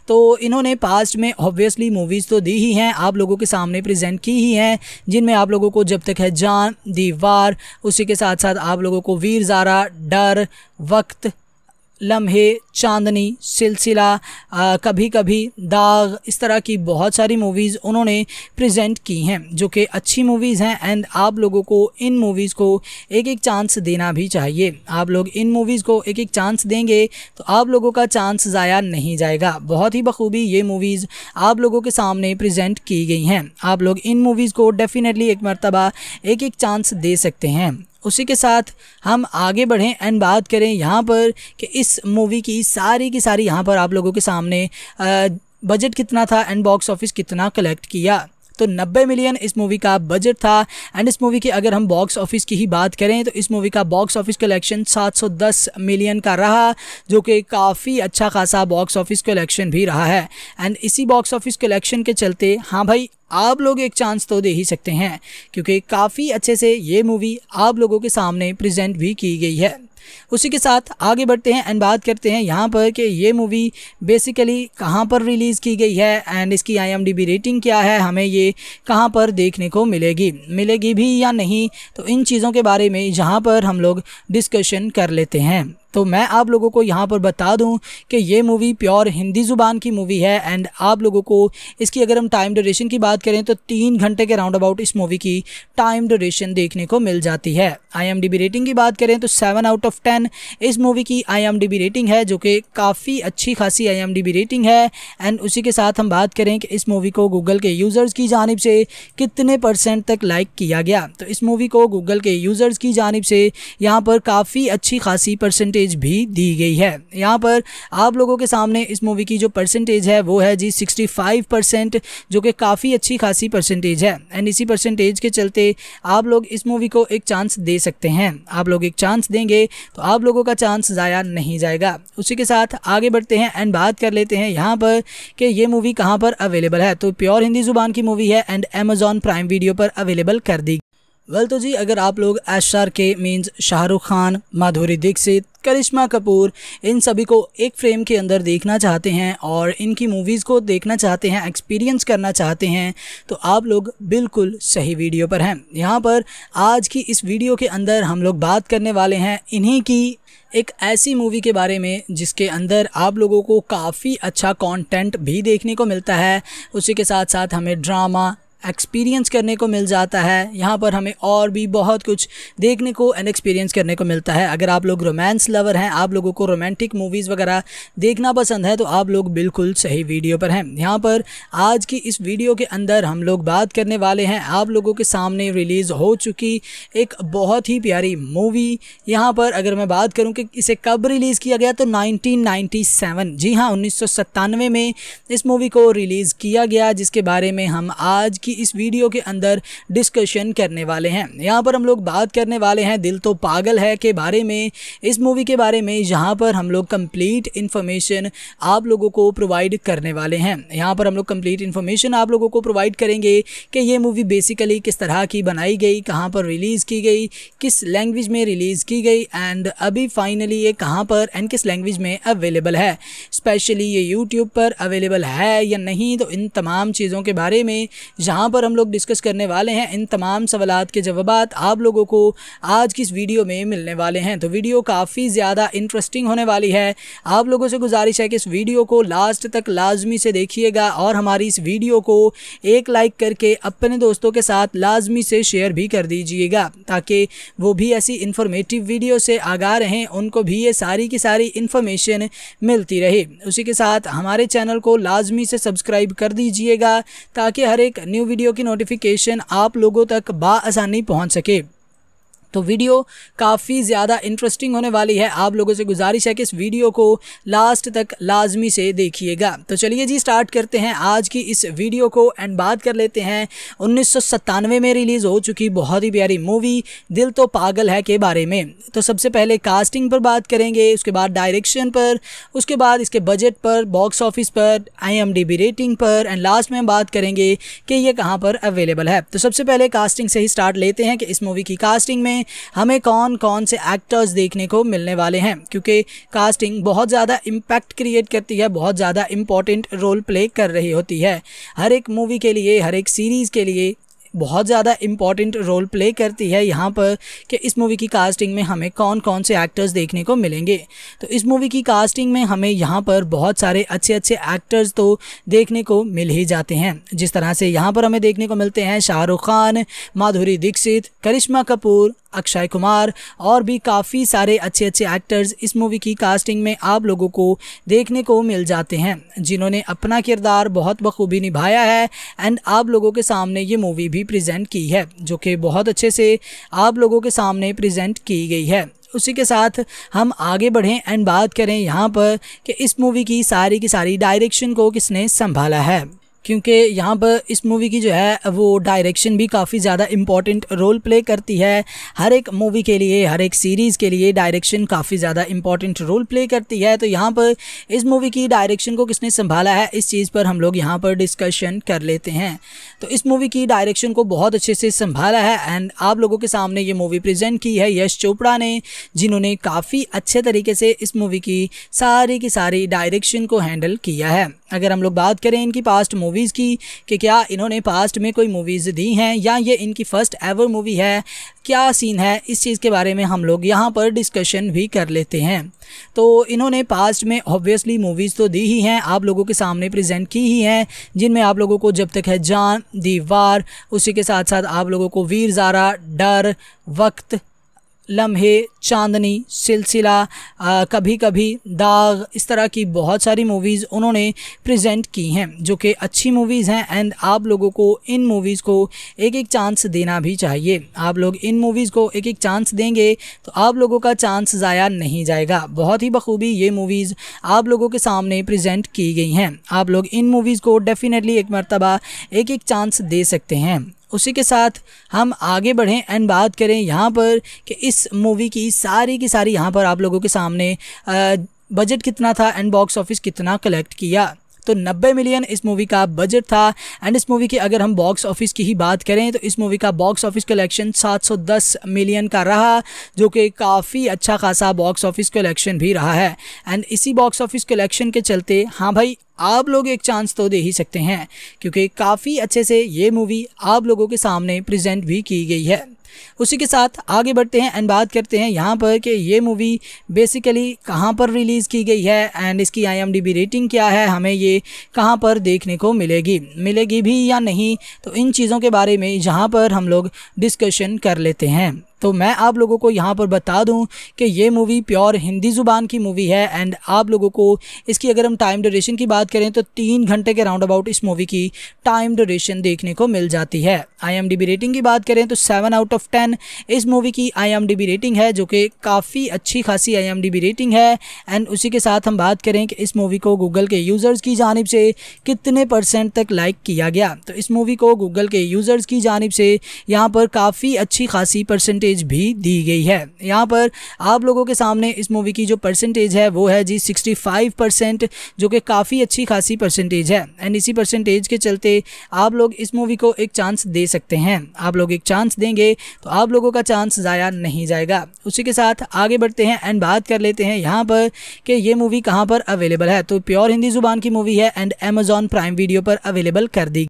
तो इन्होंने पास्ट में ऑब्वियसली मूवीज़ तो दी ही हैं, आप लोगों के सामने प्रेजेंट की ही हैं, जिनमें आप लोगों को जब तक है जान, दीवार, उसी के साथ साथ आप लोगों को वीर ज़ारा, डर, वक्त लम्हे, चांदनी, सिलसिला कभी कभी दाग, इस तरह की बहुत सारी मूवीज़ उन्होंने प्रेजेंट की हैं, जो कि अच्छी मूवीज़ हैं एंड आप लोगों को इन मूवीज़ को एक एक चांस देना भी चाहिए। आप लोग इन मूवीज़ को एक एक चांस देंगे तो आप लोगों का चांस ज़ाया नहीं जाएगा। बहुत ही बखूबी ये मूवीज़ आप लोगों के सामने प्रेजेंट की गई हैं। आप लोग इन मूवीज़ को डेफ़िनेटली एक मरतबा एक एक चांस दे सकते हैं। उसी के साथ हम आगे बढ़ें एंड बात करें यहाँ पर कि इस मूवी की, सारी की सारी यहाँ पर आप लोगों के सामने बजट कितना था एंड बॉक्स ऑफ़िस कितना कलेक्ट किया। तो 90 मिलियन इस मूवी का बजट था। एंड इस मूवी की अगर हम बॉक्स ऑफ़िस की ही बात करें तो इस मूवी का बॉक्स ऑफ़िस कलेक्शन 710 मिलियन का रहा, जो कि काफ़ी अच्छा खासा बॉक्स ऑफ़िस कलेक्शन भी रहा है। एंड इसी बॉक्स ऑफ़िस कलेक्शन के चलते हाँ भाई, आप लोग एक चांस तो दे ही सकते हैं, क्योंकि काफ़ी अच्छे से ये मूवी आप लोगों के सामने प्रेजेंट भी की गई है। उसी के साथ आगे बढ़ते हैं एंड बात करते हैं यहाँ पर कि ये मूवी बेसिकली कहाँ पर रिलीज़ की गई है एंड इसकी आईएमडीबी रेटिंग क्या है, हमें ये कहाँ पर देखने को मिलेगी मिलेगी भी या नहीं तो इन चीज़ों के बारे में जहाँ पर हम लोग डिस्कशन कर लेते हैं। तो मैं आप लोगों को यहाँ पर बता दूँ कि ये मूवी प्योर हिंदी ज़ुबान की मूवी है एंड आप लोगों को इसकी अगर हम टाइम ड्यूरेशन की बात करें तो तीन घंटे के राउंड अबाउट इस मूवी की टाइम ड्यूरेशन देखने को मिल जाती है। आईएमडीबी रेटिंग की बात करें तो सेवन आउट ऑफ़ टेन इस मूवी की आई रेटिंग है, जो कि काफ़ी अच्छी खासी आईएमडीबी रेटिंग है। एंड उसी के साथ हम बात करें कि इस मूवी को गूगल के यूज़र्स की जानब से कितने परसेंट तक लाइक किया गया। तो इस मूवी को गूगल के यूज़र्स की जानब से यहाँ पर काफ़ी अच्छी खासी परसेंटेज परसेंटेज भी दी गई है। यहाँ पर आप लोगों के सामने इस मूवी की जो परसेंटेज है, वो है जी 65 परसेंट जो कि काफ़ी अच्छी खासी परसेंटेज है। एंड इसी परसेंटेज के चलते आप लोग इस मूवी को एक चांस दे सकते हैं। आप लोग एक चांस देंगे तो आप लोगों का चांस ज़ाया नहीं जाएगा। उसी के साथ आगे बढ़ते हैं एंड बात कर लेते हैं यहाँ पर कि ये मूवी कहाँ पर अवेलेबल है। तो प्योर हिंदी ज़ुबान की मूवी है एंड अमेजॉन प्राइम वीडियो पर अवेलेबल कर दी वेल तो जी, अगर आप लोग S R K means Shahrukh Khan Madhuri Dixit Karisma Kapoor इन सभी को एक फ्रेम के अंदर देखना चाहते हैं और इनकी मूवीज़ को देखना चाहते हैं एक्सपीरियंस करना चाहते हैं तो आप लोग बिल्कुल सही वीडियो पर हैं। यहाँ पर आज की इस वीडियो के अंदर हम लोग बात करने वाले हैं इन्हीं की एक ऐसी मूवी के बारे में, जिसके अंदर आप लोगों को काफ़ी अच्छा कंटेंट भी देखने को मिलता है। उसी के साथ साथ हमें ड्रामा एक्सपीरियंस करने को मिल जाता है। यहाँ पर हमें और भी बहुत कुछ देखने को एंड एक्सपीरियंस करने को मिलता है। अगर आप लोग रोमांस लवर हैं, आप लोगों को रोमांटिक मूवीज़ वगैरह देखना पसंद है तो आप लोग बिल्कुल सही वीडियो पर हैं। यहाँ पर आज की इस वीडियो के अंदर हम लोग बात करने वाले हैं। आप लोगों के सामने रिलीज़ हो चुकी एक बहुत ही प्यारी मूवी यहाँ पर अगर मैं बात करूँ कि इसे कब रिलीज़ किया गया तो नाइनटीन जी हाँ उन्नीस सौ सत्तानवे में इस मूवी को रिलीज़ किया गया, जिसके बारे में हम आज की इस वीडियो के अंदर डिस्कशन करने वाले हैं। यहाँ पर हम लोग बात करने वाले हैं, दिल तो पागल है के बारे में। इस मूवी के बारे में यहाँ पर हम लोग कंप्लीट इन्फॉर्मेशन आप लोगों को प्रोवाइड करने वाले हैं। यहाँ पर हम लोग कंप्लीट इन्फॉर्मेशन आप लोगों को प्रोवाइड करेंगे कि ये मूवी बेसिकली किस तरह की बनाई गई, कहाँ पर रिलीज़ की गई, किस लैंग्वेज में रिलीज़ की गई एंड अभी फाइनली ये कहाँ पर एंड किस लैंग्वेज में अवेलेबल है। स्पेशली ये यूट्यूब पर अवेलेबल है या नहीं तो इन तमाम चीज़ों के बारे में जहाँ यहाँ पर हम लोग डिस्कस करने वाले हैं इन तमाम सवाल के जवाब आप लोगों को आज की इस वीडियो में मिलने वाले हैं। तो वीडियो काफ़ी ज़्यादा इंटरेस्टिंग होने वाली है। आप लोगों से गुजारिश है कि इस वीडियो को लास्ट तक लाजमी से देखिएगा और हमारी इस वीडियो को एक लाइक करके अपने दोस्तों के साथ लाजमी से शेयर भी कर दीजिएगा ताकि वो भी ऐसी इन्फॉर्मेटिव वीडियो से आगा रहें, उनको भी ये सारी की सारी इन्फॉर्मेशन मिलती रहे। उसी के साथ हमारे चैनल को लाजमी से सब्सक्राइब कर दीजिएगा ताकि हर एक न्यू वीडियो की नोटिफिकेशन आप लोगों तक बासानी पहुँच सके। तो वीडियो काफ़ी ज़्यादा इंटरेस्टिंग होने वाली है। आप लोगों से गुजारिश है कि इस वीडियो को लास्ट तक लाजमी से देखिएगा। तो चलिए जी स्टार्ट करते हैं आज की इस वीडियो को एंड बात कर लेते हैं। उन्नीस सौ सत्तानवे में रिलीज़ हो चुकी बहुत ही प्यारी मूवी दिल तो पागल है के बारे में। तो सबसे पहले कास्टिंग पर बात करेंगे, उसके बाद डायरेक्शन पर, उसके बाद इसके बजट पर बॉक्स ऑफ़िस पर आईएमडीबी रेटिंग पर एंड लास्ट में हम बात करेंगे कि ये कहाँ पर अवेलेबल है। तो सबसे पहले कास्टिंग से ही स्टार्ट लेते हैं कि इस मूवी की कास्टिंग में हमें कौन कौन से एक्टर्स देखने को मिलने वाले हैं, क्योंकि कास्टिंग बहुत ज़्यादा इम्पैक्ट क्रिएट करती है, बहुत ज़्यादा इंपॉर्टेंट रोल प्ले कर रही होती है। हर एक मूवी के लिए, हर एक सीरीज़ के लिए बहुत ज़्यादा इंपॉर्टेंट रोल प्ले करती है यहाँ पर कि इस मूवी की कास्टिंग में हमें कौन कौन से एक्टर्स देखने को मिलेंगे। तो इस मूवी की कास्टिंग में हमें यहाँ पर बहुत सारे अच्छे अच्छे एक्टर्स तो देखने को मिल ही जाते हैं। जिस तरह से यहाँ पर हमें देखने को मिलते हैं शाहरुख खान, माधुरी दीक्षित, करिश्मा कपूर अक्षय कुमार और भी काफ़ी सारे अच्छे अच्छे एक्टर्स इस मूवी की कास्टिंग में आप लोगों को देखने को मिल जाते हैं, जिन्होंने अपना किरदार बहुत बखूबी निभाया है एंड आप लोगों के सामने ये मूवी भी प्रेजेंट की है, जो कि बहुत अच्छे से आप लोगों के सामने प्रेजेंट की गई है। उसी के साथ हम आगे बढ़ें एंड बात करें यहाँ पर कि इस मूवी की सारी की सारी डायरेक्शन को किसने संभाला है। क्योंकि यहाँ पर इस मूवी की जो है, वो डायरेक्शन भी काफ़ी ज़्यादा इंपॉर्टेंट रोल प्ले करती है। हर एक मूवी के लिए, हर एक सीरीज़ के लिए डायरेक्शन काफ़ी ज़्यादा इंपॉर्टेंट रोल प्ले करती है। तो यहाँ पर इस मूवी की डायरेक्शन को किसने संभाला है, इस चीज़ पर हम लोग यहाँ पर डिस्कशन कर लेते हैं। तो इस मूवी की डायरेक्शन को बहुत अच्छे से संभाला है एंड आप लोगों के सामने ये मूवी प्रेजेंट की है यश चोपड़ा ने, जिन्होंने काफ़ी अच्छे तरीके से इस मूवी की सारी की सारी डायरेक्शन को हैंडल किया है। अगर हम लोग बात करें इनकी पास्ट मूवीज़ की, कि क्या इन्होंने पास्ट में कोई मूवीज़ दी हैं, या ये इनकी फ़र्स्ट एवर मूवी है, क्या सीन है, इस चीज़ के बारे में हम लोग यहाँ पर डिस्कशन भी कर लेते हैं। तो इन्होंने पास्ट में ऑब्वियसली मूवीज़ तो दी ही हैं, आप लोगों के सामने प्रेजेंट की ही हैं, जिनमें आप लोगों को जब तक है जान, दीवार, उसी के साथ साथ आप लोगों को वीर ज़ारा, डर, वक्त लम्हे, चांदनी, सिलसिला कभी कभी दाग, इस तरह की बहुत सारी मूवीज़ उन्होंने प्रेजेंट की हैं, जो कि अच्छी मूवीज़ हैं एंड आप लोगों को इन मूवीज़ को एक एक चांस देना भी चाहिए। आप लोग इन मूवीज़ को एक एक चांस देंगे तो आप लोगों का चांस ज़ाया नहीं जाएगा। बहुत ही बखूबी ये मूवीज़ आप लोगों के सामने प्रेजेंट की गई हैं। आप लोग इन मूवीज़ को डेफ़िनेटली एक मरतबा एक एक चांस दे सकते हैं। उसी के साथ हम आगे बढ़ें एंड बात करें यहाँ पर कि इस मूवी की सारी की सारी यहाँ पर आप लोगों के सामने बजट कितना था एंड बॉक्स ऑफ़िस कितना कलेक्ट किया। तो 90 मिलियन इस मूवी का बजट था। एंड इस मूवी की अगर हम बॉक्स ऑफ़िस की ही बात करें तो इस मूवी का बॉक्स ऑफ़िस कलेक्शन 710 मिलियन का रहा, जो कि काफ़ी अच्छा खासा बॉक्स ऑफ़िस कलेक्शन भी रहा है। एंड इसी बॉक्स ऑफ़िस कलेक्शन के चलते हाँ भाई, आप लोग एक चांस तो दे ही सकते हैं, क्योंकि काफ़ी अच्छे से ये मूवी आप लोगों के सामने प्रेजेंट भी की गई है। उसी के साथ आगे बढ़ते हैं एंड बात करते हैं यहाँ पर कि ये मूवी बेसिकली कहाँ पर रिलीज़ की गई है एंड इसकी आईएमडीबी रेटिंग क्या है, हमें ये कहाँ पर देखने को मिलेगी मिलेगी भी या नहीं तो इन चीज़ों के बारे में जहाँ पर हम लोग डिस्कशन कर लेते हैं। तो मैं आप लोगों को यहाँ पर बता दूँ कि ये मूवी प्योर हिंदी ज़ुबान की मूवी है एंड आप लोगों को इसकी अगर हम टाइम ड्यूरेशन की बात करें तो तीन घंटे के राउंड अबाउट इस मूवी की टाइम ड्यूरेशन देखने को मिल जाती है। आईएमडीबी रेटिंग की बात करें तो सेवन आउट ऑफ़ टेन इस मूवी की आईएमडीबी रेटिंग है जो कि काफ़ी अच्छी खासी आईएमडीबी रेटिंग है एंड उसी के साथ हम बात करें कि इस मूवी को गूगल के यूज़र्स की जानब से कितने परसेंट तक लाइक किया गया। तो इस मूवी को गूगल के यूज़र्स की जानब से यहाँ पर काफ़ी अच्छी खासी परसेंटेज परसेंटेज भी दी गई है। यहाँ पर आप लोगों के सामने इस मूवी की जो परसेंटेज है, वो है जी 65 परसेंट जो कि काफ़ी अच्छी खासी परसेंटेज है। एंड इसी परसेंटेज के चलते आप लोग इस मूवी को एक चांस दे सकते हैं। आप लोग एक चांस देंगे तो आप लोगों का चांस ज़ाया नहीं जाएगा। उसी के साथ आगे बढ़ते हैं एंड बात कर लेते हैं यहाँ पर कि ये मूवी कहाँ पर अवेलेबल है। तो प्योर हिंदी ज़ुबान की मूवी है एंड अमेज़ॉन प्राइम वीडियो पर अवेलेबल कर दी